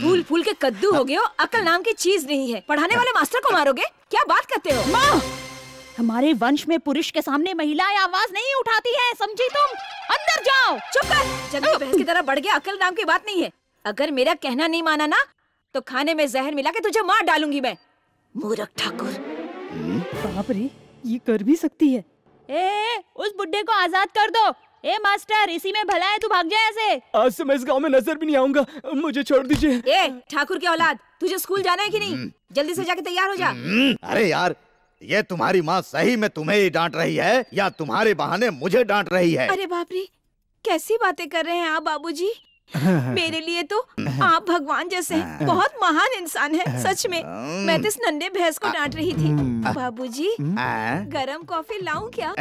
फूल फूल के कद्दू हो गए हो अकल नाम की चीज़ नहीं है। पढ़ाने वाले मास्टर को मारोगे? क्या बात करते हो? माँ! हमारे वंश में पुरुष के सामने महिलाएँ आवाज़ नहीं उठाती है समझी तुम? अंदर जाओ! चुप कर! जंगली भैंस की तरह बढ़ गया अकल नाम की बात नहीं है। अगर मेरा कहना नहीं माना ना तो खाने में जहर मिला के तुझे मार डालूँगी मैं। मूरख ठाकुर। बाप रे ये कर भी सकती है। ए उस बुड्ढे को आज़ाद कर दो। ए मास्टर इसी में भला है तू भाग जाए ऐसे। आज से मैं इस गाँव में नज़र भी नहीं आऊँगा। मुझे छोड़ दीजिए। ए ठाकुर की औलाद तुझे स्कूल जाना है कि नहीं? जल्दी से जाके तैयार हो जा। हम्म, अरे यार ये तुम्हारी माँ सही में तुम्हें ही डांट रही है या तुम्हारे बहाने मुझे डांट रही है? अरे बाप रे कैसी बातें कर रहे हैं आप बाबूजी? मेरे लिए तो आप भगवान जैसे हैं बहुत महान इंसान है सच में। मैं तो इस नन्हे भैंस को डांट रही थी। बाबूजी? गरम कॉफ़ी लाऊं क्या?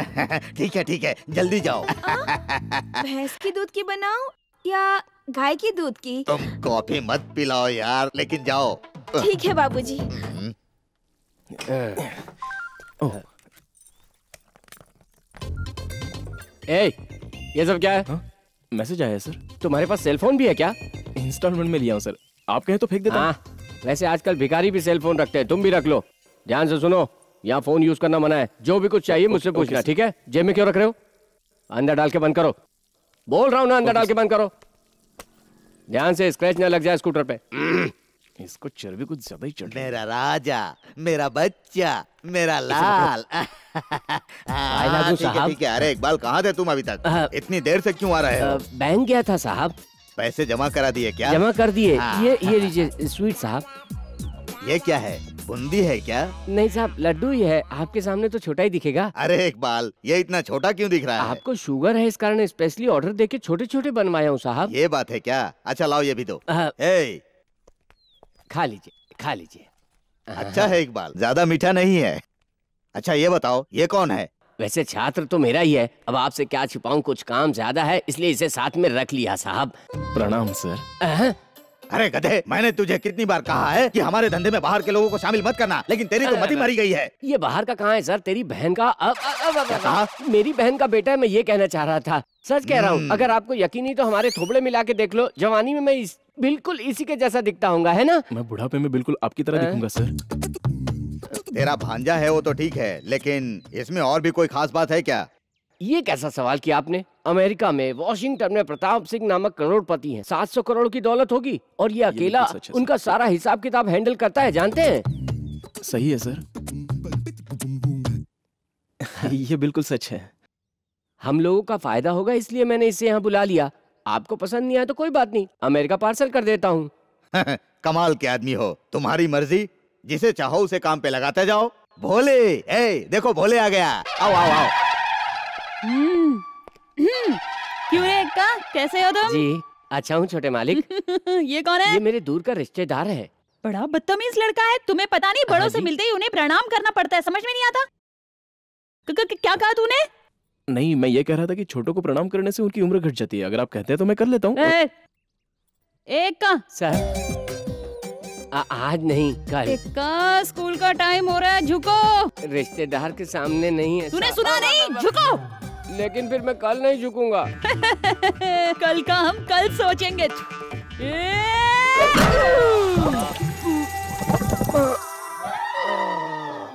ठीक है ठीक है जल्दी जाओ। भैंस की दूध की बनाऊँ या गाय की दूध की? तुम कॉफ़ी मत पिलाओ यार लेकिन जाओ। ठीक है बाबूजी। ए, ये सब क्या है? मैसेज आया सर। तुम्हारे पास सेलफोन भी है क्या? इंस्टॉलमेंट में लिया हूँ सर। आप कहें तो फेंक देता हाँ। वैसे आजकल भिखारी भी सेल फ़ोन रखते हैं तुम भी रख लो। ध्यान से सुनो यहाँ फ़ोन यूज़ करना मना है। जो भी कुछ चाहिए मुझसे पूछना ठीक है? जेब में क्यों रख रहे हो? अंदर डाल के बंद करो। बोल रहा हूँ ना अंदर डाल के बंद करो। ध्यान से स्क्रैच ना लग जाए स्कूटर पे। इसको चर्बी कुछ ज़्यादा ही चढ़ मेरा राजा मेरा बच्चा मेरा लाल। हाँ, साहब। अरे इकबाल कहाँ थे तुम अभी तक? इतनी देर से क्यों आ रहे हो? बैंक गया था साहब। पैसे जमा करा दिए क्या? जमा कर दिए। हाँ, ये ये लीजिए स्वीट साहब। ये क्या है? बूंदी है क्या? नहीं साहब लड्डू ही है। आपके सामने तो छोटा ही दिखेगा। अरे इकबाल ये इतना छोटा क्यों दिख रहा है? आपको शुगर है इस कारण स्पेशली ऑर्डर देके छोटे छोटे बनवाया हूँ साहब। ये बात है क्या? अच्छा लाओ ये भी दो। ए, खा लीजिए खा लीजिए। अच्छा है इकबाल ज़्यादा मीठा नहीं है। अच्छा ये बताओ ये कौन है? वैसे छात्र तो मेरा ही है अब आपसे क्या छिपाऊं कुछ काम ज़्यादा है इसलिए इसे साथ में रख लिया साहब। प्रणाम सर। अरे गधे मैंने तुझे कितनी बार कहा है कि हमारे धंधे में बाहर के लोगों को शामिल मत करना लेकिन तेरी तो मती मरी गई है। ये बाहर का कहाँ है सर? तेरी बहन का अब अब मेरी बहन का बेटा है मैं ये कहना चाह रहा था। सच कह रहा हूँ हम्म। अगर आपको यकीन नहीं तो हमारे थोबड़े मिला के देख लो जवानी में मैं इस, बिल्कुल इसी के जैसा दिखता हूँ है ना? मैं बुढ़ापे में बिल्कुल आपकी तरह? दिखूँगा सर। तेरा भांजा है वो तो ठीक है लेकिन इसमें और भी कोई खास बात है क्या? ये कैसा सवाल किया आपने? अमेरिका में वॉशिंगटन में प्रताप सिंह नामक करोड़पति हैं। 700 करोड़ की दौलत होगी। और ये अकेला है, उनका सारा हिसाब किताब हैंडल करता है जानते हैं? सही है सर। ये बिल्कुल सच है। हम लोगों का फ़ायदा होगा इसलिए मैंने इसे यहाँ बुला लिया। आपको पसंद नहीं आया तो कोई बात नहीं अमेरिका पार्सल कर देता हूँ। कमाल के आदमी हो। तुम्हारी मर्ज़ी जिसे चाहो उसे काम पे लगाते जाओ। भोले ए देखो भोले आ गया। आओ आओ आओ। क्यों रे अक्का कैसे हो तुम? जी अच्छा हूँ छोटे मालिक। ये कौन है? ये मेरे दूर का रिश्तेदार है। बड़ा बदतमीज लड़का है। तुम्हें पता नहीं बड़ों हाँ से मिलते ही उन्हें प्रणाम करना पड़ता है। समझ में नहीं आता? क- क- क्या कहा तूने? नहीं मैं ये कह रहा था कि छोटों को प्रणाम करने से उनकी उम्र घट जाती है। अगर आप कहते हैं तो मैं कर लेता हूँ। एक का सर आ, आज नहीं कल। का स्कूल का टाइम हो रहा है झुको। रिश्तेदार के सामने नहीं है। तूने सुना नहीं? झुको। लेकिन फिर मैं कल नहीं झुकूँगा। कल का हम कल सोचेंगे।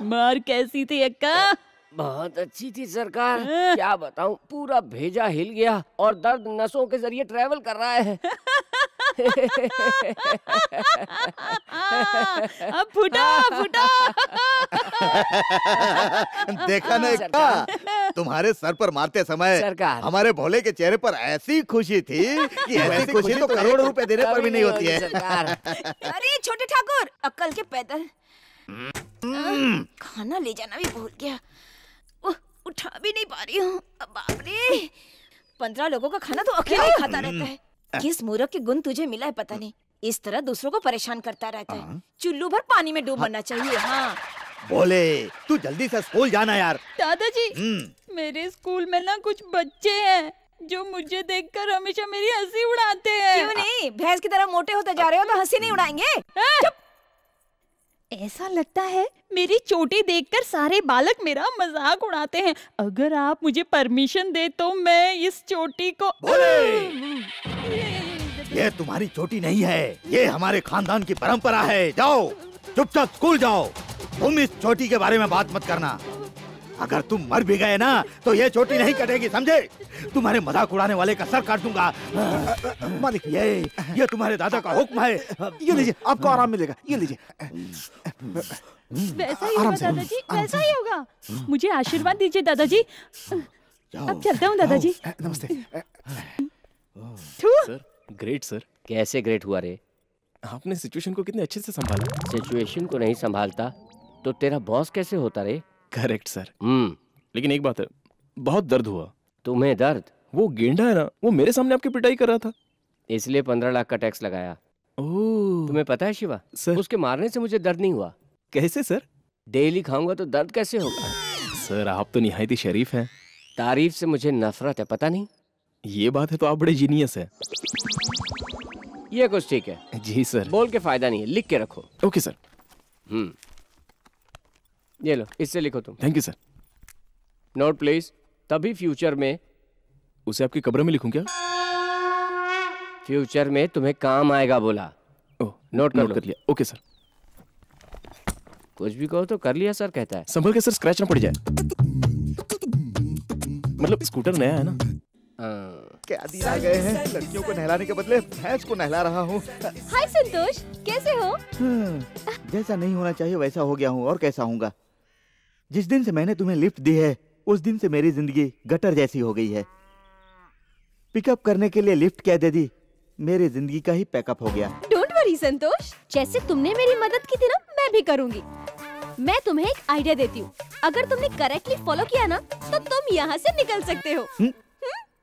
मार कैसी थी अक्का? बहुत अच्छी थी सरकार। क्या बताऊँ पूरा भेजा हिल गया और दर्द नसों के ज़रिए ट्रेवल कर रहा है। अब फुटा फुटा। देखा ना सरकार। का तुम्हारे सर पर मारते समय सरकार। हमारे भोले के चेहरे पर ऐसी खुशी थी कि ऐसी खुशी तो करोड़ रुपए देने पर भी नहीं होती है। अरे छोटे ठाकुर अक्कल के पैदल। खाना ले जाना भी भूल गया। उठा भी नहीं पा रही हूँ। बाप रे। पंद्रह लोगों का खाना तो अकेले ही खाता रहता है। किस मूर्ख के गुण तुझे मिला है पता नहीं। इस तरह दूसरों को परेशान करता रहता है। चुल्लू भर पानी में डूब मरना चाहिए हाँ। भोले तू जल्दी से स्कूल जाना यार। दादाजी हम्म। मेरे स्कूल में ना कुछ बच्चे हैं जो मुझे देखकर हमेशा मेरी हँसी उड़ाते हैं। क्यों नहीं? भैंस की तरह मोटे होते जा रहे हो तो हँसी नहीं उड़ाएँगे? ऐसा लगता है मेरी चोटी देखकर सारे बालक मेरा मज़ाक उड़ाते हैं। अगर आप मुझे परमिशन दे तो मैं इस चोटी को ये तुम्हारी चोटी नहीं है। ये हमारे खानदान की परंपरा है। जाओ चुपचाप स्कूल जाओ। तुम इस चोटी के बारे में बात मत करना। अगर तुम मर भी गए ना तो ये चोटी नहीं कटेगी समझे? तुम्हारे मज़ाक उड़ाने वाले का सर काट दूँगा। मालिक ये ये तुम्हारे दादा का हुक्म है। ये लीजिए आपको आराम मिलेगा। ये लीजिए। वैसा ही होगा दादाजी वैसा ही होगा। मुझे आशीर्वाद दीजिए दादाजी। अब चलता हूँ दादाजी। नमस्ते। सर। ग्रेट सर कैसे ग्रेट हुआ रे? आपने सिचुएशन को कितने अच्छे से संभाला। सिचुएशन को नहीं संभालता तो तेरा बॉस कैसे होता रे? Correct sir hmm. लेकिन एक बात है बहुत दर्द हुआ। तुम्हें दर्द? वो गेंडा है ना वो मेरे सामने आपकी पिटाई कर रहा था। इसलिए पंद्रह लाख का टैक्स लगाया। ओह तुम्हें पता है शिवा सर उसके मारने से मुझे दर्द नहीं हुआ। कैसे सर डेली खाऊँगा तो दर्द कैसे होगा? सर आप तो निहायती शरीफ हैं। तारीफ़ से मुझे नफरत है पता नहीं। ये बात है तो आप बड़े जीनियस है। ये कुछ ठीक है। जी सर। बोल के फ़ायदा नहीं है लिख के रखो। Okay sir. हम्म। ये लो इससे लिखो तुम। Thank you sir note please तभी फ्यूचर में उसे आपकी कब्र में लिखूं क्या? फ्यूचर में तुम्हें काम आएगा बोला। ओह नोट कर नोट कर लिया। ओके सर कुछ भी कहो तो कर लिया सर कहता है। संभल के सर स्क्रैच ना पड़ जाए। मतलब स्कूटर नया है ना। क्या दिन आ गए हैं? लड़कियों को नहलाने के बदले भैंस को नहला रहा हूँ। हाय संतोष कैसे हो? जैसा नहीं होना चाहिए वैसा हो गया हूँ और कैसा होऊँगा। जिस दिन से मैंने तुम्हें लिफ्ट दी है उस दिन से मेरी ज़िंदगी गटर जैसी हो गई है। पिकअप करने के लिए लिफ्ट क्या दे दी? मेरी ज़िंदगी का ही पैकअप हो गया। डोंट वरी संतोष जैसे तुमने मेरी मदद की थी ना मैं भी करूँगी। मैं तुम्हें एक आइडिया देती हूँ। अगर तुमने करेक्टली फॉलो किया ना तो तुम यहाँ से निकल सकते हो।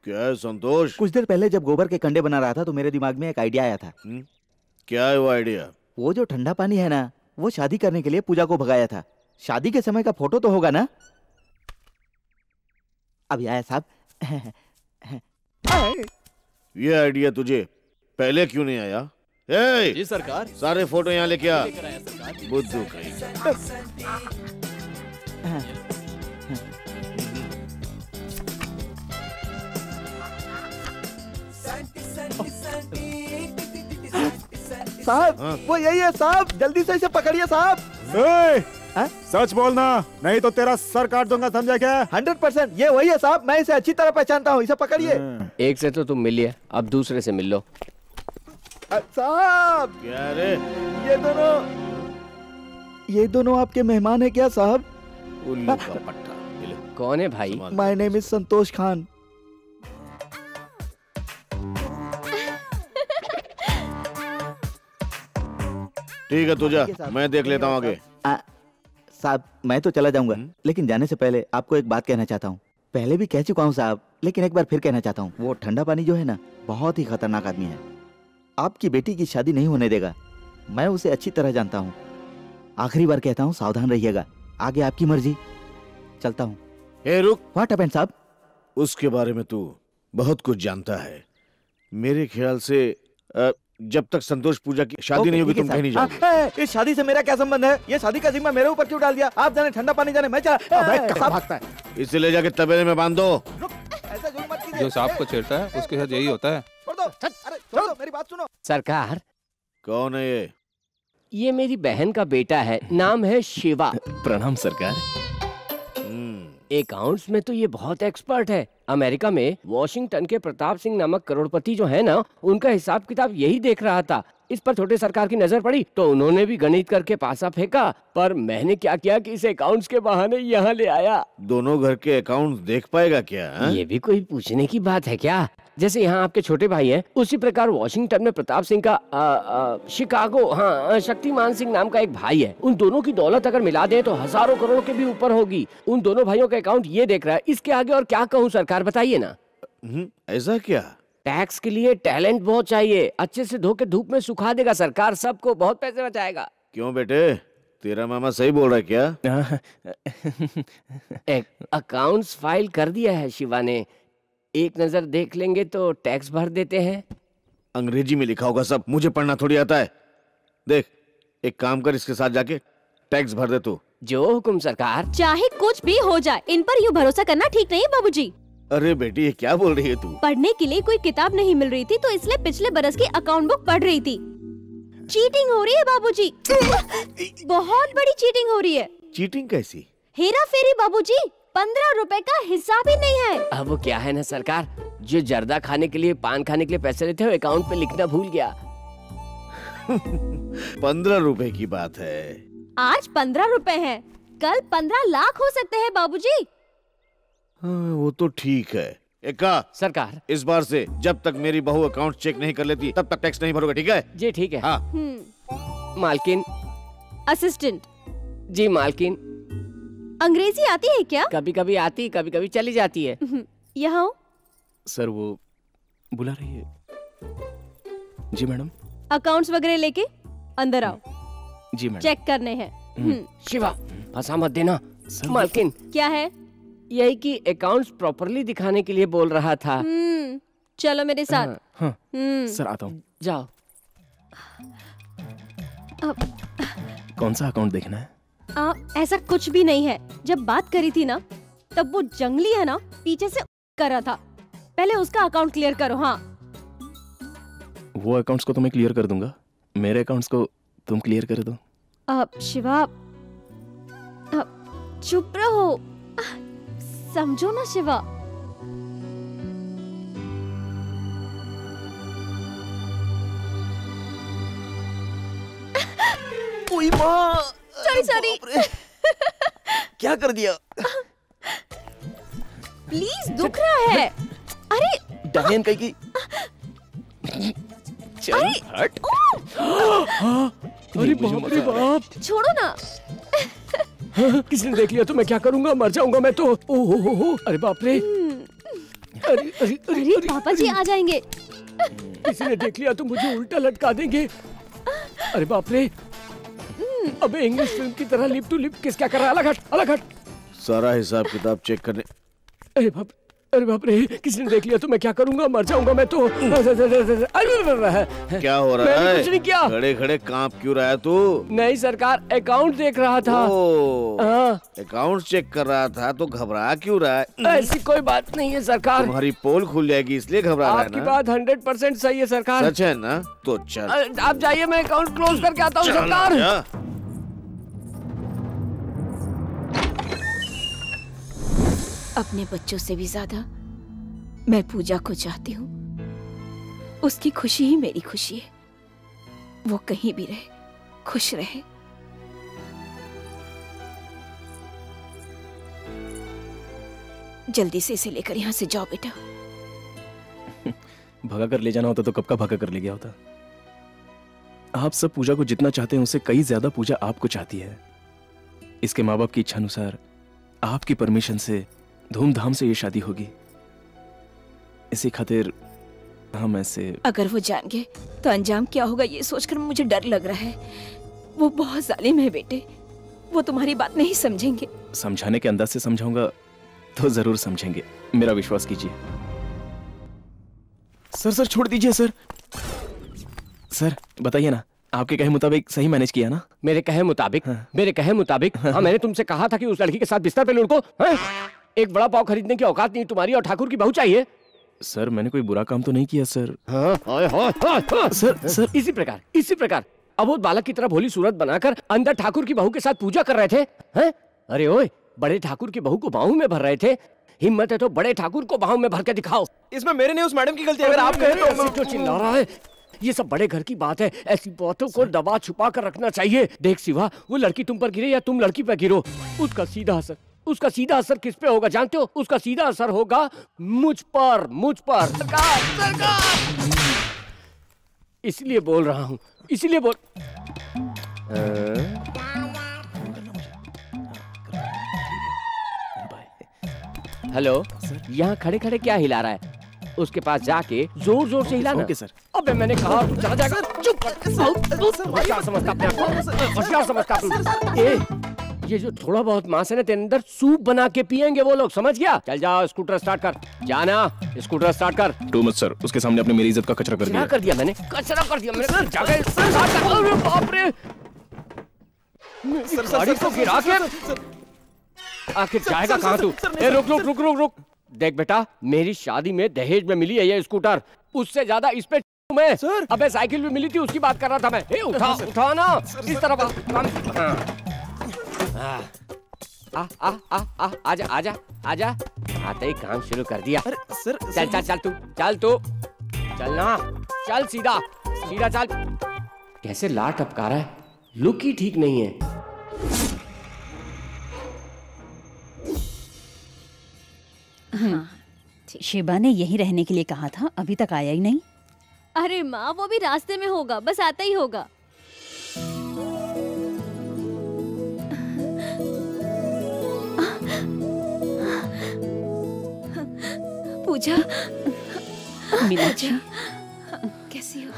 क्या है संतोष? कुछ देर पहले जब गोबर के कंडे बना रहा था तो मेरे दिमाग में एक आइडिया आया था। क्या है वो आइडिया वो जो ठंडा पानी है ना वो शादी करने के लिए पूजा को भगाया था। शादी के समय का फ़ोटो तो होगा ना? अभी आया साहब ये आइडिया तुझे पहले क्यों नहीं आया? ए, जी सरकार। सारे फ़ोटो यहाँ लेके आ। आया बुद्धू कहीं। साहब वो यही है साहब जल्दी से इसे पकड़िए साहब। सच बोलना नहीं तो तेरा सर काट दूँगा समझा क्या? हंड्रेड परसेंट ये वही है साहब मैं इसे अच्छी तरह पहचानता हूँ इसे पकड़िए। एक से तो तुम मिलिए अब दूसरे से मिल। लो साहब! ये दोनों ये दोनों आपके मेहमान है क्या साहब? उल्लू का पट्टा ये ले, कौन है भाई? My name is Santosh Khan. ठीक है तू जा मैं देख लेता हूँ आगे। साहब मैं तो चला जाऊँगा लेकिन जाने से पहले आपको एक बात कहना चाहता हूँ। पहले भी कह चुका हूँ साहब लेकिन एक बार फिर कहना चाहता हूँ वो ठंडा पानी जो है ना बहुत ही खतरनाक आदमी है। आपकी बेटी की शादी नहीं होने देगा। मैं उसे अच्छी तरह जानता हूँ। आखिरी बार कहता हूँ सावधान रहिएगा। आगे आपकी मर्ज़ी। चलता हूँ। ए रुक। व्हाट हैपेंड साहब? उसके बारे में तू बहुत कुछ जानता है। मेरे ख्याल से अ, जब तक संतोष पूजा की शादी नहीं होगी तुम कहीं नहीं जाओगे। हाँ, इस शादी से मेरा क्या संबंध है? ये शादी का जिम्मा मेरे ऊपर क्यों डाल दिया? आप जाने ठंडा पानी जाने मैं चला है? इसे ले जाके तबेले में बाँध दो। जो सांप को छेड़ता है उसके साथ यही होता है। छोड़ दो। अरे छोड़ दो मेरी बात सुनो। सरकार। कौन है ये? ये मेरी बहन का बेटा है नाम है शिवा। प्रणाम सरकार। अकाउंट्स में तो ये बहुत एक्सपर्ट है। अमेरिका में वॉशिंगटन के प्रताप सिंह नामक करोड़पति जो है ना उनका हिसाब किताब यही देख रहा था। इस पर छोटे सरकार की नज़र पड़ी तो उन्होंने भी गणित करके पासा फेंका पर मैंने क्या किया कि इसे अकाउंट्स के बहाने यहाँ ले आया? दोनों घर के अकाउंट्स देख पाएगा क्या है? ये भी कोई पूछने की बात है क्या? जैसे यहाँ आपके छोटे भाई हैं उसी प्रकार वॉशिंगटन में प्रताप सिंह का आ, आ, शिकागो हाँ शक्तिमान सिंह नाम का एक भाई है। उन दोनों की दौलत अगर मिला दें तो हज़ारों करोड़ के भी ऊपर होगी। उन दोनों भाइयों का अकाउंट ये देख रहा है। इसके आगे और क्या कहूँ सरकार बताइए ना। हम्म, ऐसा क्या? टैक्स के लिए टैलेंट बहुत चाहिए। अच्छे से धो के धूप में सुखा देगा सरकार सबको बहुत पैसे बचाएगा। क्यों बेटे? तेरा मामा सही बोल रहा है क्या? अकाउंट्स फ़ाइल कर दिया है शिवा ने। एक नज़र देख लेंगे तो टैक्स भर देते हैं। अंग्रेज़ी में लिखा होगा सब मुझे पढ़ना थोड़ी आता है। देख एक काम कर इसके साथ जाके टैक्स भर दे तू। जो हुकुम सरकार। चाहे कुछ भी हो जाए इन पर यूँ भरोसा करना ठीक नहीं बाबूजी। अरे बेटी ये क्या बोल रही है तू? पढ़ने के लिए कोई किताब नहीं मिल रही थी तो इसलिए पिछले बरस की अकाउंट बुक पढ़ रही थी। चीटिंग हो रही है बाबूजी। बहुत बड़ी चीटिंग हो रही है। चीटिंग कैसी? हेरा फेरी बाबूजी। पंद्रह रुपए का हिसाब ही नहीं है। अब वो क्या है ना सरकार? जो जर्दा खाने के लिए पान खाने के लिए पैसे लेते हो अकाउंट पे लिखना भूल गया। पंद्रह रुपए की बात है। आज पंद्रह रुपए है। कल पंद्रह लाख हो सकते हैं बाबूजी। हाँ, वो तो ठीक है। एका सरकार। इस बार से जब तक मेरी बहू अकाउंट चेक नहीं कर लेती तब तक टैक्स नहीं भरोगे ठीक है? जी ठीक है। हाँ। हम्म, मालकिन। असिस्टेंट जी मालकिन। अंग्रेज़ी आती है क्या? कभी कभी आती कभी कभी चली जाती है। हम्म, यहाँ। सर वो बुला रही है। जी मैडम। अकाउंट्स वगैरह लेके अंदर आओ। जी मैडम। चेक करने हैं। हम्म, शिवा फंसा मत देना। मालकिन। क्या है? यही कि अकाउंट्स प्रॉपरली दिखाने के लिए बोल रहा था। हम्म, चलो मेरे साथ। हाँ। हम्म, सर आता हूँ। जाओ। अब कौन सा अकाउंट देखना है? आ, ऐसा कुछ भी नहीं है। जब बात करी थी ना तब वो जंगली है ना पीछे से कर रहा था। पहले उसका अकाउंट क्लियर करो हाँ। वो अकाउंट्स को तो मैं क्लियर कर दूँगा। मेरे अकाउंट्स को तुम क्लियर कर दो। अब शिवा अब चुप रहो। समझो ना शिवा। ओए माँ! सॉरी सॉरी क्या कर दिया? प्लीज़ दुख रहा है। अरे डायन कहीं की। चल हट। अरे बाप रे बाप। छोड़ो ना। किसी ने देख लिया तो मैं क्या करूँगा? मर जाऊँगा मैं तो। ओ हो हो हो। अरे बाप रे। अरे अरे अरे अरे पापा जी आ जाएँगे। किसी ने देख लिया तो मुझे उल्टा लटका देंगे। अरे बाप रे। अबे इंग्लिश फ़िल्म की तरह लिप टू लिप किस क्या कर रहा है? अलग हट अलग हट। सारा हिसाब किताब चेक करने अरे बाप अरे बाप रे किसी ने देख लिया तो मैं क्या करूँगा? मर जाऊँगा मैं तो। क्या हो रहा है? कुछ नहीं किया। खड़े खड़े काँप क्यों रहा है तू? नहीं सरकार अकाउंट देख रहा था। हाँ। अकाउंट चेक कर रहा था तो घबरा क्यों रहा है? ऐसी कोई बात नहीं है सरकार। तुम्हारी पोल खुल जाएगी इसलिए घबरा रहा है आपकी बात हंड्रेड परसेंट सही है सरकार। सच है ना? तो चल। आप जाइए मैं अकाउंट क्लोज करके आता हूँ सरकार। अपने बच्चों से भी ज़्यादा मैं पूजा को चाहती हूँ। उसकी खुशी ही मेरी खुशी है। वो कहीं भी रहे, खुश रहे। जल्दी से इसे लेकर यहाँ से जाओ बेटा। भगा कर ले जाना होता तो कब का भगा कर ले गया होता। आप सब पूजा को जितना चाहते हैं, उसे कई ज़्यादा पूजा आपको चाहती है। इसके माँ बाप की इच्छा अनुसार आपकी परमिशन से धूमधाम से ये शादी होगी। इसी खातिर हम ऐसे अगर वो जान गए तो अंजाम क्या होगा ये सोचकर मुझे डर लग रहा है। वो बहुत जालिम है बेटे। वो तुम्हारी बात नहीं समझेंगे। समझाने के अंदाज से समझाऊँगा तो ज़रूर समझेंगे। मेरा विश्वास कीजिए। सर सर छोड़ दीजिए सर। सर बताइए ना आपके कहे मुताबिक सही मैनेज किया ना? मेरे कहे मुताबिक? हाँ। मेरे कहे मुताबिक? हाँ। हाँ मैंने तुमसे कहा था कि उस लड़की के साथ बिस्तर पे लुढ़को हैं? एक बड़ा पाव खरीदने की औकात नहीं तुम्हारी और ठाकुर की बहू चाहिए। सर मैंने कोई बुरा काम तो नहीं किया सर। हाँ, हाँ, हाँ, हाँ, हाँ। Sir sir. इसी प्रकार इसी प्रकार। अबोध बालक की तरह भोली सूरत बनाकर अंदर ठाकुर की बहू के साथ पूजा कर रहे थे हैं? अरे ओए बड़े ठाकुर की बहू को बाहू में भर रहे थे। हिम्मत है तो बड़े ठाकुर को बाहू में भर के दिखाओ। इसमें मेरे नहीं उस मैडम की गलती अगर आप कहें तो तो चिल्ला रहा है? ये सब बड़े घर की बात है। ऐसी बातों को दबा छुपा कर रखना चाहिए। देख सिवा वो लड़की तुम पर गिरे या तुम लड़की पर गिरो? उसका सीधा असर उसका सीधा असर किस पे होगा जानते हो? उसका सीधा असर होगा मुझ पर मुझ पर। सरकार सरकार! इसलिए बोल रहा हूँ इसलिए बोल? हेलो? यहाँ खड़े खड़े क्या हिला रहा है? उसके पास जाके ज़ोर ज़ोर से हिलाना। Okay, sir. अबे मैंने कहा तू चला जाएगा चुप होशियार समझता अपने आप होशियार समझता तू ए ये जो थोड़ा बहुत मांस है ना तेरे अंदर सूप बना के पियेंगे वो लोग समझ गया? चल जा स्कूटर स्टार्ट कर। जाना स्कूटर स्टार्ट कर। Too much sir. उसके सामने अपने मेरी इज़्ज़त का कचरा कर दिया। कर दिया मैंने? कचरा कर दिया मैंने। जाके स्टार्ट कर अरे बाप रे। सर, सर, गाड़ी सर, गिरा सर, के आखिर जाएगा सर, कहाँ सर, तू सर, ए सर, रुक रुक सर, रुक रुक रुक। देख बेटा मेरी शादी में दहेज में मिली है ये स्कूटर। उससे ज़्यादा इस पे मैं। सर। अबे साइकिल भी मिली थी उसकी बात कर रहा था मैं। ए उठा सर, उठा ना। सर, इस तरफ़ आ। आ आ आ आ आजा आजा आजा। आते ही काम शुरू कर दिया। सर चल चल चल तू चल तू। चल ना। चल सीधा सीधा चल। कैसे लाट टपका रहा है? लुक ही ठीक नहीं है। हाँ। शिबा ने यहीं रहने के लिए कहा था अभी तक आया ही नहीं। अरे माँ वो भी रास्ते में होगा बस आता ही होगा। पूजा मीनाक्षी। कैसी हो?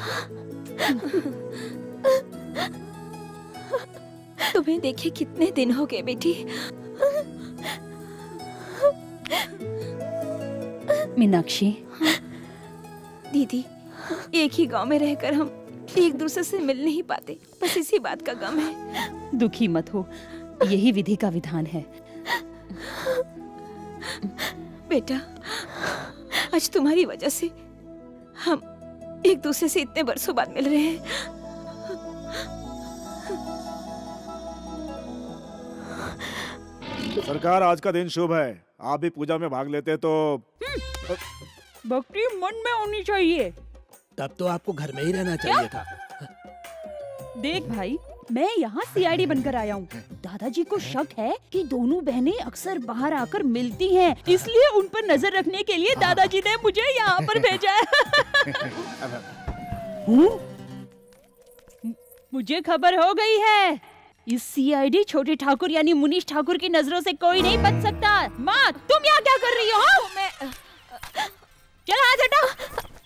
तुम्हें देखे कितने दिन हो गए बेटी। मीनाक्षी। दीदी एक ही गाँव में रहकर हम एक दूसरे से मिल नहीं पाते। बस इसी बात का गम है। दुखी मत हो। यही विधि का विधान है। बेटा आज तुम्हारी वजह से हम एक दूसरे से इतने बरसों बाद मिल रहे हैं। सरकार आज का दिन शुभ है। आप भी पूजा में भाग लेते तो बकरी मन में होनी चाहिए। तब तो आपको घर में ही रहना चाहिए था। देख भाई मैं यहाँ सीआईडी बनकर आया हूँ। दादाजी को शक है कि दोनों बहनें अक्सर बाहर आकर मिलती हैं, इसलिए उन पर नज़र रखने के लिए दादाजी ने मुझे यहाँ पर भेजा है। मुझे खबर हो गई है। इस सीआईडी छोटे ठाकुर यानी मुनीश ठाकुर की नज़रों से कोई नहीं बच सकता। माँ तुम यहाँ क्या कर रही हो मैं चल आ हटा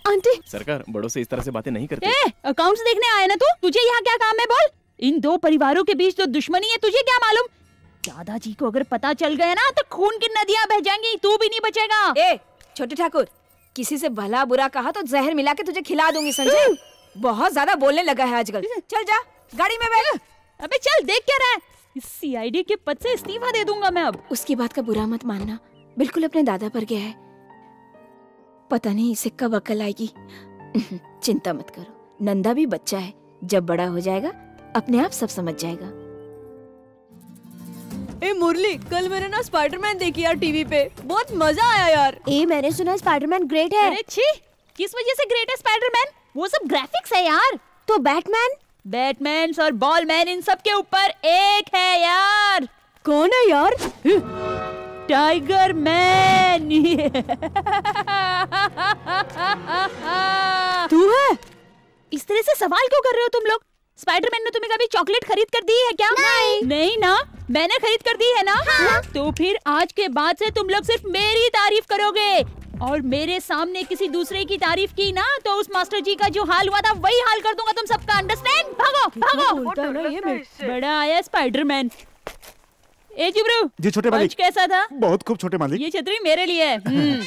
आंटी। सरकार बड़ों से इस तरह से बातें नहीं करते। अकाउंट्स देखने आए ना तू? तुझे यहाँ क्या काम है बोल। इन दो परिवारों के बीच तो दुश्मनी है तुझे क्या मालूम? दादाजी को अगर पता चल गया ना तो खून की नदियाँ बह जाएँगी तू भी नहीं बचेगा। ए छोटे ठाकुर किसी से भला बुरा कहा तो जहर मिला के तुझे खिला दूँगी समझे? बहुत ज़्यादा बोलने लगा है आजकल। चल जा गाड़ी में बैठ। अबे चल देख क्या रहा है। इस सीआईडी के पद से इस्तीफा दे दूँगा मैं अब। उसकी बात का बुरा मत मानना। बिल्कुल अपने दादा पर गया है। पता नहीं इसे कब अकल आएगी। चिंता मत करो। नंदा भी बच्चा है। जब बड़ा हो जाएगा अपने आप सब समझ जाएगा। ए मुरली कल मैंने ना स्पाइडरमैन देखी यार टीवी पे। बहुत मज़ा आया यार। ए मैंने सुना स्पाइडरमैन ग्रेट है। अरे छी किस वजह से ग्रेट है स्पाइडरमैन वो सब ग्राफिक्स है यार। तो बैटमैन बैटमैन और बॉलमैन इन सब के ऊपर एक है यार। कौन है यार? Tiger man. तू है? इस तरह से सवाल क्यों कर रहे हो तुम लोग? स्पाइडरमैन ने तुम्हें कभी चॉकलेट खरीद कर दी है क्या? नहीं। नहीं ना? मैंने खरीद कर दी है ना? हाँ। तो फिर आज के बाद से तुम लोग सिर्फ़ मेरी तारीफ़ करोगे। और मेरे सामने किसी दूसरे की तारीफ़ की ना तो उस मास्टर जी का जो हाल हुआ था वही हाल कर दूँगा तुम सबका अंडरस्टैंड भागो भागो। बोलता है ना ये मैं बड़ा आया स्पाइडरमैन ए जुबरू जी छोटे मालिक। कैसा था? बहुत खूब छोटे मालिक। ये छतरी मेरे लिए है। हम्म।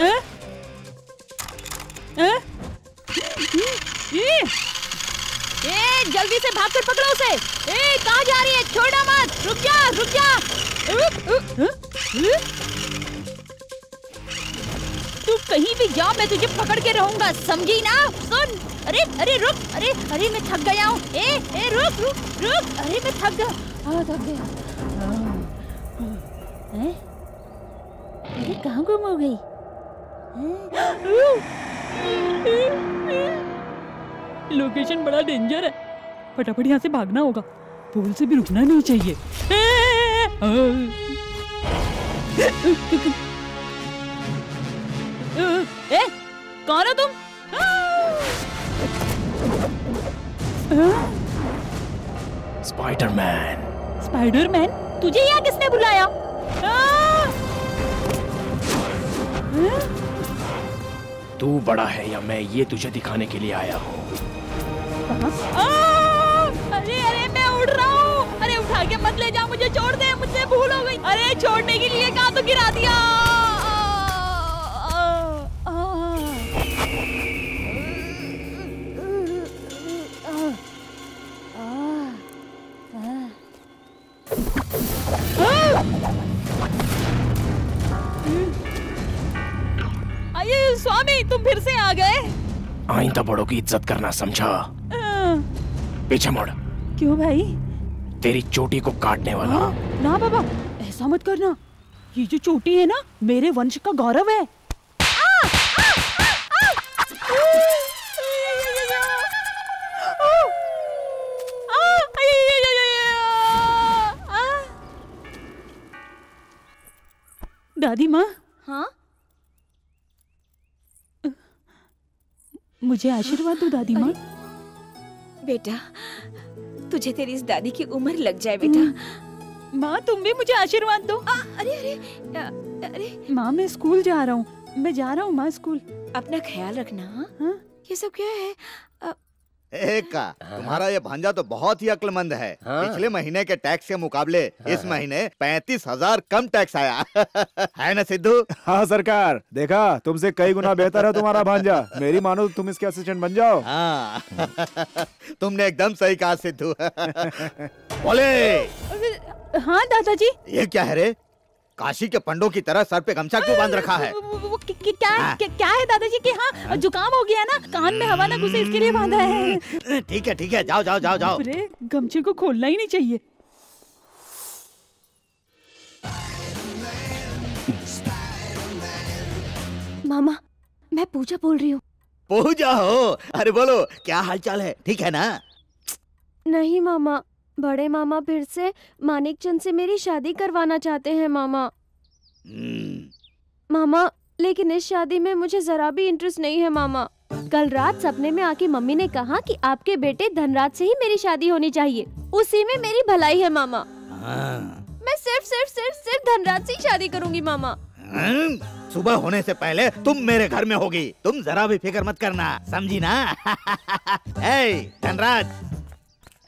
हैं? हैं? ये ए जल्दी से भाग कर पकड़ो उसे। ए कहाँ जा रही है? छोड़ना मत। रुक जा रुक जा। उ, उ, उ। तू कहीं भी जा मैं तुझे पकड़ के रहूँगा, समझी ना? सुन। अरे अरे, रुक, अरे अरे, मैं थक गया हूँ। ए ए, रुक रुक रुक। अरे, मैं थक गया। हाँ थक गया? अरे, कहाँ गुम हो गई? लोकेशन बड़ा डेंजर है। फटाफट यहाँ से भागना होगा। पुल से भी रुकना नहीं चाहिए। ए, कौन हो तुम? स्पाइडरमैन। स्पाइडरमैन? तुझे यहाँ किसने बुलाया? तू बड़ा है या मैं ये तुझे दिखाने के लिए आया हूँ। अरे अरे मैं उड़ रहा हूँ। अरे उठा के मत ले जा मुझे छोड़ दे मुझसे भूल हो गई। अरे छोड़ने के लिए कहा तो गिरा दिया? आइंदा बड़ों की इज़्ज़त करना समझा। आ, पीछे मुड़। क्यों भाई? तेरी चोटी को काटने वाला। हाँ, ना बाबा ऐसा मत करना। ये जो चोटी है ना मेरे वंश का गौरव है। दादी माँ? हाँ? मुझे आशीर्वाद दो दादी माँ। बेटा तुझे तेरी इस दादी की उम्र लग जाए बेटा। माँ तुम भी मुझे आशीर्वाद दो। आ, अरे अरे आ, अरे। माँ मैं स्कूल जा रहा हूँ। मैं जा रहा हूँ माँ स्कूल। अपना ख्याल रखना। हाँ? हाँ? ये सब क्या है? आ, एक का तुम्हारा ये भांजा तो बहुत ही अक्लमंद है। हाँ। पिछले महीने के टैक्स के मुकाबले हाँ। इस महीने पैंतीस हज़ार कम टैक्स आया। है ना सिद्धू? हाँ सरकार। देखा तुमसे कई गुना बेहतर है तुम्हारा भांजा। मेरी मानो तो तुम इसके असिस्टेंट बन जाओ। हाँ। तुमने एकदम सही कहा सिद्धू। बोले। हाँ दादाजी। ये क्या है रे? काशी के पंडों की तरह सर पे गमछा क्यों बाँध रखा है? वो- वो- कि- कि- क्या हाँ। क्या क्या है दादाजी कि? हाँ जुकाम हो गया ना कान में हवा ना घुसे इसके लिए बांधा है। ठीक है ठीक है जाओ जाओ जाओ जाओ। अरे गमछे को खोलना ही नहीं चाहिए। मामा मैं पूजा बोल रही हूँ। पूजा हो? अरे बोलो क्या हालचाल है? ठीक है ना? नहीं मामा बड़े मामा फिर से मानिक चंद से मेरी शादी करवाना चाहते हैं मामा। हम्म, मामा लेकिन इस शादी में मुझे जरा भी इंटरेस्ट नहीं है मामा। कल रात सपने में आके मम्मी ने कहा कि आपके बेटे धनराज से ही मेरी शादी होनी चाहिए। उसी में मेरी भलाई है मामा। हाँ, मैं सिर्फ़ सिर्फ़ सिर्फ़ सिर्फ़ धनराज से ही शादी करूँगी मामा। हम्म, सुबह होने से पहले तुम मेरे घर में होगी। तुम जरा भी फ़िक्र मत करना समझी ना? धनराज।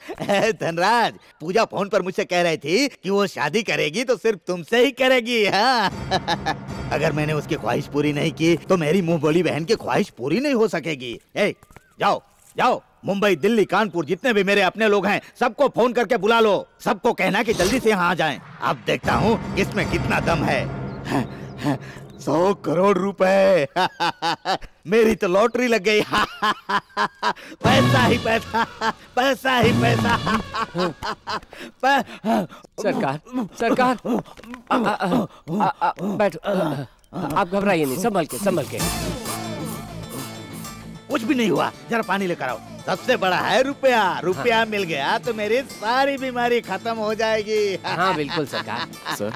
धनराज पूजा फ़ोन पर मुझसे कह रही थी कि वो शादी करेगी तो सिर्फ़ तुमसे ही करेगी हाँ? अगर मैंने उसकी ख्वाहिश पूरी नहीं की तो मेरी मुँह बोली बहन की ख्वाहिश पूरी नहीं हो सकेगी। ए, जाओ जाओ मुंबई दिल्ली कानपुर जितने भी मेरे अपने लोग हैं सबको फ़ोन करके बुला लो। सबको कहना कि जल्दी से यहाँ आ जाएँ। अब देखता हूँ इसमें कितना दम है। सौ करोड़ रुपए। मेरी तो लॉटरी लग गई। पैसा ही पैसा पैसा ही पैसा। सरकार सरकार। बैठ। आप घबराइए नहीं संभल के संभल के। कुछ भी नहीं हुआ जरा पानी लेकर आओ। सबसे बड़ा है रुपया। रुपया हाँ। मिल गया तो मेरी सारी बीमारी खत्म हो जाएगी। हाँ बिल्कुल सरकार। सर।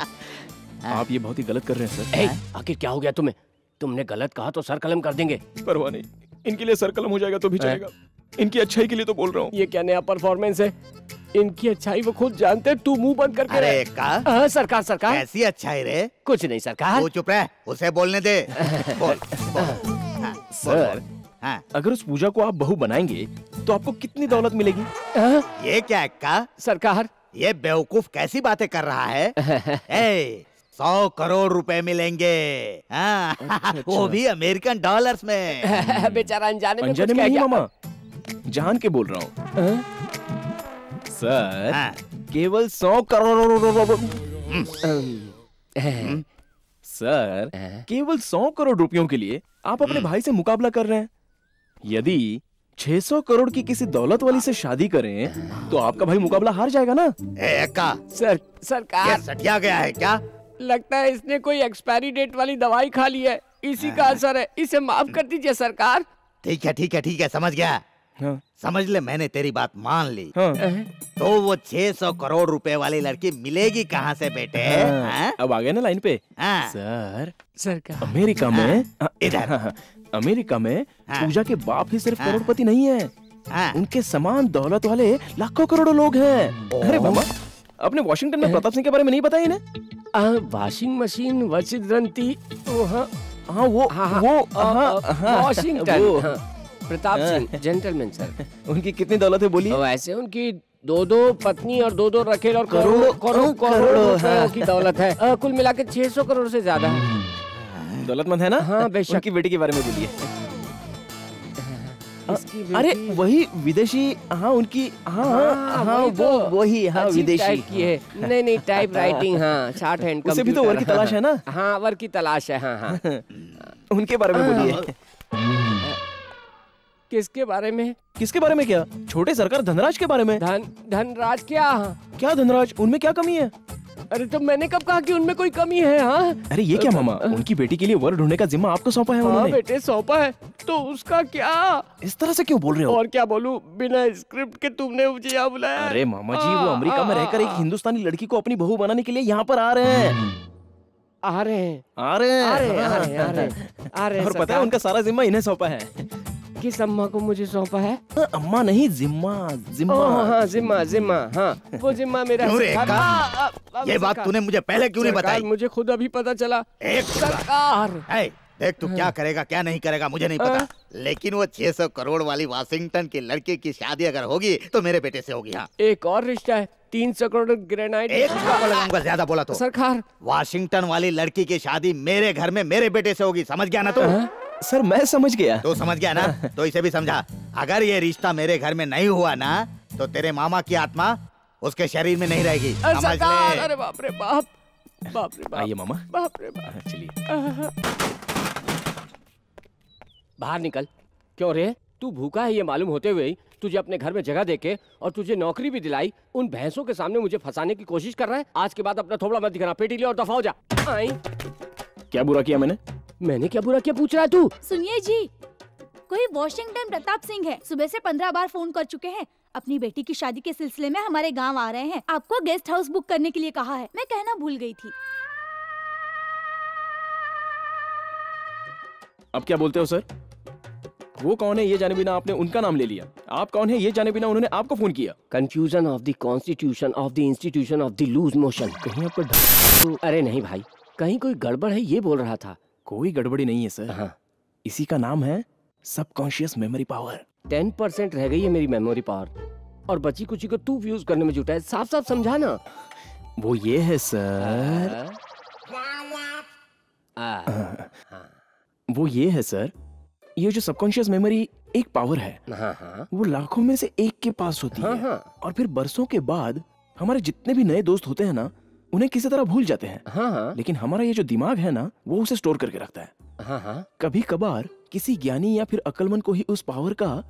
आप ये बहुत ही गलत कर रहे हैं सर। ए, आखिर क्या हो गया तुम्हें? तुमने गलत कहा तो सर कलम कर देंगे। परवाह नहीं। इनके लिए सर कलम हो जाएगा तो भी चलेगा इनकी अच्छाई के लिए तो बोल रहा हूँ। ये क्या नया परफॉर्मेंस है? इनकी अच्छाई वो खुद जानते हैं, तू मुँह बंद करके अरे का? हाँ, सरकार सरकार। कैसी अच्छाई रे? कुछ नहीं सरकार। तू चुप रह उसे बोलने दे। बोल, बोल। हाँ, सर हाँ। अगर उस पूजा को आप बहू बनाएँगे तो आपको कितनी दौलत मिलेगी? ये क्या है का? सरकार। ये बेवकूफ़ कैसी बातें कर रहा है? ए, सौ करोड़ रुपए मिलेंगे। हाँ, वो भी अमेरिकन डॉलर्स में। बेचारा अनजाने में अनजाने कुछ में नहीं मामा। जान के बोल रहा हूँ। सर केवल सौ करोड़ सर केवल सौ करोड़ रुपयों के लिए आप अपने भाई से मुकाबला कर रहे हैं। यदि 600 करोड़ की किसी दौलत वाली से शादी करें तो आपका भाई मुकाबला हार जाएगा ना? ए, का सर। सरकार। सटिया गया है क्या? लगता है इसने कोई एक्सपायरी डेट वाली दवाई खा ली है। इसी का असर है। इसे माफ़ कर दीजिए सरकार। ठीक है ठीक है ठीक है समझ गया। हाँ। समझ ले मैंने तेरी बात मान ली। हाँ। तो वो 600 करोड़ रुपए वाली लड़की मिलेगी कहाँ से बेटे? हाँ, हाँ? अब आ गए ना लाइन पे। हाँ। सर सरकार अमेरिका में इधर। हाँ, अमेरिका में हाँ। पूजा के बाप ही सिर्फ़ हाँ। करोड़पति नहीं है। हाँ। उनके समान दौलत वाले लाखों करोड़ों लोग हैं। अरे मामा अपने वॉशिंगटन में प्रताप सिंह के बारे में नहीं पता इन्हें? वॉशिंग मशीन वचित ग्रंथि। वो हाँ हाँ। वो हाँ, वो। Washington Pratap. Singh gentleman sir उनकी कितनी दौलत है बोलिए? वैसे उनकी दो दो पत्नी और दो दो रखेल और करोड़ों- करोड़ों करोड़ों। की दौलत है। कुल मिला के 600 करोड़ से ज़्यादा है। दौलतमंद है ना? हाँ बेशक। उनकी बेटी के बारे में बोलिए। अरे वही विदेशी हाँ उनकी हाँ हाँ हाँ वो तो। वही हाँ विदेशी। की है। नहीं नहीं टाइप राइटिंग हाँ शार्ट हैंड उसे भी तो वर्क की तलाश है ना? हाँ वर्क की तलाश है हाँ हाँ। उनके बारे में बोलिए। किसके बारे में? किसके बारे में क्या? छोटे सरकार धनराज के बारे में? धन धनराज क्या? क्या धनराज? उनमें क्या कमी है? अरे तो मैंने कब कहा कि उनमें कोई कमी है हाँ? अरे ये क्या मामा? उनकी बेटी के लिए वर ढूँढने का जिम्मा आपको सौंपा है हाँ उन्होंने बेटे सौंपा है। तो उसका क्या? इस तरह से क्यों बोल रहे हो? और क्या बोलूँ? बिना स्क्रिप्ट के तुमने मुझे यहाँ बुलाया। अरे मामा जी वो आ, अमेरिका में रहकर एक हिंदुस्तानी लड़की को अपनी बहू बनाने के लिए यहाँ पर आ रहे हैं आ रहे हैं। आ रहे हैं। आ रहे हैं, आ रहे हैं, आ रहे हैं, आ रहे हैं। और पता है उनका सारा जिम्मा इन्हें सौंपा है। किस अम्मा को मुझे सौंपा है? अम्मा नहीं जिम्मा जिम्मा। ओह, हाँ जिम्मा जिम्मा हाँ वो जिम्मा मेरा आ, आ, आ, ये बात। तूने मुझे पहले क्यों नहीं बताई? मुझे खुद अभी पता चला। एक सरकार। देख तू क्या करेगा क्या नहीं करेगा मुझे नहीं पता। लेकिन वो 600 करोड़ वाली वाशिंगटन की लड़के की शादी अगर होगी तो मेरे बेटे से होगी हाँ। एक और रिश्ता है तीन सौ करोड़ ग्रेनाइट। एक लगाऊँगा ज़्यादा बोला तो। सरकार। वाशिंगटन वाली लड़की की शादी मेरे घर में मेरे बेटे से होगी समझ गया ना तू? सर मैं समझ गया। तू समझ गया ना? तो इसे भी समझा। अगर ये रिश्ता मेरे घर में नहीं हुआ ना तो तेरे मामा की आत्मा उसके शरीर में नहीं रहेगी। समझ ले। अरे बाप रे बाप। बाप रे बाप। आइए मामा। बाप रे बाप। चलिए। बाहर निकल। क्यों रे? तू भूखा है ये मालूम होते हुए ही। तुझे अपने घर में जगह देके और तुझे नौकरी भी दिलाई। उन भैंसों के सामने मुझे फंसाने की कोशिश कर रहा है। आज के बाद अपना थोड़ा मत दिखाना। पेटी ले और दफ़ा हो जा। आई। क्या बुरा किया मैंने? मैंने क्या बुरा क्या पूछ रहा है तू? सुनिए जी कोई वॉशिंगटन प्रताप सिंह है। सुबह से पंद्रह बार फ़ोन कर चुके हैं। अपनी बेटी की शादी के सिलसिले में हमारे गाँव आ रहे हैं। आपको गेस्ट हाउस बुक करने के लिए कहा है। मैं कहना भूल गई थी। अब क्या बोलते हो सर? वो कौन है ये जाने बिना आपने उनका नाम ले लिया। आप कौन है ये जाने बिना उन्होंने आपको फ़ोन किया। Confusion of the constitution of the institution of the loose motion कहीं आपको अरे नहीं भाई कहीं कोई गड़बड़ है ये बोल रहा था। कोई गड़बड़ी नहीं है सर। हाँ। इसी का नाम है subconscious memory power. Ten percent रह गई है मेरी मेमोरी पावर। और बची कुची को तू यूज़ करने में जुटा है। साफ़ साफ़ समझा ना। वो ये है सर। आ, वो ये है सर। ये जो सबकॉन्शियस मेमोरी एक पावर है हाँ हाँ। वो लाखों में से एक के पास होती हाँ, है। हाँ। और फिर बरसों के बाद हमारे जितने भी नए दोस्त होते हैं ना उन्हें किसी तरह भूल जाते हैं। हाँ हाँ। लेकिन हमारा ये जो दिमाग है ना वो उसे स्टोर करके रखता है। हाँ हाँ। कभी कभार किसी ज्ञानी या फिर अक्लमंद को ही उस पावर का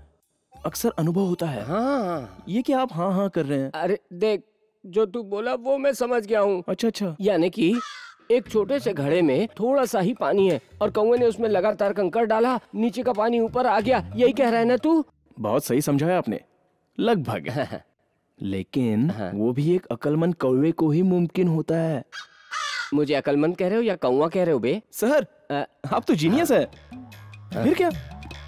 अक्सर अनुभव होता है। हाँ। ये क्या आप हाँ हाँ कर रहे हैं? अरे देख जो तू बोला वो मैं समझ गया हूँ। अच्छा अच्छा। यानी कि एक छोटे से घड़े में थोड़ा सा ही पानी है और कौवे ने उसमें लगातार कंकर डाला नीचे का पानी ऊपर आ गया। यही कह रहा है ना तू? बहुत सही समझाया आपने। लगभग। लेकिन हाँ। वो भी एक अकलमंद कौवे को ही मुमकिन होता है। मुझे अकलमंद कह रहे हो या कौवा कह रहे हो बे? सर आप तो जीनियस है। फिर क्या?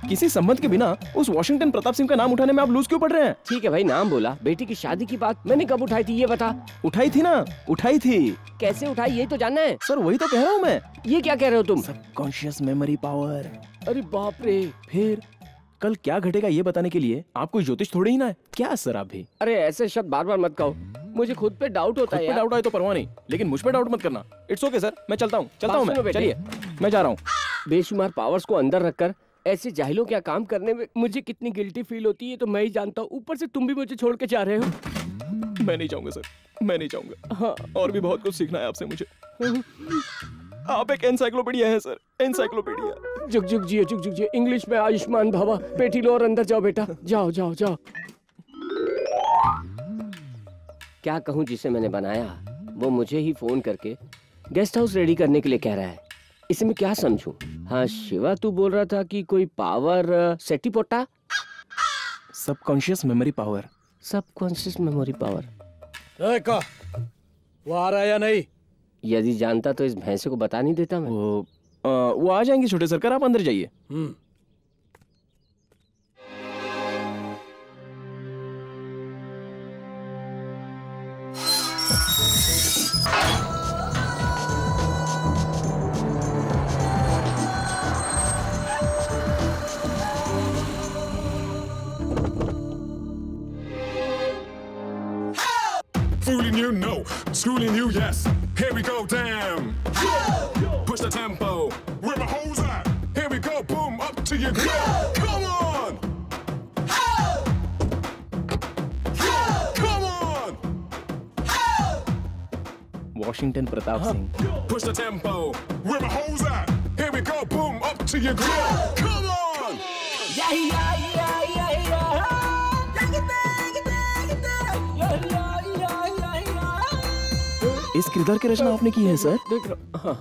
किसी संबंध के बिना उस वॉशिंगटन प्रताप सिंह का नाम उठाने में आप लूज क्यों पड़ रहे हैं? ठीक है भाई नाम बोला। बेटी की शादी की बात मैंने कब उठाई थी ये बता। उठाई थी ना? उठाई थी। कैसे उठाई यही तो जानना है। सर वही तो कह रहा हूँ मैं। ये क्या कह रहे हो तुम? कॉन्शियस मेमोरी पावर अरे बाप रे। फिर? कल क्या घटेगा ये बताने के लिए आपको ज्योतिष थोड़े ही ना है। क्या सर आप भी? अरे ऐसे शब्द बार बार मत कहो। मुझे खुद पे डाउट होता है डाउट आए तो परवाह नहीं लेकिन मुझ पे डाउट मत करना। इट्स ओके सर मैं चलता हूँ। चलता हूँ मैं। चलिए। मैं जा रहा हूँ। बेशुमार पावर्स को अंदर रखकर ऐसे जाहिलों क्या काम करने में मुझे कितनी गिल्टी फील होती है तो मैं ही जानता हूँ। ऊपर से तुम भी मुझे छोड़ के जा रहे हो। मैं नहीं जाऊँगा सर मैं नहीं जाऊँगा हाँ। और भी बहुत कुछ सीखना है आपसे मुझे। आप एक एनसाइक्लोपीडिया है सर एनसाइक्लोपीडिया जुग जुग जियो जुग जुग जियो। इंग्लिश में आयुष्मान भवा पेटी लो और अंदर जाओ बेटा। जाओ जाओ जाओ। क्या कहूँ जिसे मैंने बनाया वो मुझे ही फ़ोन करके गेस्ट हाउस रेडी करने के लिए कह रहा है। इसे मैं क्या समझूं? हाँ शिवा तू बोल रहा था कि कोई पावर सेटी पोटा subconscious memory power subconscious memory power वो आ रहा है या नहीं? यदि जानता तो इस भैंसे को बता नहीं देता मैं वो आ, वो आ जाएँगे छोटे सरकार आप अंदर जाइए हम्म Fooling you, no. Schooling you, yes. Here we go, damn. Yo! Push the tempo. Where my hoes at? Here we go, boom, up to your go. Come on! Washington Pratap huh. Singh. Push the tempo. Where my hoes at? Here we go, boom, up to your grill. Come on! Yeah, yeah, yeah. इस किरदार की रचना आपने की है sir? देख रहा हाँ,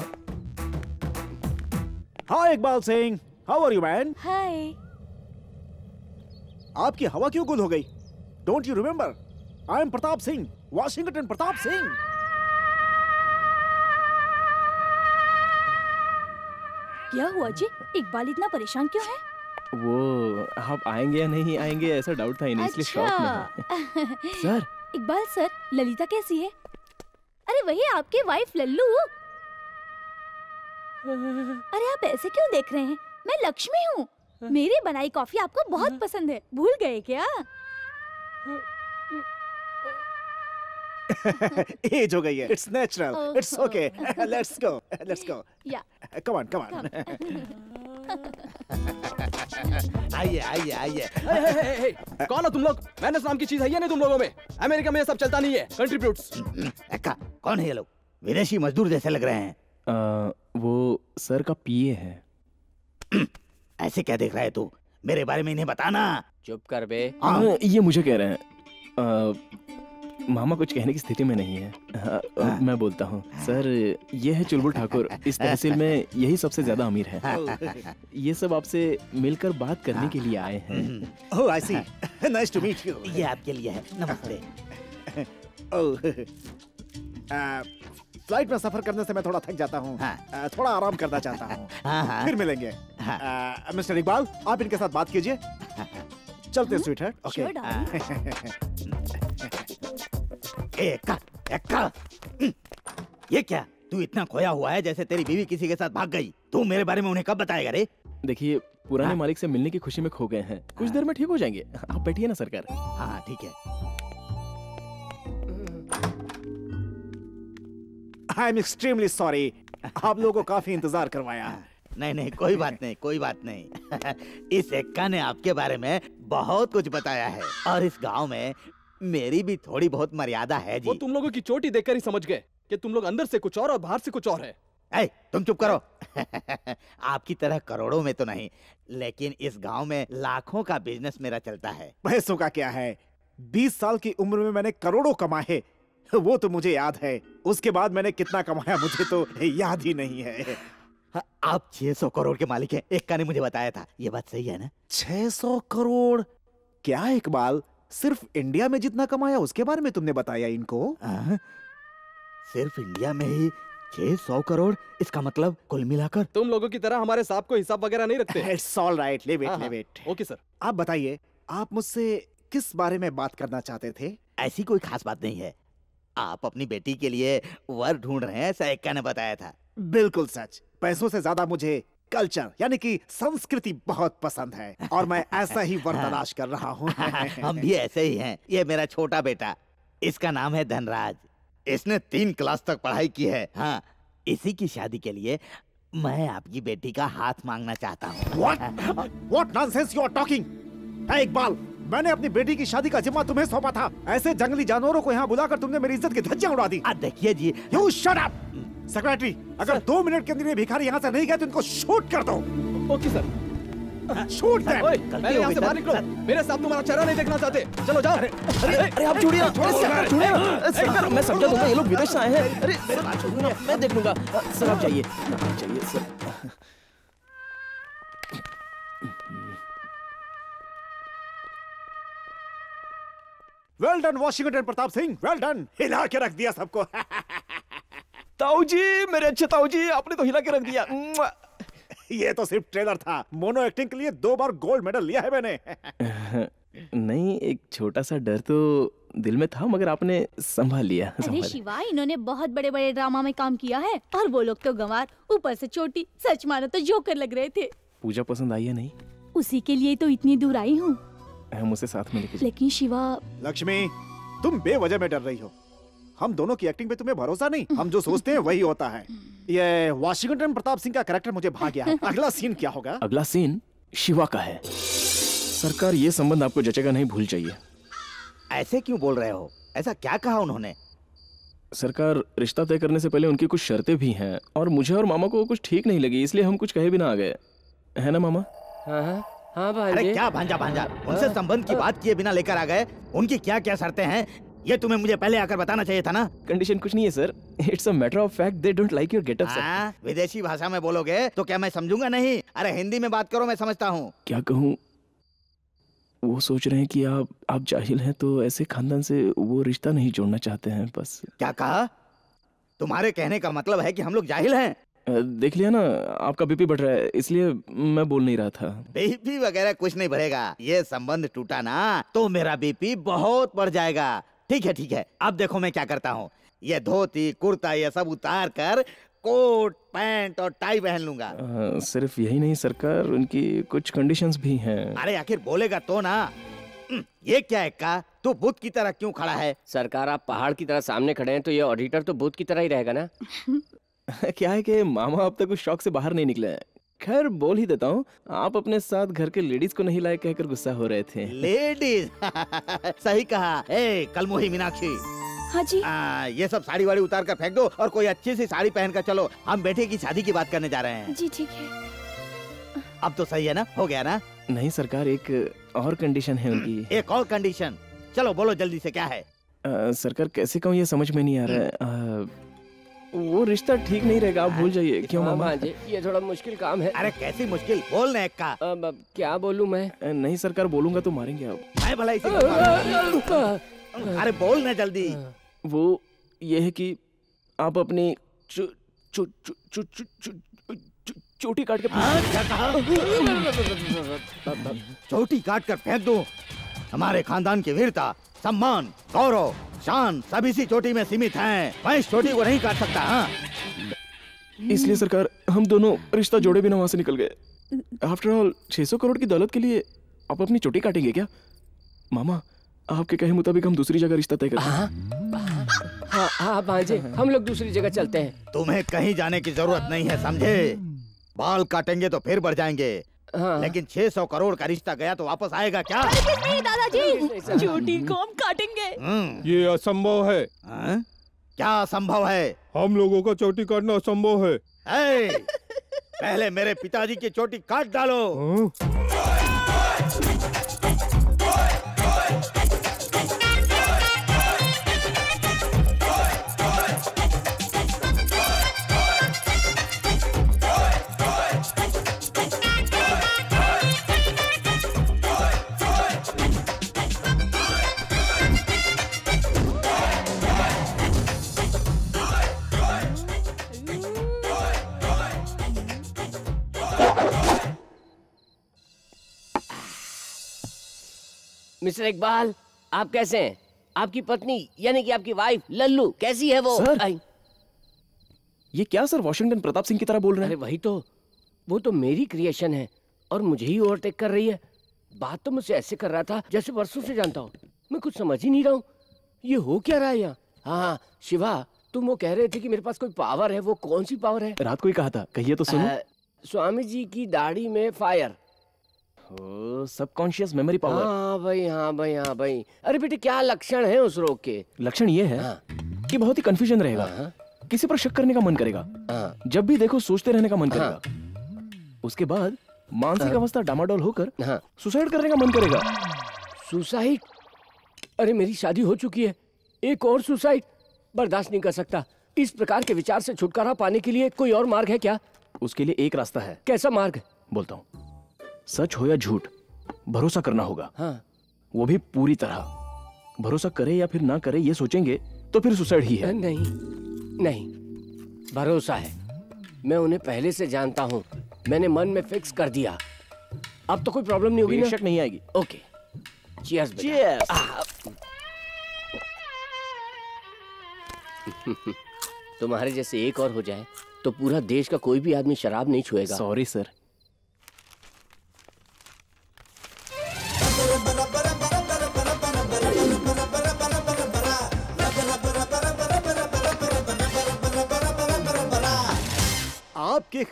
हाँ Iqbal Singh how are you man hi आपकी हवा क्यों गुल हो गई? Don't you remember I am Pratap Singh Washington Pratap Singh क्या हुआ जी? इकबाल इतना परेशान क्यों है? वो आप आएँगे या नहीं आएँगे ऐसा डाउट था इन्हें इसलिए शॉक में अच्छा। सर इकबाल सर ललिता कैसी है? अरे वही आपकी वाइफ लल्लू। अरे आप ऐसे क्यों देख रहे हैं? मैं लक्ष्मी हूँ। मेरी बनाई कॉफ़ी आपको बहुत पसंद है। भूल गए क्या? एज हो गई है। It's natural it's okay let's go let's go yeah come on come on आइए आइए आइए। कौन हो तुम लोग? मैंने नाम की चीज़ है ये नहीं तुम लोगों में। अमेरिका में ये सब चलता नहीं है। कंट्रीब्यूट्स एक्का कौन है ये लोग? विदेशी मजदूर जैसे लग रहे हैं। आ, वो सर का पीए है। ऐसे क्या देख रहा है तू? मेरे बारे में इन्हें बताना। चुप कर बे। हाँ, ये मुझे कह रहे हैं। आ, मामा कुछ कहने की स्थिति में नहीं है। हाँ, आ, मैं बोलता हूँ सर ये है चुलबुल ठाकुर। इस तहसील में यही सबसे ज़्यादा अमीर है। ये सब आपसे मिलकर बात करने के लिए आए हैं। ओह I see nice to meet you ये आपके लिए है। नमस्ते। ओह फ़्लाइट में सफ़र करने से मैं थोड़ा थक जाता हूँ। अ, थोड़ा आराम करना चाहता हूँ। हाँ, हाँ। फिर मिलेंगे। अ, मिस्टर इकबाल आप इनके साथ बात कीजिए। चलते स्वीट है ओके एक्का एक्का हम्म, ये क्या? तू इतना खोया हुआ है जैसे तेरी बीवी किसी के साथ भाग गई। तू मेरे बारे में उन्हें कब बताएगा रे? देखिए पुराने हाँ? मालिक से मिलने की खुशी में खो गए हैं। कुछ देर में ठीक हो जाएँगे। आप बैठिए ना सरकार। हाँ ठीक है। आई एम एक्सट्रीमली सॉरी आप लोगों को काफ़ी इंतज़ार करवाया। नहीं नहीं कोई बात नहीं कोई बात नहीं। इस एक्का ने आपके बारे में बहुत कुछ बताया है। और इस गाँव में मेरी भी थोड़ी बहुत मर्यादा है जी। वो तुम लोगों की चोटी देखकर ही समझ गए कि तुम लोग अंदर से कुछ और और बाहर से कुछ और है। ए, तुम चुप करो। आपकी तरह करोड़ों में तो नहीं लेकिन इस गाँव में लाखों का बिज़नेस मेरा चलता है। पैसों का क्या है? बीस साल की उम्र में मैंने करोड़ों कमाए। वो तो मुझे याद है। उसके बाद मैंने कितना कमाया मुझे तो याद ही नहीं है। हाँ, आप 600 करोड़ के मालिक हैं। एक का ने मुझे बताया था। ये बात सही है ना? 600 करोड़? क्या इकबाल? सिर्फ़ इंडिया में जितना कमाया उसके बारे में तुमने बताया इनको? हाँ, सिर्फ़ इंडिया में ही 600 करोड़ इसका मतलब कुल मिलाकर। तुम लोगों की तरह हमारे साहब को हिसाब वगैरह नहीं रखते। It's all right leave it leave हाँ, इट ओके सर आप बताइए आप मुझसे किस बारे में बात करना चाहते थे? ऐसी कोई खास बात नहीं है। आप अपनी बेटी के लिए वर ढूंढ रहे हैं ऐसा एक्का ने बताया था। बिल्कुल सच। पैसों से ज़्यादा मुझे कल्चर यानी कि संस्कृति बहुत पसंद है और मैं ऐसा ही वर तलाश कर रहा हूँ। हम भी ऐसे ही हैं। ये मेरा छोटा बेटा इसका नाम है धनराज। इसने तीन क्लास तक पढ़ाई की है। हाँ इसी की शादी के लिए मैं आपकी बेटी का हाथ मांगना चाहता हूँ। What? What nonsense you are talking? है इकबाल मैंने अपनी बेटी की शादी का जिम्मा तुम्हें सौंपा था। ऐसे जंगली जानवरों को यहाँ बुलाकर तुमने मेरी इज़्ज़त की धज्जियाँ उड़ा दी। देखिए जी। यू शट अप सेक्रेटरी अगर दो मिनट के अंदर ये भिखारी यहाँ से नहीं गए तो इनको शूट कर दो। ओके सर शूट देम ओए, पहले यहाँ से बाहर निकलो। मेरे साथ तुम्हारा चेहरा नहीं देखना चाहते। चलो जाओ। अरे अरे आप सर, एक सर, मैं समझा दूँगा ये लोग विदेश से आए हैं। अरे मेरे बात छोड़िए ना मैं देख लूँगा। सर आप जाइए। जाइए sir. Well done Washington Pratap Singh well done हिला के रख दिया सबको। ताऊ जी मेरे अच्छे ताऊ जी आपने तो हिला के रख दिया। ये तो सिर्फ़ ट्रेलर था। मोनो एक्टिंग के लिए दो बार गोल्ड मेडल लिया है मैंने। नहीं एक छोटा सा डर तो दिल में था मगर आपने संभाल लिया अरे शिवा इन्होंने बहुत बड़े बड़े ड्रामा में काम किया है और वो लोग तो गंवार ऊपर से छोटी सच मानो तो जोकर लग रहे थे। पूजा पसंद आई है नहीं? उसी के लिए तो इतनी दूर आई हूँ। हम उसे साथ में लेकिन शिवा लक्ष्मी तुम बेवजह में डर रही हो। हम दोनों की एक्टिंग पे तुम्हें भरोसा नहीं। हम जो सोचते हैं वही होता है। ये वॉशिंगटन प्रताप सिंह का कैरेक्टर मुझे भा गया। है अगला सीन क्या होगा? अगला सीन शिवा का है। सरकार ये संबंध आपको जचेगा नहीं भूल जाइए। ऐसे क्यों बोल रहे हो? ऐसा क्या कहा उन्होंने? सरकार रिश्ता तय करने से पहले उनकी कुछ शर्तें भी हैं और मुझे और मामा को कुछ ठीक नहीं लगी इसलिए हम कुछ कहे भी ना आ गए। है ना मामा? हाँ हाँ। हाँ अरे क्या भांजा भांजा उनसे संबंध की बात किए बिना लेकर आ गए? उनकी क्या क्या शर्तें हैं? ये तुम्हें मुझे पहले आकर बताना चाहिए था ना? कंडीशन कुछ नहीं है sir it's a matter of fact they don't like your getup sir हाँ, विदेशी भाषा में बोलोगे तो क्या मैं समझूँगा नहीं? अरे हिंदी में बात करो मैं समझता हूँ। क्या कहूँ? वो सोच रहे हैं कि आप आप जाहिल हैं तो ऐसे खानदान से वो रिश्ता नहीं जोड़ना चाहते हैं बस। क्या कहा? तुम्हारे कहने का मतलब है कि हम लोग जाहिल हैं? देख लिया ना आपका बीपी बढ़ रहा है इसलिए मैं बोल नहीं रहा था। बीपी वगैरह कुछ नहीं बढ़ेगा। ये संबंध टूटा ना तो मेरा बीपी बहुत बढ़ जाएगा। ठीक है ठीक है। अब देखो मैं क्या करता हूँ। ये धोती कुर्ता ये सब उतार कर कोट पैंट और टाई पहन लूँगा। अ, सिर्फ़ यही नहीं सरकार उनकी कुछ कंडीशंस भी हैं। अरे आखिर बोलेगा तो ना। ये क्या है का? तू बुद्ध की तरह क्यों खड़ा है? सरकार आप पहाड़ की तरह सामने खड़े हैं तो ये ऑडिटर तो बुद्ध की तरह ही रहेगा ना? क्या है कि मामा अब तक उस शौक से बाहर नहीं निकले हैं। खैर बोल ही देता हूँ आप अपने साथ घर के लेडीज़ को नहीं लाए कहकर गुस्सा हो रहे थे। लेडीज़ सही कहा। ए कलमुही मीनाक्षी। हाँ जी। आ, ये सब साड़ी वाड़ी उतार कर फेंक दो और कोई अच्छी सी साड़ी पहन कर चलो। हम बेटे की शादी की बात करने जा रहे हैं। जी ठीक है। अब तो सही है ना? हो गया ना? नहीं सरकार एक और कंडीशन है उनकी। एक और कंडीशन चलो बोलो जल्दी से क्या है? अ, सरकार कैसे कहूँ ये समझ में नहीं आ रहा है। वो रिश्ता ठीक नहीं रहेगा आप भूल जाइए। क्यों हाँ मामा? भांजे ये थोड़ा मुश्किल काम है। अरे कैसी मुश्किल? बोल ना का। अब अब क्या बोलूँ मैं? नहीं सरकार बोलूँगा तो मारेंगे आप। मैं भला इसी को- अरे बोल ना जल्दी। वो ये है कि आप अपनी चो, चो, चो, चो, चो, चो, चो, चोटी काट के चोटी काट कर फेंक दो। हमारे खानदान की वीरता सम्मान गौरव शान सभी सी चोटी में सीमित हैं। मैं इस चोटी को नहीं काट सकता हाँ? इसलिए सरकार हम दोनों रिश्ता जोड़े बिना वहाँ से निकल गए। आफ्टर ऑल 600 करोड़ की दौलत के लिए आप अपनी चोटी काटेंगे क्या? मामा आपके कहे मुताबिक हम दूसरी जगह रिश्ता तय करते हैं। हाँ हाँ भांजे हम लोग दूसरी जगह चलते हैं। तुम्हें कहीं जाने की ज़रूरत नहीं है समझे? बाल काटेंगे तो फिर बढ़ जाएँगे। हाँ। लेकिन 600 करोड़ का रिश्ता गया तो वापस आएगा क्या? नहीं दादाजी? चोटी को हम काटेंगे। हम्म, ये असंभव है। हाँ? क्या असंभव है? हम लोगों का चोटी काटना असंभव है। ए, पहले मेरे पिताजी की चोटी काट डालो। मिस्टर इकबाल आप कैसे हैं? आपकी पत्नी यानी कि आपकी वाइफ लल्लू कैसी है वो? सर। आई, ये क्या सर वॉशिंगटन प्रताप सिंह की तरह बोल रहे हैं? अरे वही तो। वो तो मेरी क्रिएशन है और मुझे ही ओवरटेक कर रही है। बात तो मुझसे ऐसे कर रहा था जैसे वर्षों से जानता हूँ। मैं कुछ समझ ही नहीं रहा हूँ। ये हो क्या रहा है यहाँ? हाँ हाँ शिवा तुम वो कह रहे थे कि मेरे पास कोई पावर है वो कौन सी पावर है? रात को ही कहा था। कहिए तो सुनो। स्वामी जी की दाढ़ी में फायर सबकॉन्शियस मेमोरी पावर हाँ भाई हाँ भाई हाँ भाई। अरे बेटे क्या लक्षण है उस रोग के? लक्षण ये है कि बहुत ही कंफ्यूजन रहेगा। किसी पर शक करने का मन करेगा। जब भी देखो सोचते रहने का मन करेगा। उसके बाद मानसिक हाँ। अवस्था डामाडोल होकर सुसाइड करने का मन करेगा। सुसाइड अरे मेरी शादी हो चुकी है। एक और सुसाइड बर्दाश्त नहीं कर सकता। इस प्रकार के विचार से छुटकारा पाने के लिए कोई और मार्ग है क्या? उसके लिए एक रास्ता है। कैसा मार्ग? बोलता हूँ। सच हो या झूठ भरोसा करना होगा। हाँ। वो भी पूरी तरह। भरोसा करे या फिर ना करे ये सोचेंगे तो फिर सुसाइड ही है। नहीं नहीं भरोसा है। मैं उन्हें पहले से जानता हूँ। मैंने मन में फिक्स कर दिया। अब तो कोई प्रॉब्लम नहीं होगी नहीं आएगी। ओके। Cheers Cheers. तुम्हारे जैसे एक और हो जाए तो पूरा देश का कोई भी आदमी शराब नहीं छुएगा। सॉरी सर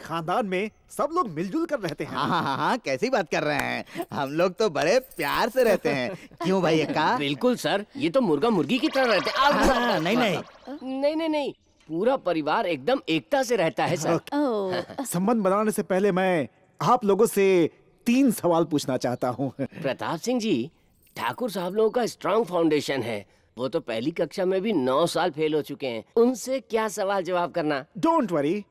खानदान में सब लोग मिलजुल कर रहते हैं। हाँ हाँ हाँ हाँ कैसी बात कर रहे हैं। हम लोग तो बड़े प्यार से रहते हैं। क्यों भाई अक्का? बिल्कुल सर। ये तो मुर्गा मुर्गी की तरह रहते हैं। हाँ, नहीं, नहीं। नहीं नहीं नहीं। पूरा परिवार एकदम एकता से रहता है सर। संबंध बनाने से पहले मैं आप लोगों से तीन सवाल पूछना चाहता हूँ। प्रताप सिंह जी ठाकुर साहब लोगों का स्ट्रांग फाउंडेशन है। वो तो पहली कक्षा में भी नौ साल फेल हो चुके हैं। उनसे क्या सवाल जवाब करना? डोंट वरी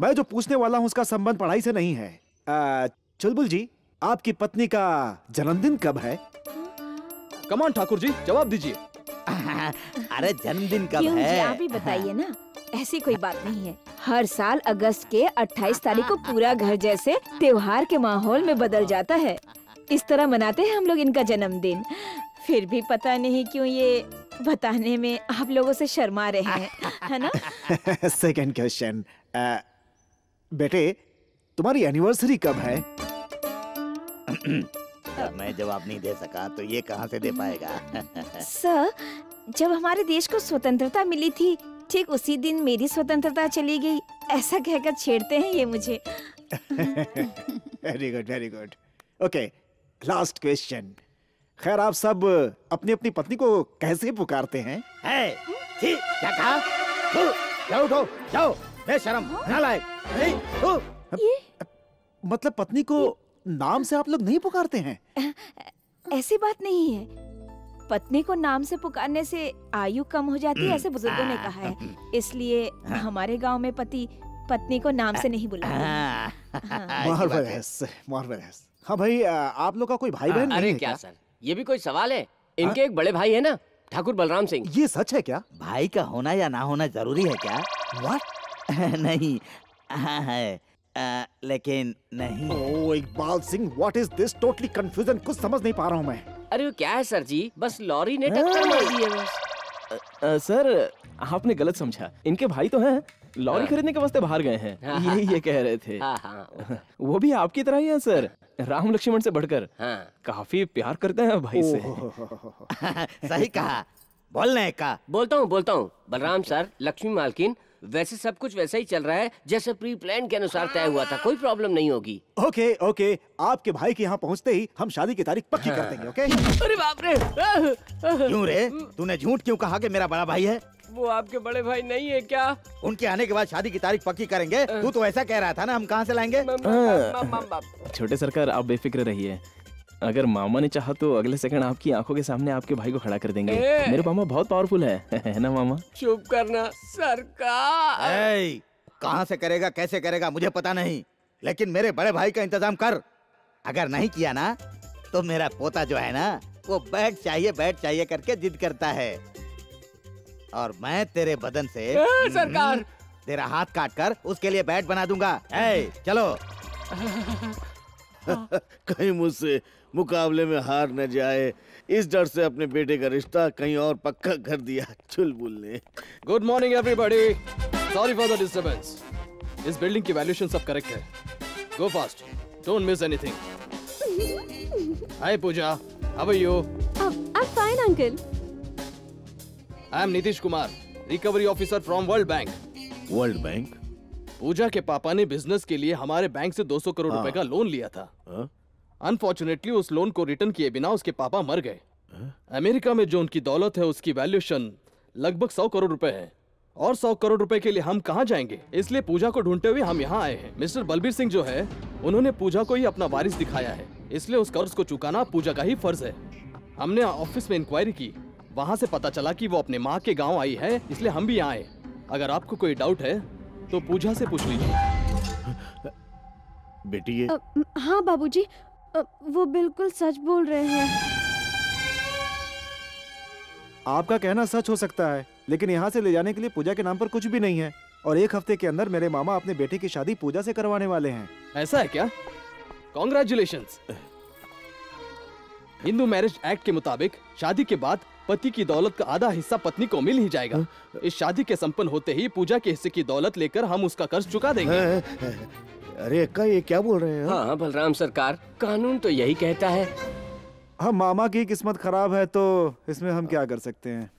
मैं जो पूछने वाला हूँ उसका संबंध पढ़ाई से नहीं है। आ, चुलबुल जी आपकी पत्नी का जन्मदिन कब है? कमान ठाकुर जी जवाब दीजिए। अरे जन्मदिन कब क्यों है? आप ही बताइए ना। ऐसी कोई बात नहीं है। हर साल अगस्त के 28 तारीख को पूरा घर जैसे त्योहार के माहौल में बदल जाता है। इस तरह मनाते हैं हम लोग इनका जन्मदिन। फिर भी पता नहीं क्यों ये बताने में आप लोगों से शर्मा रहे हैं है ना? सेकंड क्वेश्चन बेटे तुम्हारी एनिवर्सरी कब है? जब मैं जवाब नहीं दे सका तो ये कहाँ से दे पाएगा? सर जब हमारे देश को स्वतंत्रता मिली थी ठीक उसी दिन मेरी स्वतंत्रता चली गई। ऐसा कहकर छेड़ते हैं ये मुझे। Very good very good okay last question खैर आप सब अपनी अपनी पत्नी को कैसे पुकारते हैं? है? छी, क्या कहा? जाओ जाओ बेशरम नालायक नहीं। मतलब पत्नी को नाम से आप लोग नहीं पुकारते हैं? ऐसी बात नहीं है। पत्नी को नाम से पुकारने से आयु कम हो जाती है ऐसे बुज़ुर्गों ने कहा है। इसलिए हमारे गाँव में पति पत्नी को नाम से नहीं बुलाते मार्वलस मार्वलस हाँ। भाई आप लोग का कोई भाई बहन अरे नहीं है क्या सर ये भी कोई सवाल है? इनके एक बड़े भाई है ना ठाकुर बलराम सिंह। ये सच है क्या? भाई का होना या ना होना ज़रूरी है क्या? व्हाट नहीं हाँ है। आ, लेकिन नहीं। ओ Iqbal Singh what is this totally confusion कुछ समझ नहीं पा रहा हूँ मैं। अरे वो क्या है सर जी? बस लॉरी ने टक्कर मार दी है बस। सर आपने गलत समझा। इनके भाई तो हैं लॉरी हाँ। खरीदने के वास्ते बाहर गए हैं। हाँ, यही ये कह रहे थे। हाँ हाँ वो भी आपकी तरह ही है सर। राम लक्ष्मण से बढ़कर। हाँ। काफ़ी प्यार करते हैं भाई से। सही कहा। बोलने का। बोलता हूँ बोलता हूँ। बलराम सर लक्ष्मी मालकिन वैसे सब कुछ वैसा ही चल रहा है जैसे प्री प्लान के अनुसार तय हुआ था। कोई प्रॉब्लम नहीं होगी। ओके ओके आपके भाई के यहाँ पहुँचते ही हम शादी की तारीख पक्की कर देंगे ओके अरे बाप रे! क्यों रे? तूने झूठ क्यों कहा कि मेरा बड़ा भाई है? वो आपके बड़े भाई नहीं है क्या? उनके आने के बाद शादी की तारीख पक्की करेंगे। तू तो ऐसा कह रहा था ना हम कहाँ से लाएँगे? छोटे सरकार आप बेफिक्र रहिए। अगर मामा ने चाहा तो अगले सेकंड आपकी आँखों के सामने आपके भाई को खड़ा कर देंगे। ए! मेरे मामा बहुत पावरफुल है। है ना मामा? चुप करना सरकार। ऐ, कहाँ से करेगा कैसे करेगा मुझे पता नहीं। लेकिन मेरे बड़े भाई का इंतज़ाम कर। अगर नहीं किया ना तो मेरा पोता जो है ना वो बैट चाहिए बैट चाहिए करके जिद करता है। और मैं तेरे बदन से ए, सरकार! तेरा हाथ काट कर उसके लिए बैट बना दूँगा। ऐ, चलो। कहीं मुझसे मुकाबले में हार न जाए। इस डर से अपने बेटे का रिश्ता कहीं और पक्का कर दिया चुलबुल ने good morning everybody sorry for the disturbance इस बिल्डिंग की वैल्यूएशन सब करेक्ट है। Go fast don't miss anything hi Pooja. How are you I'm fine, uncle. I am Nitish Kumar recovery officer from World Bank World Bank Pooja के पापा ने business के लिए हमारे बैंक से 200 करोड़ हाँ। रुपए का लोन लिया था। हाँ? अनफॉर्चुनेटली उस लोन को रिटर्न किए बिना उसके पापा मर गए। अमेरिका में जो उनकी दौलत है उसकी वैल्यूएशन लगभग सौ करोड़ रुपए है। और सौ करोड़ रुपए के लिए हम कहाँ जाएँगे? इसलिए पूजा को ढूंढते हुए हम यहाँ आए हैं। मिस्टर बलबीर सिंह जो है उन्होंने पूजा को ही अपना वारिस दिखाया है। इसलिए उस कर्ज को चुकाना पूजा का ही फ़र्ज़ है। हमने ऑफ़िस में इंक्वायरी की। वहाँ से पता चला कि वो अपने माँ के गाँव आई है इसलिए हम भी यहाँ आए। अगर आपको कोई डाउट है तो पूजा से पूछ लीजिए। बेटी ये अ, हाँ बाबूजी। वो बिल्कुल सच बोल रहे हैं। आपका कहना सच हो सकता है लेकिन यहाँ से ले जाने के लिए पूजा के नाम पर कुछ भी नहीं है और एक हफ़्ते के अंदर मेरे मामा अपने बेटे की शादी पूजा से करवाने वाले हैं। ऐसा है क्या? कॉन्ग्रेचुलेशन हिंदू मैरिज एक्ट के मुताबिक शादी के बाद पति की दौलत का आधा हिस्सा पत्नी को मिल ही जाएगा। इस शादी के संपन्न होते ही पूजा के हिस्से की दौलत लेकर हम उसका कर्ज चुका देंगे। अरे अक्का ये क्या बोल रहे हैं हाँ बलराम सरकार कानून तो यही कहता है। हम मामा की किस्मत खराब है तो इसमें हम क्या कर सकते हैं?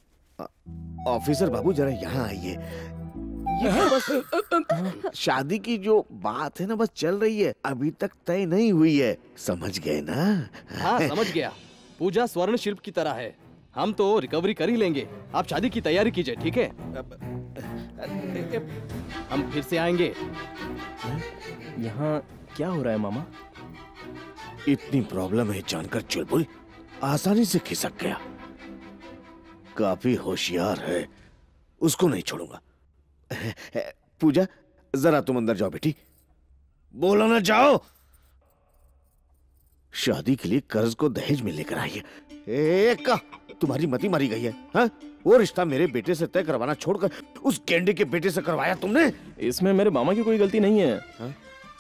ऑफिसर बाबू जरा यहाँ आइए। ये तो बस शादी की जो बात है ना बस चल रही है। अभी तक तय नहीं हुई है। समझ गए ना? हाँ समझ गया। पूजा स्वर्ण शिल्प की तरह है। हम तो रिकवरी कर ही लेंगे। आप शादी की तैयारी कीजिए ठीक है? हम फिर से आएँगे। यहाँ क्या हो रहा है मामा? इतनी प्रॉब्लम है जानकर चुलबुल। आसानी से खिसक गया। काफ़ी होशियार है। उसको नहीं छोड़ूँगा। पूजा जरा तुम अंदर जाओ बेटी। बोलो ना जाओ। शादी के लिए कर्ज को दहेज में लेकर आई है तुम्हारी मती मारी गई है हा? वो रिश्ता मेरे बेटे से तय करवाना छोड़कर उस गेंडे के बेटे से करवाया तुमने? इसमें मेरे मामा की कोई गलती नहीं है। हाँ?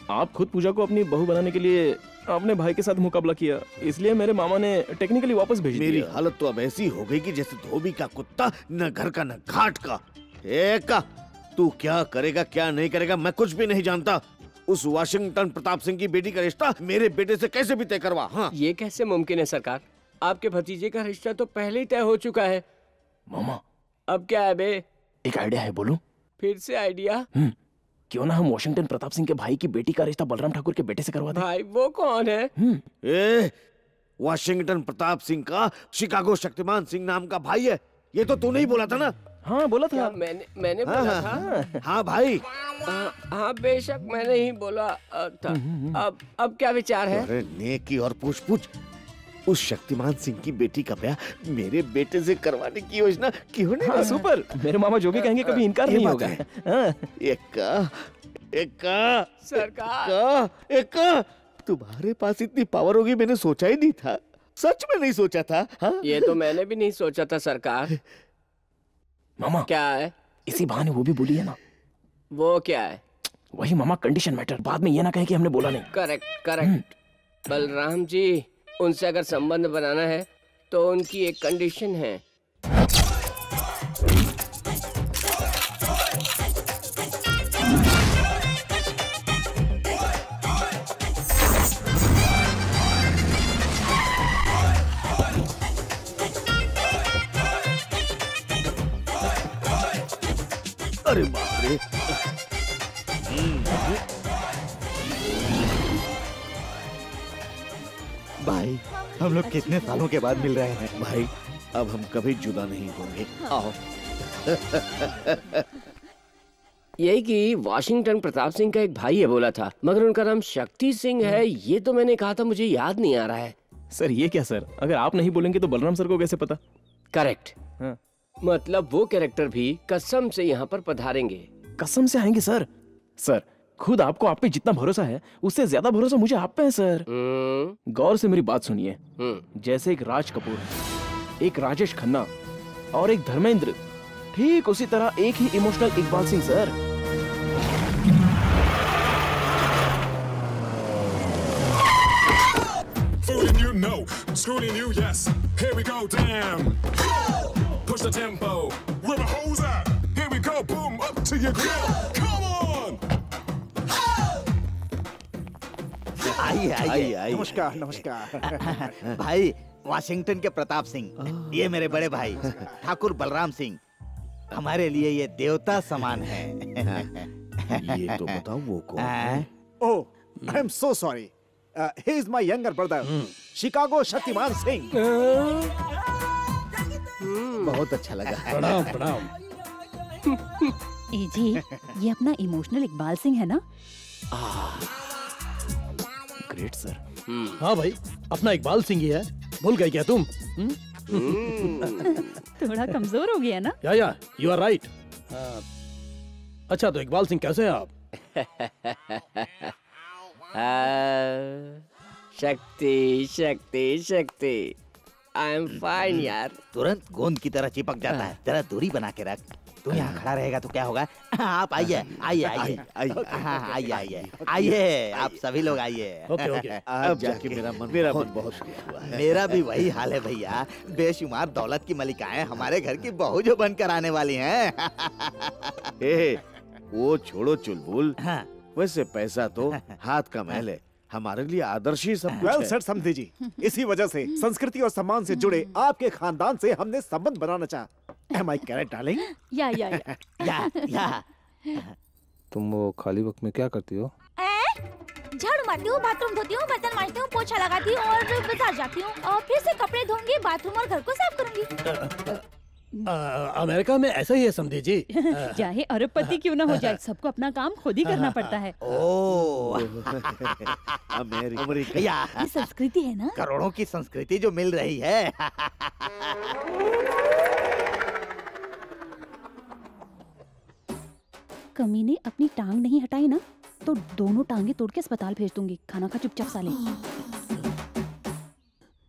आप खुद पूजा को अपनी बहू बनाने के लिए अपने भाई के साथ मुकाबला किया। इसलिए मेरे मामा ने टेक्निकली वापस भेज मेरी दिया। हालत तो अब ऐसी हो गई कि जैसे धोबी का कुत्ता न घर का न घाट का। एक तू क्या करेगा क्या नहीं करेगा मैं कुछ भी नहीं जानता। उस वाशिंगटन प्रताप सिंह की बेटी का रिश्ता मेरे बेटे से कैसे भी तय करवा हाँ? ये कैसे मुमकिन है सरकार? आपके भतीजे का रिश्ता तो पहले ही तय हो चुका है। मामा। अब क्या है बे? एक आइडिया है बोलूँ? फिर से आइडिया? क्यों ना हम वॉशिंगटन प्रताप सिंह के भाई की बेटी का रिश्ता बलराम ठाकुर के बेटे से करवा दें। भाई वो कौन है? ए, वाशिंगटन प्रताप सिंह का शिकागो शक्तिमान सिंह नाम का भाई है। ये तो तूने ही बोला था ना? हाँ बोला क्या मैंने मैंने हाँ, बोला हाँ, था? हाँ भाई। हाँ, हाँ बेशक मैंने ही बोला था। अब अब क्या विचार है? अरे नेकी और पूछ पूछ उस शक्तिमान सिंह की बेटी का ब्याह मेरे बेटे से करवाने की योजना क्यों नहीं हाँ, सुपर। मेरे मामा जो भी कहेंगे कभी इनकार नहीं होगा। है। हाँ। एका एका सरकार। एका एका तुम्हारे पास इतनी पावर होगी मैंने सोचा ही नहीं था। सच में नहीं सोचा था हाँ? ये तो मैंने भी नहीं सोचा था सरकार। मामा क्या है? इसी बहाने वो भी बोली है ना। वो क्या है? वही मामा कंडीशन मैटर बाद में ये ना कहे कि हमने बोला नहीं। करेक्ट करेक्ट बलराम जी उनसे अगर संबंध बनाना है तो उनकी एक कंडीशन है। हम लोग कितने सालों के बाद मिल रहे हैं। भाई अब हम कभी जुदा नहीं होंगे। आओ। यही कि वाशिंगटन प्रताप सिंह का एक भाई है बोला था मगर उनका नाम शक्ति सिंह है ये तो मैंने कहा था मुझे याद नहीं आ रहा है। सर ये क्या सर? अगर आप नहीं बोलेंगे तो बलराम सर को कैसे पता? करेक्ट। हाँ। मतलब वो कैरेक्टर भी कसम से यहाँ पर पधारेंगे। कसम से आएँगे सर? सर खुद आपको आप पे जितना भरोसा है उससे ज़्यादा भरोसा मुझे आप पे है सर गौर से मेरी बात सुनिए जैसे एक राज कपूर एक राजेश खन्ना और एक धर्मेंद्र ठीक उसी तरह एक ही emotional Iqbal Singh sir you, no. Schooling you, yes. Here we go, damn. Push the tempo. Where the hoes at? Here we go, boom, up to your grill. आइए आइए आइए। नमस्कार, नमस्कार। भाई वाशिंगटन के प्रताप सिंह ये मेरे बड़े भाई ठाकुर बलराम सिंह। हमारे लिए ये देवता समान है। ये तो बताओ वो कौन Oh, I am so sorry. Uh, he is my younger brother, Chicago Shaktimaan Singh. बहुत अच्छा लगा। प्रणाम प्रणाम। ए जी ये अपना इमोशनल इकबाल सिंह है ना? ग्रेट सर हाँ भाई अपना इकबाल सिंह ही है। भूल गए क्या तुम? हम्म? थोड़ा कमज़ोर हो गया ना? या या यू आर राइट अच्छा तो इकबाल सिंह कैसे हैं आप? शक्ति शक्ति शक्ति। आई एम फाइन यार। तुरंत गोंद की तरह चिपक जाता है। जरा दूरी बना के रख। तू यहाँ खड़ा रहेगा तो क्या होगा? आप आइए आइए आइए हाँ, आइए आइए आइए। आप सभी लोग आइए। Okay, okay. अब जाके मेरा मन मेरा मन बहुत हुआ है। मेरा भी वही हाल है भैया। बेशुमार दौलत की मलिकाएँ हमारे घर की बहू जो बनकर आने वाली हैं। ए, वो छोड़ो चुलबुल। वैसे पैसा तो हाथ का महल है। हमारे लिए आदर्श ही सब कुछ Well है। said, समधी जी। इसी वजह से संस्कृति और सम्मान से जुड़े आपके खानदान से हमने संबंध बनाना चाहा। Am I correct, darling? या या या या या तुम वो खाली वक्त में क्या करती हो? झाड़ू मारती हूँ बाथरूम धोती हूँ बर्तन मारती हूँ पोछा लगाती हूँ और बाज़ार जाती हूँ और फिर से कपड़े धोंगी बाथरूम और घर को साफ़ करूँगी। अमेरिका में ऐसा ही है समझी जी। चाहे अरबपति क्यों ना हो जाए? सबको अपना काम खुद ही करना पड़ता है। ओ। अमेरिका। ये संस्कृति है ना? करोड़ों की संस्कृति जो मिल रही है। कमी ने अपनी टांग नहीं हटाई ना तो दोनों टांगे तोड़ के अस्पताल भेज दूँगी। खाना खा चुपचाप साले।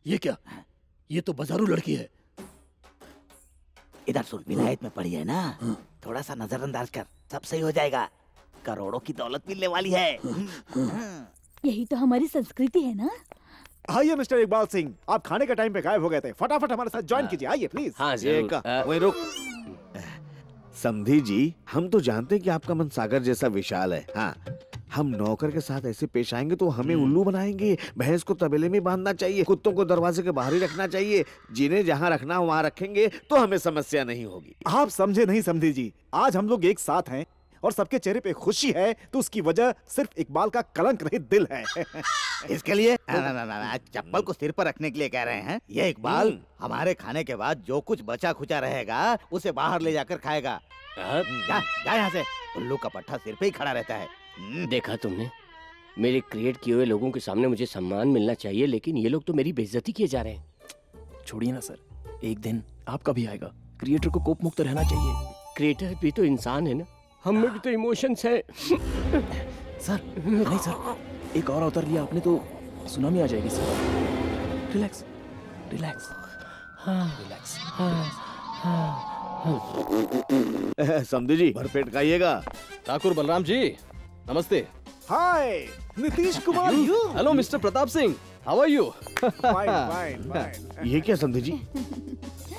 ये क्या? ये तो बाजारू लड़की है। इधर सुन विलायत में पड़ी है ना। थोड़ा सा नजरअंदाज कर सब सही हो जाएगा। करोड़ों की दौलत मिलने वाली है। यही तो हमारी संस्कृति है ना। आइए मिस्टर इकबाल सिंह। आप खाने के टाइम पे गायब हो गए थे। फटाफट हमारे साथ ज्वाइन कीजिए। आइए प्लीज़ हाँ ये का वहीं रुक। समधी जी हम तो जानते हैं कि आपका मन सागर जैसा विशाल है। हाँ हम नौकर के साथ ऐसे पेश आएँगे तो हमें उल्लू बनाएँगे। भैंस को तबेले में बांधना चाहिए कुत्तों को दरवाजे के बाहर ही रखना चाहिए। जिन्हें जहाँ रखना वहाँ रखेंगे तो हमें समस्या नहीं होगी। आप समझे नहीं समझी जी। आज हम लोग एक साथ हैं और सबके चेहरे पे खुशी है तो उसकी वजह सिर्फ़ इकबाल का कलंक रहित दिल है। इसके लिए ना ना ना ना ना, चप्पल को सिर पर रखने के लिए कह रहे हैं। ये इकबाल हम्म। हमारे खाने के बाद जो कुछ बचा खुचा रहेगा उसे बाहर ले जाकर खाएगा। जा जा यहाँ से। उल्लू का पट्टा सिर पे ही खड़ा रहता है। हम्म। देखा तुमने? मेरे क्रिएट किए हुए लोगों के सामने मुझे सम्मान मिलना चाहिए लेकिन ये लोग तो मेरी बेइज्जती किए जा रहे हैं। छोड़िए ना सर। एक दिन आपका भी आएगा। क्रिएटर को कोप मुक्त रहना चाहिए। क्रिएटर भी तो इंसान है ना। हम में भी तो इमोशंस हैं। सर नहीं सर। एक और अवतार लिया आपने तो सुनामी आ जाएगी सर। रिलैक्स रिलैक्स रिलैक्स समधी जी भरपेट खाइएगा। ठाकुर बलराम जी नमस्ते। Hi Nitish Kumar hello mister Pratap Singh how are you fine fine fine ये क्या जी?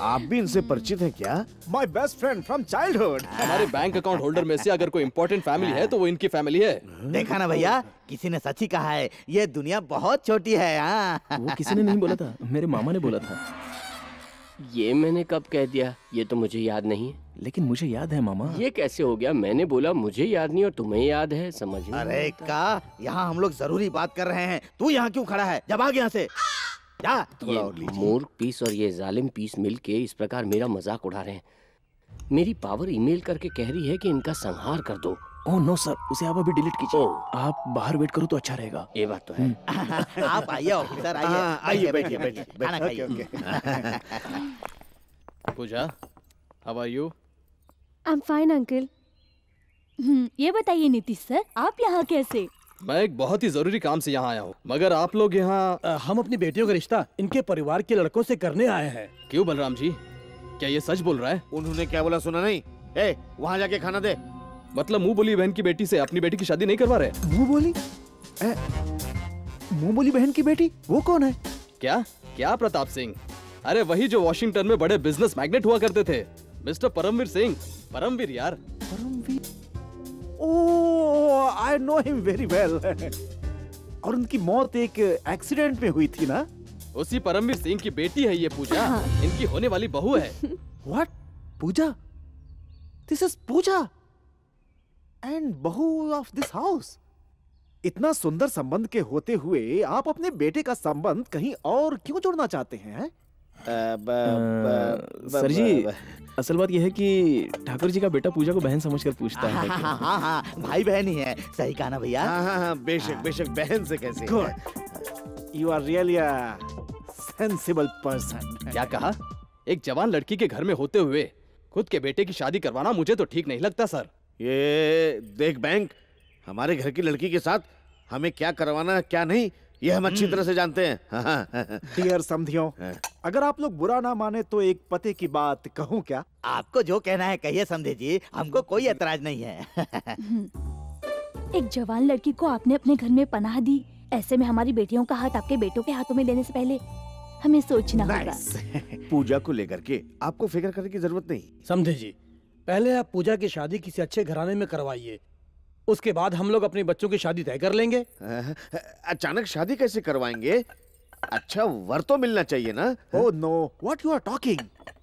आप भी इनसे परिचित हैं क्या? My best friend from childhood हमारे बैंक अकाउंट होल्डर में से अगर कोई इम्पोर्टेंट फैमिली है तो वो इनकी फैमिली है। देखा ना भैया किसी ने सच ही कहा है ये दुनिया बहुत छोटी है हाँ। वो किसी ने नहीं बोला था मेरे मामा ने बोला था। ये मैंने कब कह दिया? ये तो मुझे याद नहीं है। लेकिन मुझे याद है मामा। ये कैसे हो गया? मैंने बोला मुझे याद नहीं और तुम्हें याद है समझ में अरे का यहाँ हम लोग ज़रूरी बात कर रहे हैं। तू यहाँ क्यों खड़ा है? जब आ यहाँ से। जा ये मूर्ख पीस और ये जालिम पीस मिलके इस प्रकार मेरा मज़ाक उड़ा रहे हैं। मेरी पावर ईमेल करके कह रही है कि इनका संहार कर दो। ओह नो सर उसे आप अभी डिलीट कीजिए। आप बाहर वेट करो तो अच्छा रहेगा। ये बात तो है। आप आइए ऑफिसर आइए। हाँ, आइए, बैठिए, बैठिए, Pooja how are you I am fine uncle hmm, ये बताइए नीतीश सर आप यहाँ कैसे? मैं एक बहुत ही ज़रूरी काम से यहाँ आया हूँ। मगर आप लोग यहाँ हम अपनी बेटियों का रिश्ता इनके परिवार के लड़कों से करने आए हैं। क्यों बलराम जी? क्या ये सच बोल रहा है? उन्होंने क्या बोला सुना नहीं? ए वहाँ जाके खाना दे। मतलब मुँह बोली बहन की बेटी से अपनी बेटी की शादी नहीं करवा रहे? मुँह बोली? मुँह बोली बहन की बेटी? वो कौन है? क्या? क्या प्रताप सिंह? अरे वही जो वॉशिंगटन में बड़े बिज़नेस मैग्नेट हुआ करते थे। मिस्टर परमवीर सिंह परमवीर यार ओह I know him very well और उनकी मौत एक एक्सीडेंट में हुई थी ना? उसी परमवीर सिंह की बेटी है ये पूजा। इनकी होने वाली बहू है। What Pooja? This is Pooja? And bahu of this house इतना सुंदर संबंध के होते हुए आप अपने बेटे का संबंध कहीं और क्यों जोड़ना चाहते हैं? सर जी असल बात यह है कि ठाकुर जी का बेटा पूजा को बहन समझकर पूछता है। हाँ हाँ हाँ हाँ भाई बहन ही है। सही कहा ना भैया? हाँ हाँ हाँ बेशक बेशक बहन से कैसे you are really a sensible person क्या कहा? एक जवान लड़की के घर में होते हुए खुद के बेटे की शादी करवाना मुझे तो ठीक नहीं लगता सर। ये देख बैंक हमारे घर की लड़की के साथ हमें क्या करवाना क्या नहीं ये हम अच्छी तरह से जानते हैं। हाँ, हाँ, डियर समधियों अगर आप लोग बुरा ना माने तो एक पते की बात कहूँ क्या? आपको जो कहना है कहिए समझे जी हमको कोई एतराज़ नहीं है। एक जवान लड़की को आपने अपने घर में पनाह दी ऐसे में हमारी बेटियों का हाथ आपके बेटों के हाथों में देने से पहले हमें सोचना होगा। पूजा को लेकर के आपको फ़िक्र करने की ज़रूरत नहीं। समझे जी पहले आप पूजा की शादी किसी अच्छे घराने में करवाइए उसके बाद हम लोग अपने बच्चों की शादी तय कर लेंगे। अचानक शादी कैसे करवाएँगे? अच्छा वर तो मिलना चाहिए ना? ओह no what you are talking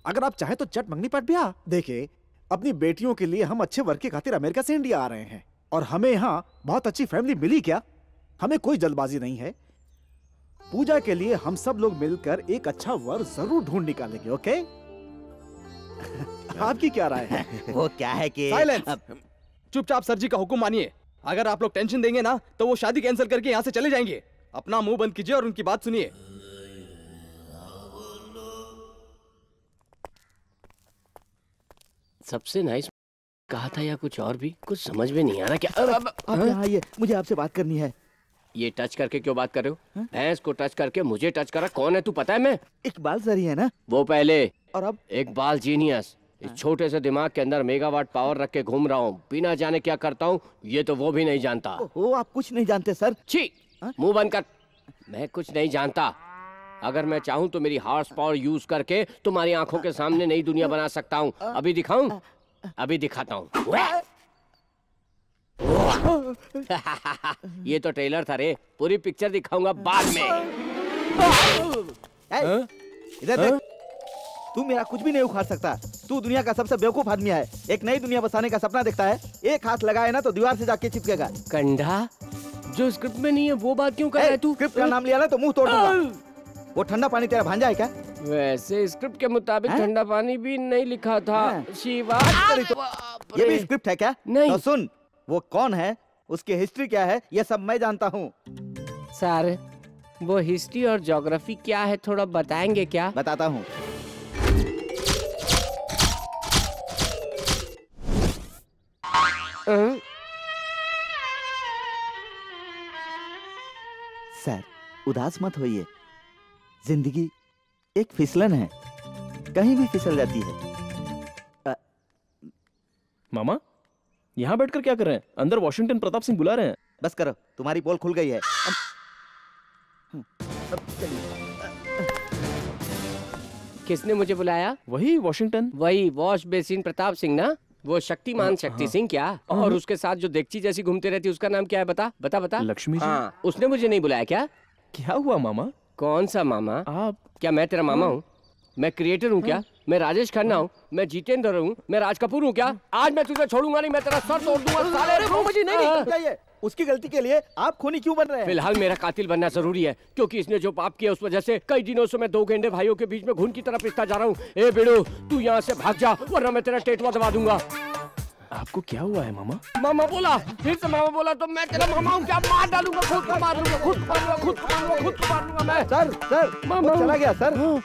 अगर आप चाहे तो चट मंगनी पट ब्याह देखिए अपनी बेटियों के लिए हम अच्छे वर्क के खातिर अमेरिका से इंडिया आ रहे हैं। और हमें यहाँ बहुत अच्छी फैमिली मिली क्या? हमें कोई जल्दबाजी नहीं है। पूजा के लिए हम सब लोग मिलकर एक अच्छा वर ज़रूर ढूंढ निकालेंगे ओके आपकी क्या राय है? वो क्या है कि साइलेंस चुपचाप सर जी का हुक्म मानिए। अगर आप लोग टेंशन देंगे ना तो वो शादी कैंसिल करके यहाँ से चले जाएँगे। अपना मुँह बंद कीजिए और उनकी बात सुनिए। सबसे नाइस कहा था या कुछ और भी? कुछ समझ में नहीं आ रहा क्या? अब, आप आइए मुझे आपसे बात करनी है। ये टच करके क्यों बात कर रहे हो? भैंस को टच करके मुझे टच करा कौन है तू पता है मैं? इकबाल सर ही है ना? वो पहले। और अब? इकबाल जीनियस इस छोटे से दिमाग के अंदर मेगावाट पावर रख के घूम रहा हूँ बिना जाने क्या करता हूँ ये तो वो भी नहीं जानता वो आप कुछ नहीं जानते सर छी मुँह बंद कर मैं कुछ नहीं जानता अगर मैं चाहूँ तो मेरी हॉर्स पावर यूज़ करके तुम्हारी आँखों के सामने नई दुनिया बना सकता हूँ अभी दिखाऊँ अभी दिखाता हूँ ये तो ट्रेलर था रे पूरी पिक्चर दिखाऊँगा बाद में इधर देख तू मेरा कुछ भी नहीं उखाड़ सकता। तू दुनिया का सबसे बेवकूफ़ आदमी है। एक नई दुनिया बसाने का सपना देखता है। एक हाथ लगाए ना तो दीवार से जाके चिपकेगा। कंधा जो स्क्रिप्ट में नहीं है वो बात क्यों कर रहा है तू? स्क्रिप्ट का नाम लिया ना तो मुँह तोड़ दूँगा। वो ठंडा पानी तेरा भांजा है क्या? वैसे स्क्रिप्ट के मुताबिक ठंडा पानी भी नहीं लिखा था। शिवा ये भी स्क्रिप्ट है क्या? नहीं। तो सुन वो कौन है? उसकी हिस्ट्री क्या है? ये सब मैं जानता हूँ। सर वो हिस्ट्री और ज्योग्राफी क्या है थोड़ा बताएँगे क्या? बताता हूँ। सर उदास मत होइए। ज़िंदगी एक फिसलन है। कहीं भी फिसल जाती है। आ... मामा यहाँ बैठकर क्या कर रहे हैं? अंदर वॉशिंगटन प्रताप सिंह बुला रहे हैं। बस करो तुम्हारी पोल खुल गई है। अब... अब किसने मुझे बुलाया? वही वॉशिंगटन। वही वॉश बेसिन प्रताप सिंह ना? वो शक्तिमान शक्ति सिंह क्या? और उसके साथ जो देखची जैसी घूमते रहती उसका नाम क्या है बता? बता बता। लक्ष्मी जी। हाँ। उसने मुझे नहीं बुलाया क्या? क्या हुआ मामा? कौन सा मामा? आप क्या मैं तेरा मामा हूँ? मैं क्रिएटर हूँ क्या? मैं राजेश खन्ना हूँ? मैं जितेंद्र हूँ? मैं राज कपूर हूँ क्या? आज मैं तुझे छोड़ूँगा नहीं मैं तेरा सर तोड़ दूँगा साले। अरे मुझे नहीं नहीं चाहिए उसकी गलती के लिए आप खूनी क्यों बन रहे हैं? फ़िलहाल मेरा कातिल बनना ज़रूरी है क्योंकि इसने जो पाप किया उस वजह से कई दिनों से मैं दो गेंडे भाइयों के बीच में घुन की तरह पिसता जा रहा हूँ। ए बिड़ू तू यहाँ से भाग जा वरना मैं तेरा टेटवा दबा दूँगा। आपको क्या हुआ है मामा? मामा बोला फिर से मामा बोला तो मैं तेरा मामा हूँ क्या मार डालूँगा खुद को मार लूँगा खुद को मारूँगा खुद को मारूँगा खुद को मार लूँगा मैं। सर सर मामा। चला गया सर।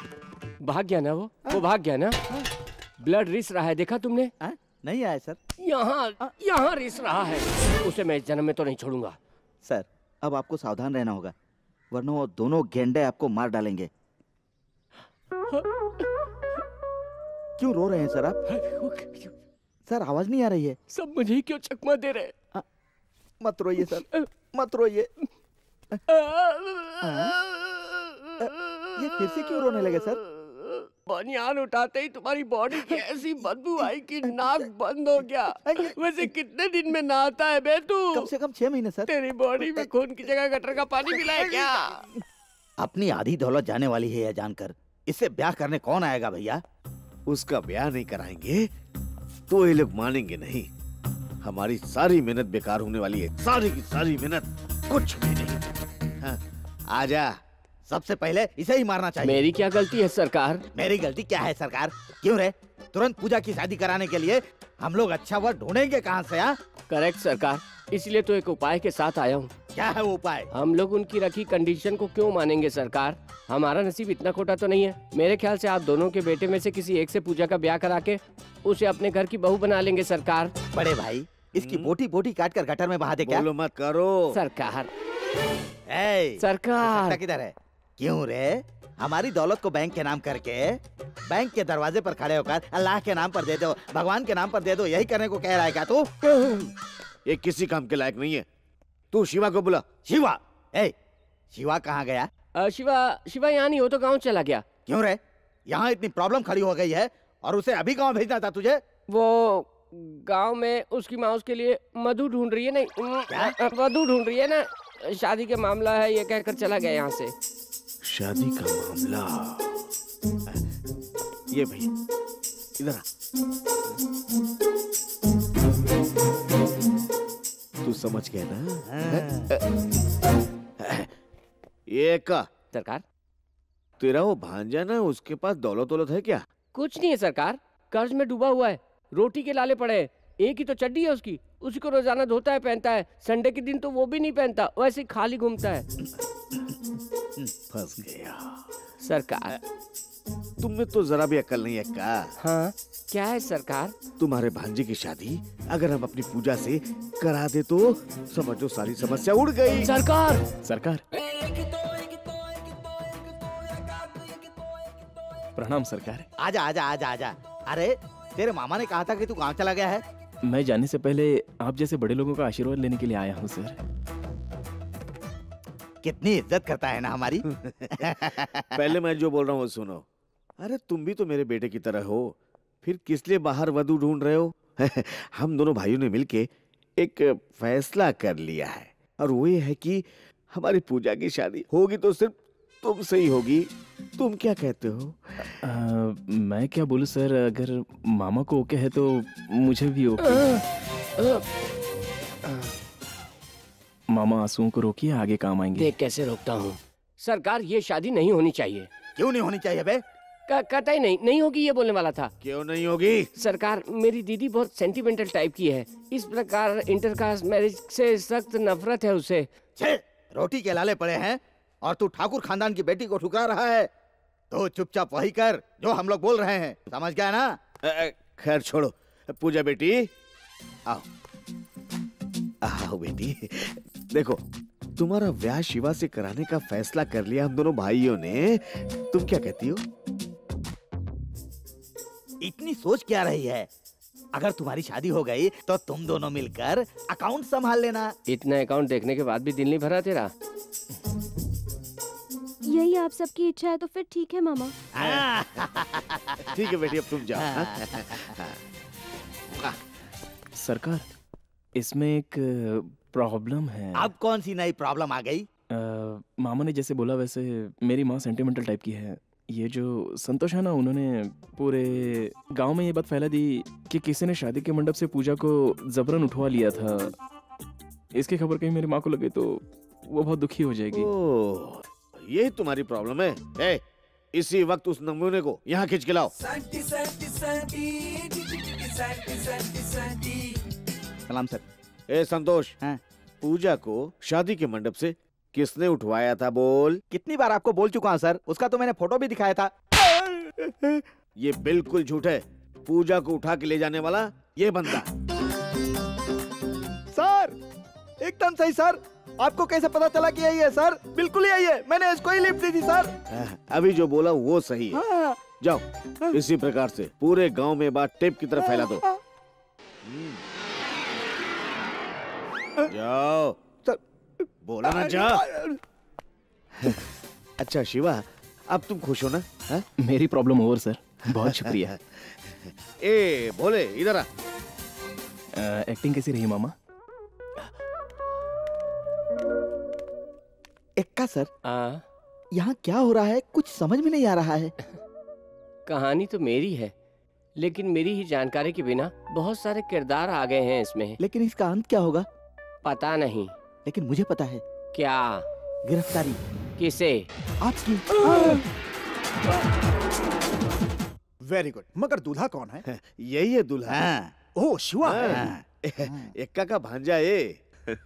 भाग गया ना वो? वो भाग गया ना? ब्लड रिस रहा है देखा तुमने? नहीं आया सर यहाँ यहाँ रिस रहा है उसे मैं जन्म में तो नहीं छोड़ूँगा सर अब आपको सावधान रहना होगा वरना वो दोनों गेंडे आपको मार डालेंगे क्यों रो रहे हैं सर आप सर आवाज़ नहीं आ रही है सब मुझे ही क्यों चकमा दे रहे मत रोइए सर मत रोइए ये फिर से क्यों रोने लगे सर बनियान उठाते ही तुम्हारी बॉडी की ऐसी बदबू आई कि नाक बंद हो गया। वैसे कितने दिन में नहाता है बे तू? कम से कम छह महीने सर। तेरी बॉडी में खून की जगह गटर का पानी मिला है क्या? अपनी आधी दौलत जाने वाली है यह जानकर। इससे ब्याह करने कौन आएगा भैया? उसका ब्याह नहीं कराएँगे तो ये लोग मानेंगे नहीं। हमारी सारी मेहनत बेकार होने वाली है। सारी की सारी मेहनत कुछ भी नहीं। हाँ, आजा। सबसे पहले इसे ही मारना चाहिए। मेरी क्या गलती है सरकार? मेरी गलती क्या है सरकार? क्यों रे? तुरंत पूजा की शादी कराने के लिए हम लोग अच्छा वर्ड ढूंढेंगे कहाँ से यहाँ करेक्ट सरकार। इसलिए तो एक उपाय के साथ आया हूँ। क्या है वो उपाय? हम लोग उनकी रखी कंडीशन को क्यों मानेंगे सरकार? हमारा नसीब इतना खोटा तो नहीं है। मेरे ख्याल से आप दोनों के बेटे में से किसी एक से पूजा का ब्याह करा के उसे अपने घर की बहू बना लेंगे सरकार। बड़े भाई इसकी बोटी बोटी काट कर गटर में बहा दे क्या? बोलो मत करो। सरकार। ए, सरकार। किधर है? क्यों रे? हमारी दौलत को बैंक के नाम करके बैंक के दरवाजे पर खड़े होकर अल्लाह के नाम पर दे दो भगवान के नाम पर दे दो यही करने को कह रहा है क्या तू? ये किसी काम के लायक नहीं है। तू शिवा को बुला। शिवा! ए शिवा कहाँ गया? अ, शिवा शिवा यहाँ नहीं हो तो गाँव चला गया। क्यों रे? यहाँ इतनी प्रॉब्लम खड़ी हो गई है और उसे अभी गाँव भेजना था तुझे? वो गाँव में उसकी माँ उसके लिए मधु ढूंढ रही है नहीं मधु ढूंढ रही है ना शादी के मामला है ये कहकर चला गया यहाँ से। शादी का मामला। ये भैया इधर आ। तू समझ गया ना? ये का? सरकार? तेरा वो भांजा ना उसके पास दौलत दौलत है क्या? कुछ नहीं है सरकार कर्ज में डूबा हुआ है रोटी के लाले पड़े एक ही तो चड्डी है उसकी उसी को रोज़ाना धोता है पहनता है। संडे के दिन तो वो भी नहीं पहनता वैसे खाली घूमता है। फंस गया। सरकार। तुमने तो जरा भी अकल नहीं है का हाँ क्या है सरकार? तुम्हारे भांजे की शादी अगर हम अपनी पूजा से करा दे तो समझो सारी समस्या उड़ गई। सरकार! सरकार। प्रणाम सरकार। आजा आजा आजा आजा। अरे तेरे मामा ने कहा था कि तू गाँव चला गया है। मैं जाने से पहले आप जैसे बड़े लोगों का आशीर्वाद लेने के लिए आया हूँ सर। कितनी इज़्ज़त करता है ना हमारी। पहले मैं जो बोल रहा हूँ वो सुनो। अरे तुम भी तो मेरे बेटे की तरह हो। फिर किस लिए बाहर वधु ढूंढ रहे हो? हम दोनों भाइयों ने मिलके एक फैसला कर लिया है। और वो ये है कि हमारी पूजा की शादी होगी तो सिर्फ़ तुमसे ही होगी। तुम क्या कहते हो? आ, मैं क्या बोलूँ सर अगर मामा को ओके है तो मुझे भी ओके। मामा आंसुओं को रोकिए आगे काम आएँगे। देख कैसे रोकता हूँ। सरकार ये शादी नहीं होनी चाहिए। क्यों नहीं होनी चाहिए बे? कहता ही नहीं नहीं होगी ये बोलने वाला था। क्यों नहीं होगी? सरकार मेरी दीदी बहुत सेंटिमेंटल टाइप की है। इस प्रकार इंटरकास्ट मैरिज से सख्त नफरत है उसे। छे रोटी के लाले पड़े हैं और तू ठाकुर खानदान की बेटी को ठुकरा रहा है। तो चुपचाप वही कर जो हम लोग बोल रहे हैं। समझ गया ना? खैर छोड़ो। पूजा बेटी आओ। आओ बेटी। देखो तुम्हारा ब्याह शिवा से कराने का फैसला कर लिया हम दोनों भाइयों ने। तुम क्या कहती हो? इतनी सोच क्या रही है? अगर तुम्हारी शादी हो गई तो तुम दोनों मिलकर अकाउंट संभाल लेना। इतना अकाउंट देखने के बाद भी दिल नहीं भरा तेरा? यही आप सबकी इच्छा है तो फिर ठीक है मामा। ठीक है बेटी अब तुम जाओ सरकार इसमें एक प्रॉब्लम है। अब कौन सी नई प्रॉब्लम आ गई? आ, मामा ने जैसे बोला वैसे मेरी माँ सेंटिमेंटल टाइप की है। ये जो संतोष है ना उन्होंने पूरे गाँव में ये बात फैला दी कि किसी ने शादी के मंडप से पूजा को जबरन उठवा लिया था। इसकी खबर कहीं मेरी माँ को लगे तो वो बहुत दुखी हो जाएगी। ओह, यही तुम्हारी प्रॉब्लम है? ए, इसी वक्त उस नमूने को यहाँ खींच के लाओ। सलाम सर। ए संतोष। हाँ? पूजा को शादी के मंडप से किसने उठवाया था बोल? कितनी बार आपको बोल चुका हूँ सर। उसका तो मैंने फ़ोटो भी दिखाया था। ये बिल्कुल झूठ है। पूजा को उठा के ले जाने वाला ये बंदा। सर! एकदम सही सर। आपको कैसे पता चला कि यही है सर? बिल्कुल यही है। मैंने इसको ही लिफ्ट दी थी सर। अभी जो बोला वो सही है। हाँ। जाओ इसी प्रकार से पूरे गाँव में बात टेप की तरफ़ फैला दो। जाओ बोला ना जा। अच्छा शिवा अब तुम खुश हो ना? हा? मेरी प्रॉब्लम ओवर सर बहुत शुक्रिया। ए बोले इधर आ। एक्टिंग कैसी रही मामा? एक्का सर यहाँ क्या हो रहा है? कुछ समझ में नहीं आ रहा है। कहानी तो मेरी है लेकिन मेरी ही जानकारी के बिना बहुत सारे किरदार आ गए हैं इसमें। लेकिन इसका अंत क्या होगा? पता नहीं। लेकिन मुझे पता है। क्या? गिरफ्तारी। किसे? आपकी वेरी गुड मगर दूल्हा कौन है? यही है दूल्हा। ओह शिवा। हाँ। एक्का का भांजा ए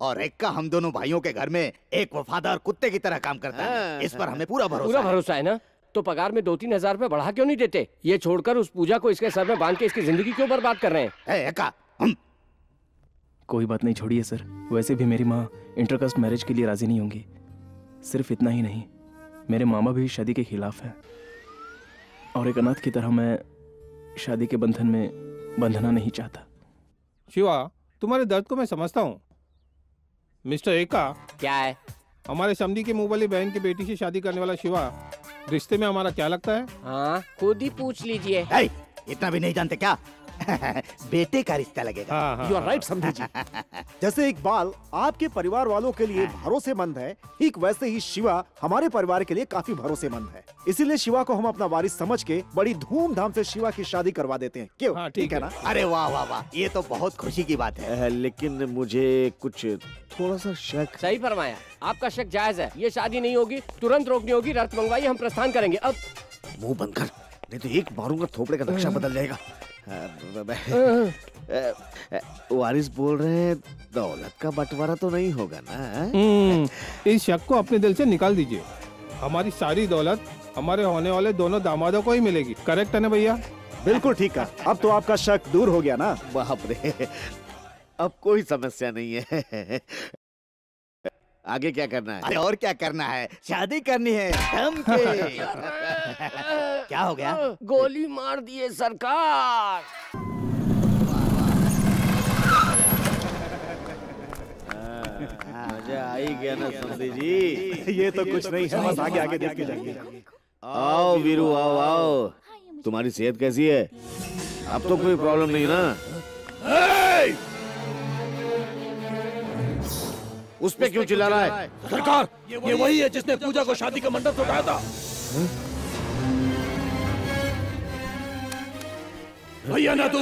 और एक्का हम दोनों भाइयों के घर में एक वफादार कुत्ते की तरह काम करता है। इस पर हमें पूरा भरोसा पूरा है। भरोसा है ना? तो पगार में दो तीन हज़ार रूपए बढ़ा क्यों नहीं देते? ये छोड़कर उस पूजा को इसके सर में बाँध के इसकी ज़िंदगी क्यों बर्बाद कर रहे हैं? एक्का कोई बात नहीं छोड़िए सर। वैसे भी मेरी माँ इंटरकास्ट मैरिज के लिए राज़ी नहीं होंगी। सिर्फ़ इतना ही नहीं मेरे मामा भी शादी के खिलाफ हैं। और एक अनाथ की तरह मैं शादी के बंधन में बंधना नहीं चाहता। शिवा तुम्हारे दर्द को मैं समझता हूँ। मिस्टर एका क्या है? हमारे समधी के मुँह वाली बहन की बेटी से शादी करने वाला शिवा रिश्ते में हमारा क्या लगता है? हाँ खुद ही पूछ लीजिए। इतना भी नहीं जानते क्या? बेटे का रिश्ता लगेगा। हाँ, हाँ, यू आर राइट समझे जी। जैसे इकबाल आपके परिवार वालों के लिए भरोसेमंद है ठीक वैसे ही शिवा हमारे परिवार के लिए काफ़ी भरोसेमंद है। इसीलिए शिवा को हम अपना वारिस समझ के बड़ी धूमधाम से शिवा की शादी करवा देते हैं। क्यों? हाँ, ठीक है ना? अरे वाह वाह वाह। ये तो बहुत खुशी की बात है। लेकिन मुझे कुछ थोड़ा सा शक सही फरमाया। आपका शक जायज़ है। ये शादी नहीं होगी तुरंत रोकनी होगी रथ मंगवाइए हम प्रस्थान करेंगे। अब मुँह बंद कर। नहीं तो एक मारूँगा थोपड़े का नक्शा बदल जाएगा। वारिस बोल रहे हैं दौलत का बंटवारा तो नहीं होगा ना हम्म, इस शक को अपने दिल से निकाल दीजिए। हमारी सारी दौलत हमारे होने वाले दोनों दामादों को ही मिलेगी। करेक्ट है ना भैया? बिल्कुल ठीक है अब तो आपका शक दूर हो गया ना। बाप रे अब कोई समस्या नहीं है। आगे क्या करना है? अरे और क्या करना है? शादी करनी है क्या हो गया? गोली मार दिए सरकार। मज़ा ही गया ना समझे जी। ये तो कुछ नहीं है बस आगे आगे देखते जाइए आओ वीरू आओ आओ। तुम्हारी सेहत कैसी है? अब तो कोई प्रॉब्लम नहीं ना। उस पे क्यों चिल्ला रहा है? सरकार ये वही है जिसने पूजा को शादी का मंडप से उठाया था भैया ना तू।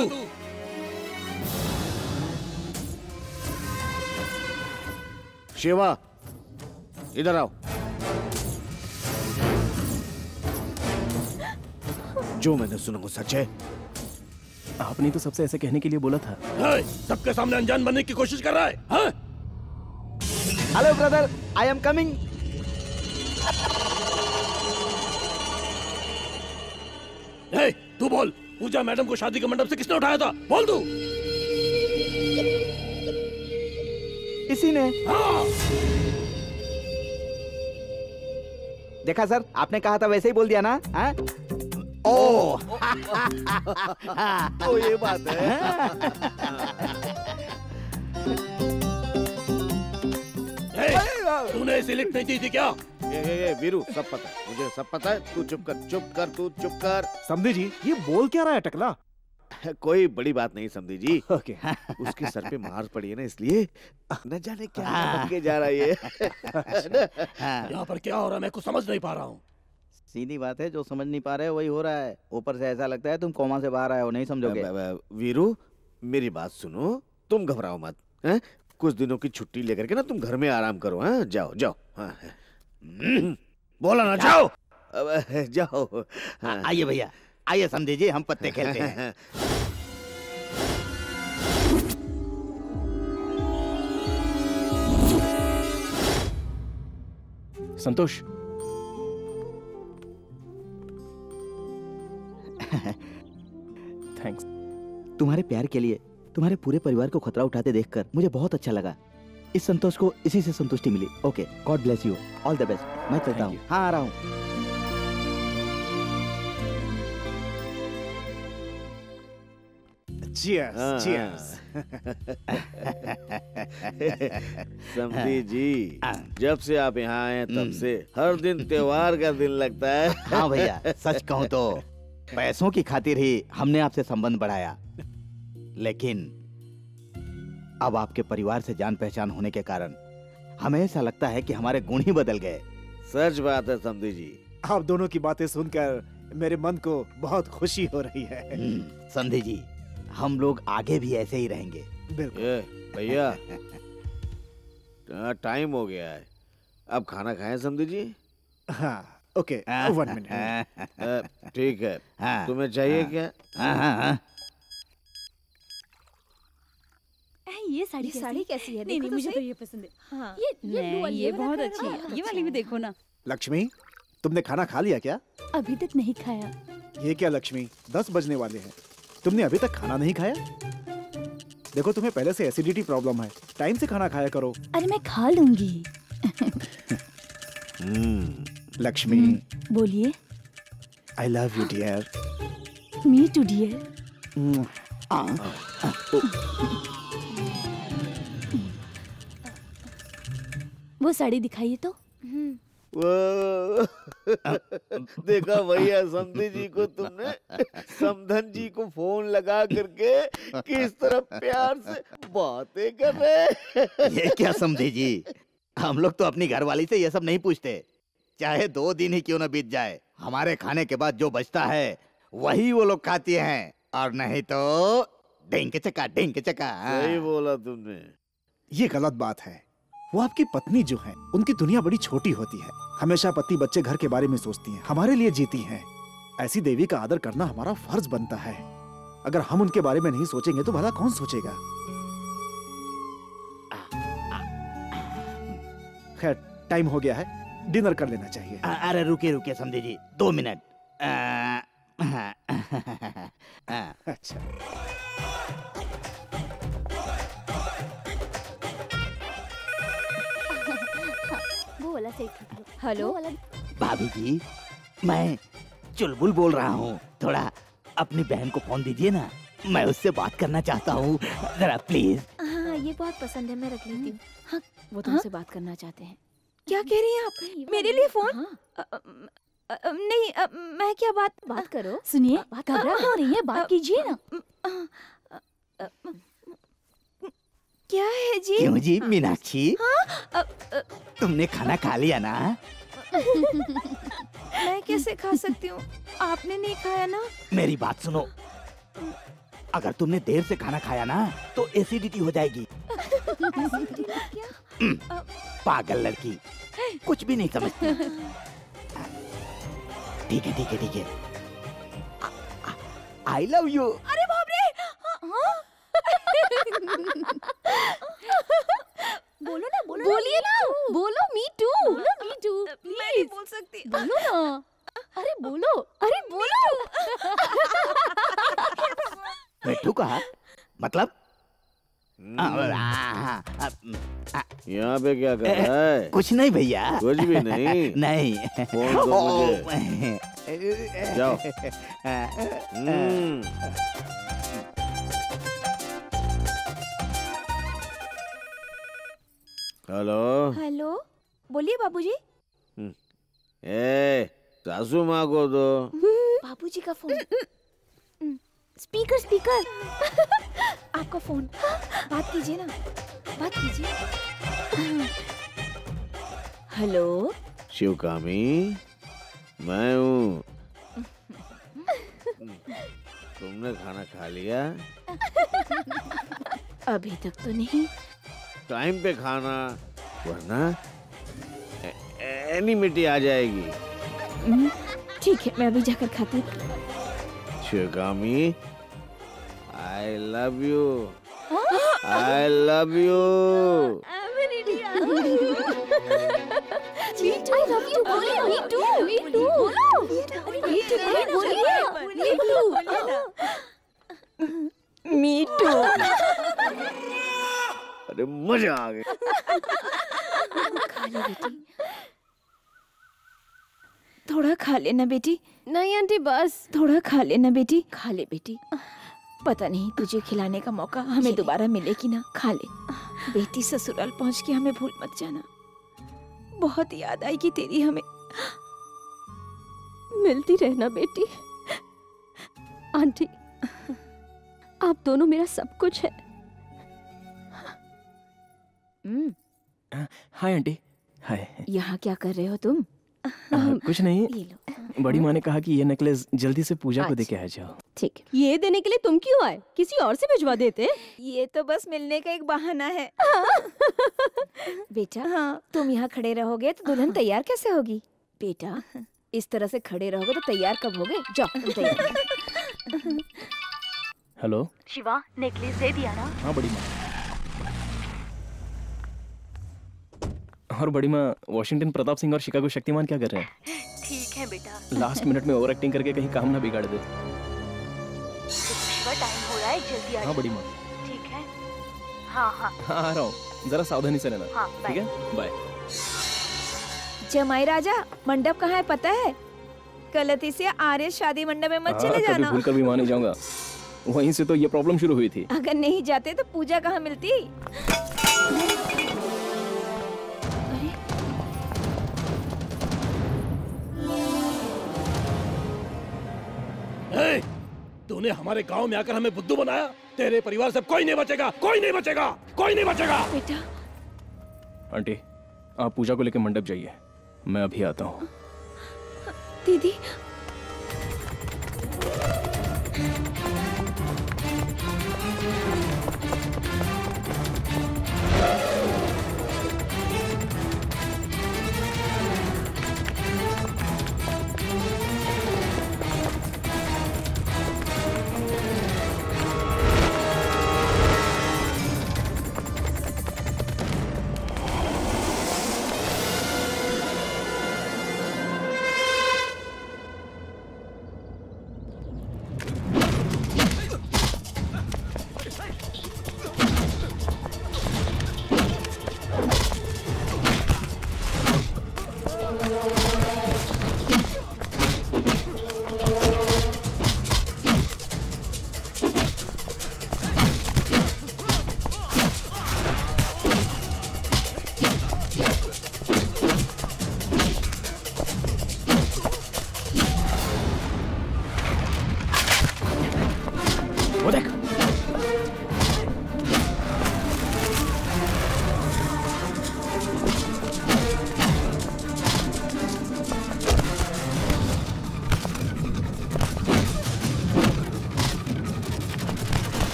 शिवा इधर आओ। जो मैंने सुना वो सच है। आपने तो सबसे ऐसे कहने के लिए बोला था। सबके सामने अनजान बनने की कोशिश कर रहा है हाँ? Hello brother I am coming तू बोल। पूजा मैडम को शादी के मंडप से किसने उठाया था? बोल तू। इसी ने। हाँ। देखा सर आपने कहा था वैसे ही बोल दिया ना? हाँ? ओ। ओ, ओ, ओ तो ये बात है। है, तूने इसे लिफ्ट नहीं दी थी क्या? ये, ये, ये, वीरू सब पता है मुझे सब पता है तू चुप कर चुप कर तू चुप कर। समझे जी ये बोल क्या रहा है टकला? कोई बड़ी बात नहीं समझी जी। ओके। उसके सर पे मार पड़ी है ना इसलिए न जाने क्या बन के जा रहा है ये। यहाँ पर क्या हो रहा है मैं कुछ समझ नहीं पा रहा हूँ। सीधी बात है जो समझ नहीं पा रहे हो वही हो रहा है। ऊपर से ऐसा लगता है तुम कोमा से बाहर आए हो नहीं समझोगे? वीरू मेरी बात सुनो तुम घबराओ मत हैं? कुछ दिनों की छुट्टी लेकर के ना तुम घर में आराम करो हाँ? जाओ जाओ हाँ हम्म, बोला ना जाओ। जाओ। हाँ। आइए भैया आइए समझे जी हम पत्ते खेलते हैं। संतोष। थैंक्स तुम्हारे प्यार के लिए तुम्हारे पूरे परिवार को खतरा उठाते देखकर मुझे बहुत अच्छा लगा। इस संतोष को इसी से संतुष्टि मिली। Okay God bless you all the best मैं चलता हूँ। हाँ आ रहा हूँ। Cheers, हाँ, cheers. समधी जी। जब से आप यहाँ आए तब से हर दिन त्योहार का दिन लगता है। हाँ भैया सच कहूँ तो पैसों की खातिर ही हमने आपसे संबंध बढ़ाया। लेकिन अब आपके परिवार से जान पहचान होने के कारण हमें ऐसा लगता है कि हमारे गुण ही बदल गए। सच बात है समधी जी। आप दोनों की बातें सुनकर मेरे मन को बहुत खुशी हो रही है। हम्म, संधि जी। हम लोग आगे भी ऐसे ही रहेंगे। भैया। हाँ, टाइम हो गया है। अब खाना खाएँ समधी जी? हाँ ओके वन मिनट ठीक है। हाँ, तुम्हें चाहिए हाँ, क्या? हाँ, हाँ, हाँ। ये साड़ी ये साड़ी कैसी है? नहीं नहीं तो मुझे तो ये पसंद है। हाँ। ये ये ये बहुत अच्छी है, ये वाली भी देखो ना। लक्ष्मी तुमने खाना खा लिया क्या? अभी तक नहीं खाया। ये क्या लक्ष्मी दस बजने वाले हैं। तुमने अभी तक खाना नहीं खाया? देखो तुम्हें पहले से एसिडिटी प्रॉब्लम है। टाइम से खाना खाया करो। अरे मैं खा लूँगी। लक्ष्मी। बोलिए। I love you dear me too dear वो साड़ी दिखाइए तो। वो देखा भैया समधी जी को तुमने समधन जी को फ़ोन लगा करके किस तरह प्यार से बातें कर रहे ये क्या समझे जी? हम लोग तो अपनी घरवाली से ये सब नहीं पूछते। चाहे दो दिन ही क्यों ना बीत जाए हमारे खाने के बाद जो बचता है वही वो लोग खाती हैं। और नहीं तो ढेंक चका ढेंक चका। सही बोला तुमने। ये गलत बात है। वो आपकी पत्नी जो है उनकी दुनिया बड़ी छोटी होती है। हमेशा पति बच्चे घर के बारे में सोचती हैं हमारे लिए जीती हैं। ऐसी देवी का आदर करना हमारा फ़र्ज़ बनता है। अगर हम उनके बारे में नहीं सोचेंगे तो भला कौन सोचेगा? खैर टाइम हो गया है। डिनर कर लेना चाहिए। अरे रुके रुके समझे जी। दो मिनट। अच्छा। वाला सही हेलो? भाभी जी मैं चुलबुल बोल रहा हूँ। थोड़ा अपनी बहन को फ़ोन दीजिए ना। मैं उससे बात करना चाहता हूँ। जरा प्लीज़। हाँ ये बहुत पसंद है मैं रख लेती हूँ। हाँ वो तुमसे हाँ? बात करना चाहते हैं। क्या कह रही हैं आप? मेरे लिए फ़ोन? अ, अ, अ, नहीं अ, मैं क्या बात बात करो। सुनिए घबरा क्यों रही है बात कीजिए ना। क्या है जी? क्यों जी मीनाक्षी? हाँ? अ, अ, तुमने खाना खा लिया ना? मैं कैसे खा सकती हूँ? आपने नहीं खाया ना? मेरी बात सुनो। अगर तुमने देर से खाना खाया ना तो एसिडिटी हो जाएगी। क्या पागल लड़की। कुछ भी नहीं समझती। ठीक है ठीक है ठीक है। आई लव यू अरे बाप रे! हाँ? बोलो ना बोलो बोलिए ना। बोलो मी टू बोलो मी टू मैं नहीं बोल सकती। बोलो ना। अरे बोलो। अरे बोलो। मिट्टू कहा? मतलब? आ, आ, आ, आ, यहाँ पे क्या कर रहा है? कुछ नहीं भैया। कुछ भी नहीं। नहीं। फ़ोन दो मुझे। जाओ। हेलो। हेलो बोलिए बाबूजी। ए सासू माँ को दो बाबूजी का फ़ोन। Speaker speaker. आपका फ़ोन। बात कीजिए ना। बात कीजिए। हेलो। शिवकामी मैं हूँ। तुमने खाना खा लिया? अभी तक तो नहीं। टाइम पे खाना वरना ए- एनिमिटी आ जाएगी हम्म, ठीक है मैं अभी जाकर खाती हूँ Shivagami I love you I love you I love you, बोलिए, me too, me too. Me too, बोलिए, me too. मी टू अरे मज़ा आ गया। बेटी। थोड़ा खा लेना बेटी। नहीं आंटी बस। थोड़ा खा लेना बेटी। खा ले बेटी। पता नहीं तुझे खिलाने का मौका हमें दोबारा मिले कि ना। खा ले। बेटी ससुराल पहुँच के हमें भूल मत जाना। बहुत याद आएगी तेरी हमें। मिलती रहना बेटी। आंटी आप दोनों मेरा सब कुछ है। Hi aunty. हाय। यहाँ क्या कर रहे हो तुम? आ, कुछ नहीं। बड़ी माँ ने कहा कि ये नेकलेस जल्दी से पूजा को दे के आ जाओ। ठीक। ये देने के लिए तुम क्यों आए? किसी और से भिजवा देते? ये तो बस मिलने का एक बहाना है। बेटा हाँ। तुम यहाँ खड़े रहोगे तो दुल्हन तैयार कैसे होगी? बेटा इस तरह से खड़े रहोगे तो तैयार कब होगे? जाओ। हेलो शिवा नेकलेस दे दिया ना। हाँ बड़ी माँ। और बड़ी माँ वॉशिंगटन प्रताप सिंह और शिकागो शक्तिमान क्या कर रहे हैं? ठीक है बेटा। लास्ट मिनट में ओवर एक्टिंग करके कहीं काम ना बिगाड़ दे। टाइम हो रहा है जल्दी आ हाँ बड़ी माँ। ठीक है। हाँ हाँ। हाँ आ रहा हूँ। जरा सावधानी से रहना। हाँ, ठीक है? बाय जमाई राजा मंडप कहाँ है पता है? गलती से आर्य शादी मंडप में मत हाँ, चले जाना। भूल कर भी वहाँ नहीं जाऊँगा। वहीं से तो ये प्रॉब्लम शुरू हुई थी। अगर नहीं जाते तो पूजा कहाँ मिलती? ए, तूने हमारे गाँव में आकर हमें बुद्धू बनाया। तेरे परिवार से कोई नहीं बचेगा कोई नहीं बचेगा कोई नहीं बचेगा। बेटा। आंटी आप पूजा को लेकर मंडप जाइए। मैं अभी आता हूँ। दीदी।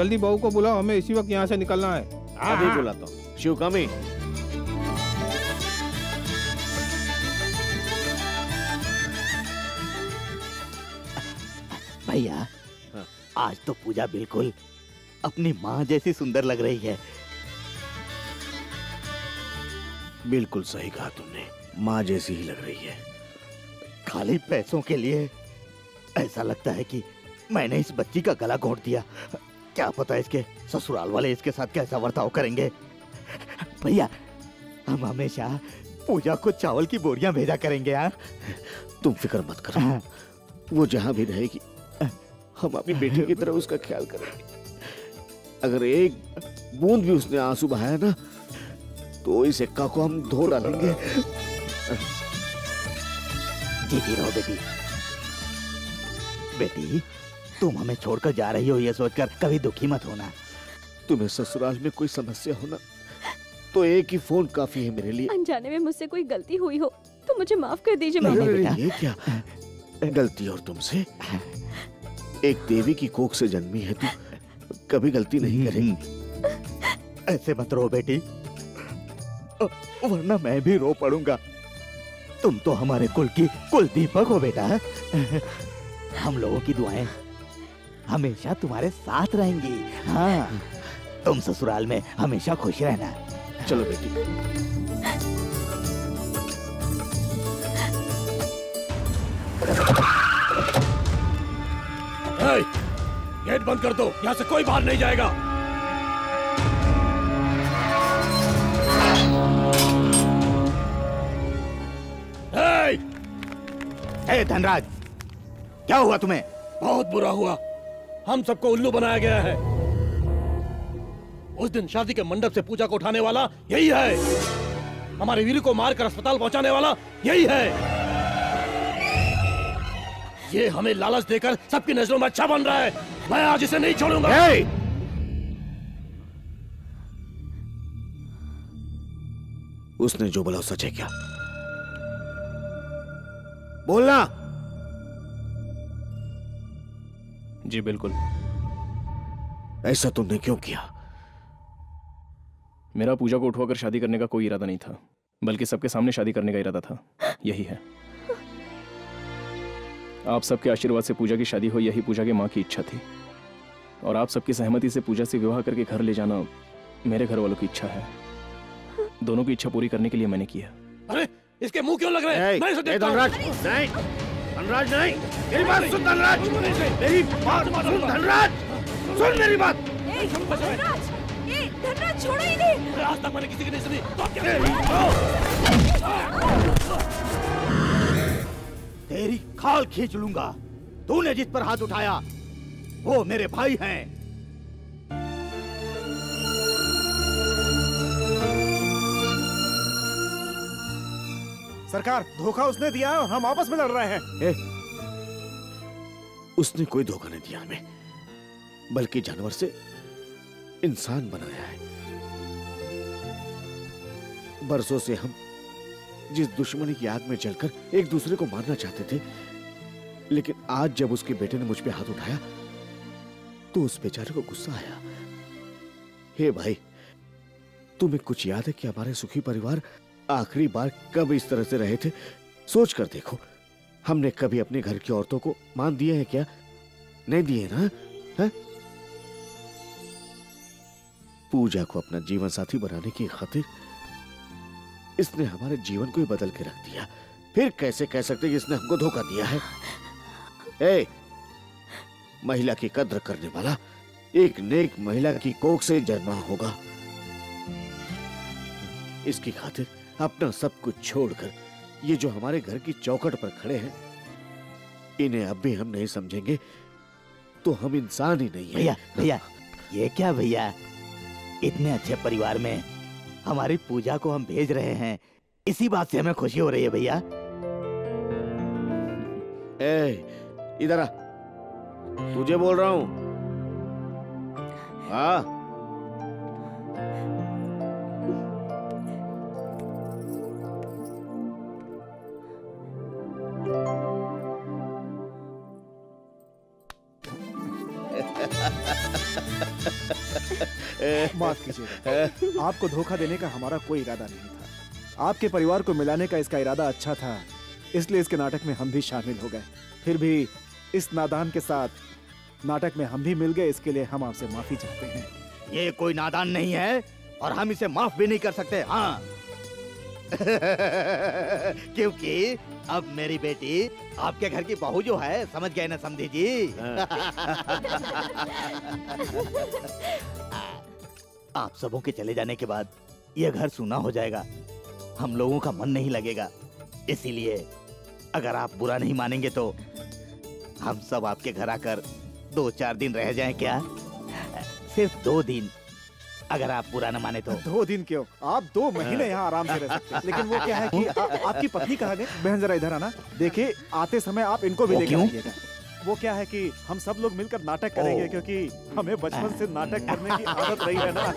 जल्दी बहू को बुलाओ हमें इसी वक्त यहाँ से निकलना है। अभी बुलाता हूँ। शिवकामी भैया आज तो पूजा बिल्कुल अपनी माँ जैसी सुंदर लग रही है। बिल्कुल सही कहा तुमने। माँ जैसी ही लग रही है। खाली पैसों के लिए ऐसा लगता है कि मैंने इस बच्ची का गला घोट दिया। क्या पता इसके ससुराल वाले इसके साथ कैसा बर्ताव करेंगे? भैया हम हमेशा पूजा को चावल की बोरियाँ भेजा करेंगे यार। तुम फ़िक्र मत करो। वो जहाँ भी रहेगी हम अपनी बेटी की तरह उसका ख्याल करेंगे। अगर एक बूंद भी उसने आँसू बहाया ना तो इस एक्का को हम धो डालेंगे जीती रहो बेटी। बेटी तुम हमें छोड़कर जा रही हो ये सोचकर कभी दुखी मत होना। तुम्हें ससुराल में कोई समस्या होना तो एक ही फ़ोन काफ़ी है मेरे लिए। अनजाने में मुझसे कोई गलती हुई हो तो मुझे माफ़ कर दीजिए मामा ये क्या? गलती और तुमसे? एक देवी की कोख से जन्मी है तू कभी गलती नहीं करेगी। ऐसे मत रो बेटी। वरना मैं भी रो पड़ूँगा। तुम तो हमारे कुल की कुल दीपक हो बेटा। हम लोगों की दुआएँ हमेशा तुम्हारे साथ रहेंगी। हाँ। तुम ससुराल में हमेशा खुश रहना। चलो बेटी। गेट बंद कर दो। यहाँ से कोई बाहर नहीं जाएगा। ए धनराज क्या हुआ तुम्हें? बहुत बुरा हुआ। हम सबको उल्लू बनाया गया है। उस दिन शादी के मंडप से पूजा को उठाने वाला यही है। हमारे वीर को मारकर अस्पताल पहुँचाने वाला यही है। ये हमें लालच देकर सबकी नज़रों में अच्छा बन रहा है। मैं आज इसे नहीं छोड़ूँगा। हे! उसने जो बोला सच है क्या? बोलना। जी बिल्कुल। ऐसा तुमने क्यों किया? मेरा पूजा को उठवाकर शादी करने का कोई इरादा नहीं था बल्कि सबके सामने शादी करने का इरादा था। यही है। आप सबके आशीर्वाद से पूजा की शादी हो यही पूजा की माँ की इच्छा थी। और आप सबकी सहमति से पूजा से विवाह करके घर ले जाना मेरे घर वालों की इच्छा है। दोनों की इच्छा पूरी करने के लिए मैंने किया अरे इसके मुँह क्यों लग रहे हैं? धनराज नहीं मेरी बात सुन धनराज। मेरी बात सुन धनराज। सुन मेरी बात। धनराज छोड़ो इन्हें। आज तक मैंने किसी की नहीं सुनी। तो तेरी खाल खींच लूँगा। तूने जिस पर हाथ उठाया वो मेरे भाई हैं। सरकार धोखा उसने दिया और हम आपस में लड़ रहे हैं। ए, उसने कोई धोखा नहीं दिया हमें बल्कि जानवर से इंसान बनाया है। बरसों से हम जिस दुश्मनी की आग में जलकर एक दूसरे को मारना चाहते थे लेकिन आज जब उसके बेटे ने मुझ पे हाथ उठाया तो उस बेचारे को गुस्सा आया। हे भाई तुम्हें कुछ याद है कि हमारे सुखी परिवार आखिरी बार कब इस तरह से रहे थे सोच कर देखो। हमने कभी अपने घर की औरतों को मान दिए हैं क्या? नहीं दिए ना है? पूजा को अपना जीवन साथी बनाने की खातिर इसने हमारे जीवन को ही बदल के रख दिया। फिर कैसे कह सकते कि इसने हमको धोखा दिया है? ए, महिला की कद्र करने वाला एक नेक महिला की कोख से जन्मा होगा। इसकी खातिर अपना सब कुछ छोड़कर ये जो हमारे घर की चौखट पर खड़े हैं इन्हें अब भी हम नहीं समझेंगे तो हम इंसान ही नहीं है। भैया भैया ये क्या भैया? इतने अच्छे परिवार में हमारी पूजा को हम भेज रहे हैं। इसी बात से हमें खुशी हो रही है भैया। ए इधर आ। तुझे बोल रहा हूँ। हाँ। माफ़ कीजिएगा। आपको धोखा देने का हमारा कोई इरादा नहीं था। आपके परिवार को मिलाने का इसका इरादा अच्छा था। इसलिए इसके नाटक में हम भी शामिल हो गए। फिर भी इस नादान के साथ नाटक में हम भी मिल गए, इसके लिए हम आपसे माफ़ी चाहते हैं। ये कोई नादान नहीं है और हम इसे माफ़ भी नहीं कर सकते हाँ। क्योंकि अब मेरी बेटी आपके घर की बहू जो है समझ गए ना समझी जी? आप सबों के चले जाने के बाद यह घर सूना हो जाएगा। हम लोगों का मन नहीं लगेगा। इसीलिए अगर आप बुरा नहीं मानेंगे तो हम सब आपके घर आकर दो चार दिन रह जाएँ क्या? सिर्फ़ दो दिन। अगर आप बुरा न माने तो। दो दिन क्यों आप दो महीने यहाँ आराम से रह सकते हैं। लेकिन वो क्या है कि आ, आपकी पत्नी कहाँ गई? बहन जरा इधर आना। देखिए आते समय आप इनको भी लेकर आइएगा। वो क्या है कि हम सब लोग मिलकर नाटक करेंगे क्योंकि हमें बचपन से नाटक करने की आदत रही है ना।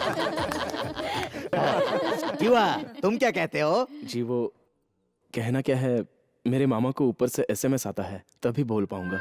जीवा तुम क्या कहते हो? जी वो कहना क्या है मेरे मामा को ऊपर से एसएमएस आता है तभी बोल पाऊँगा।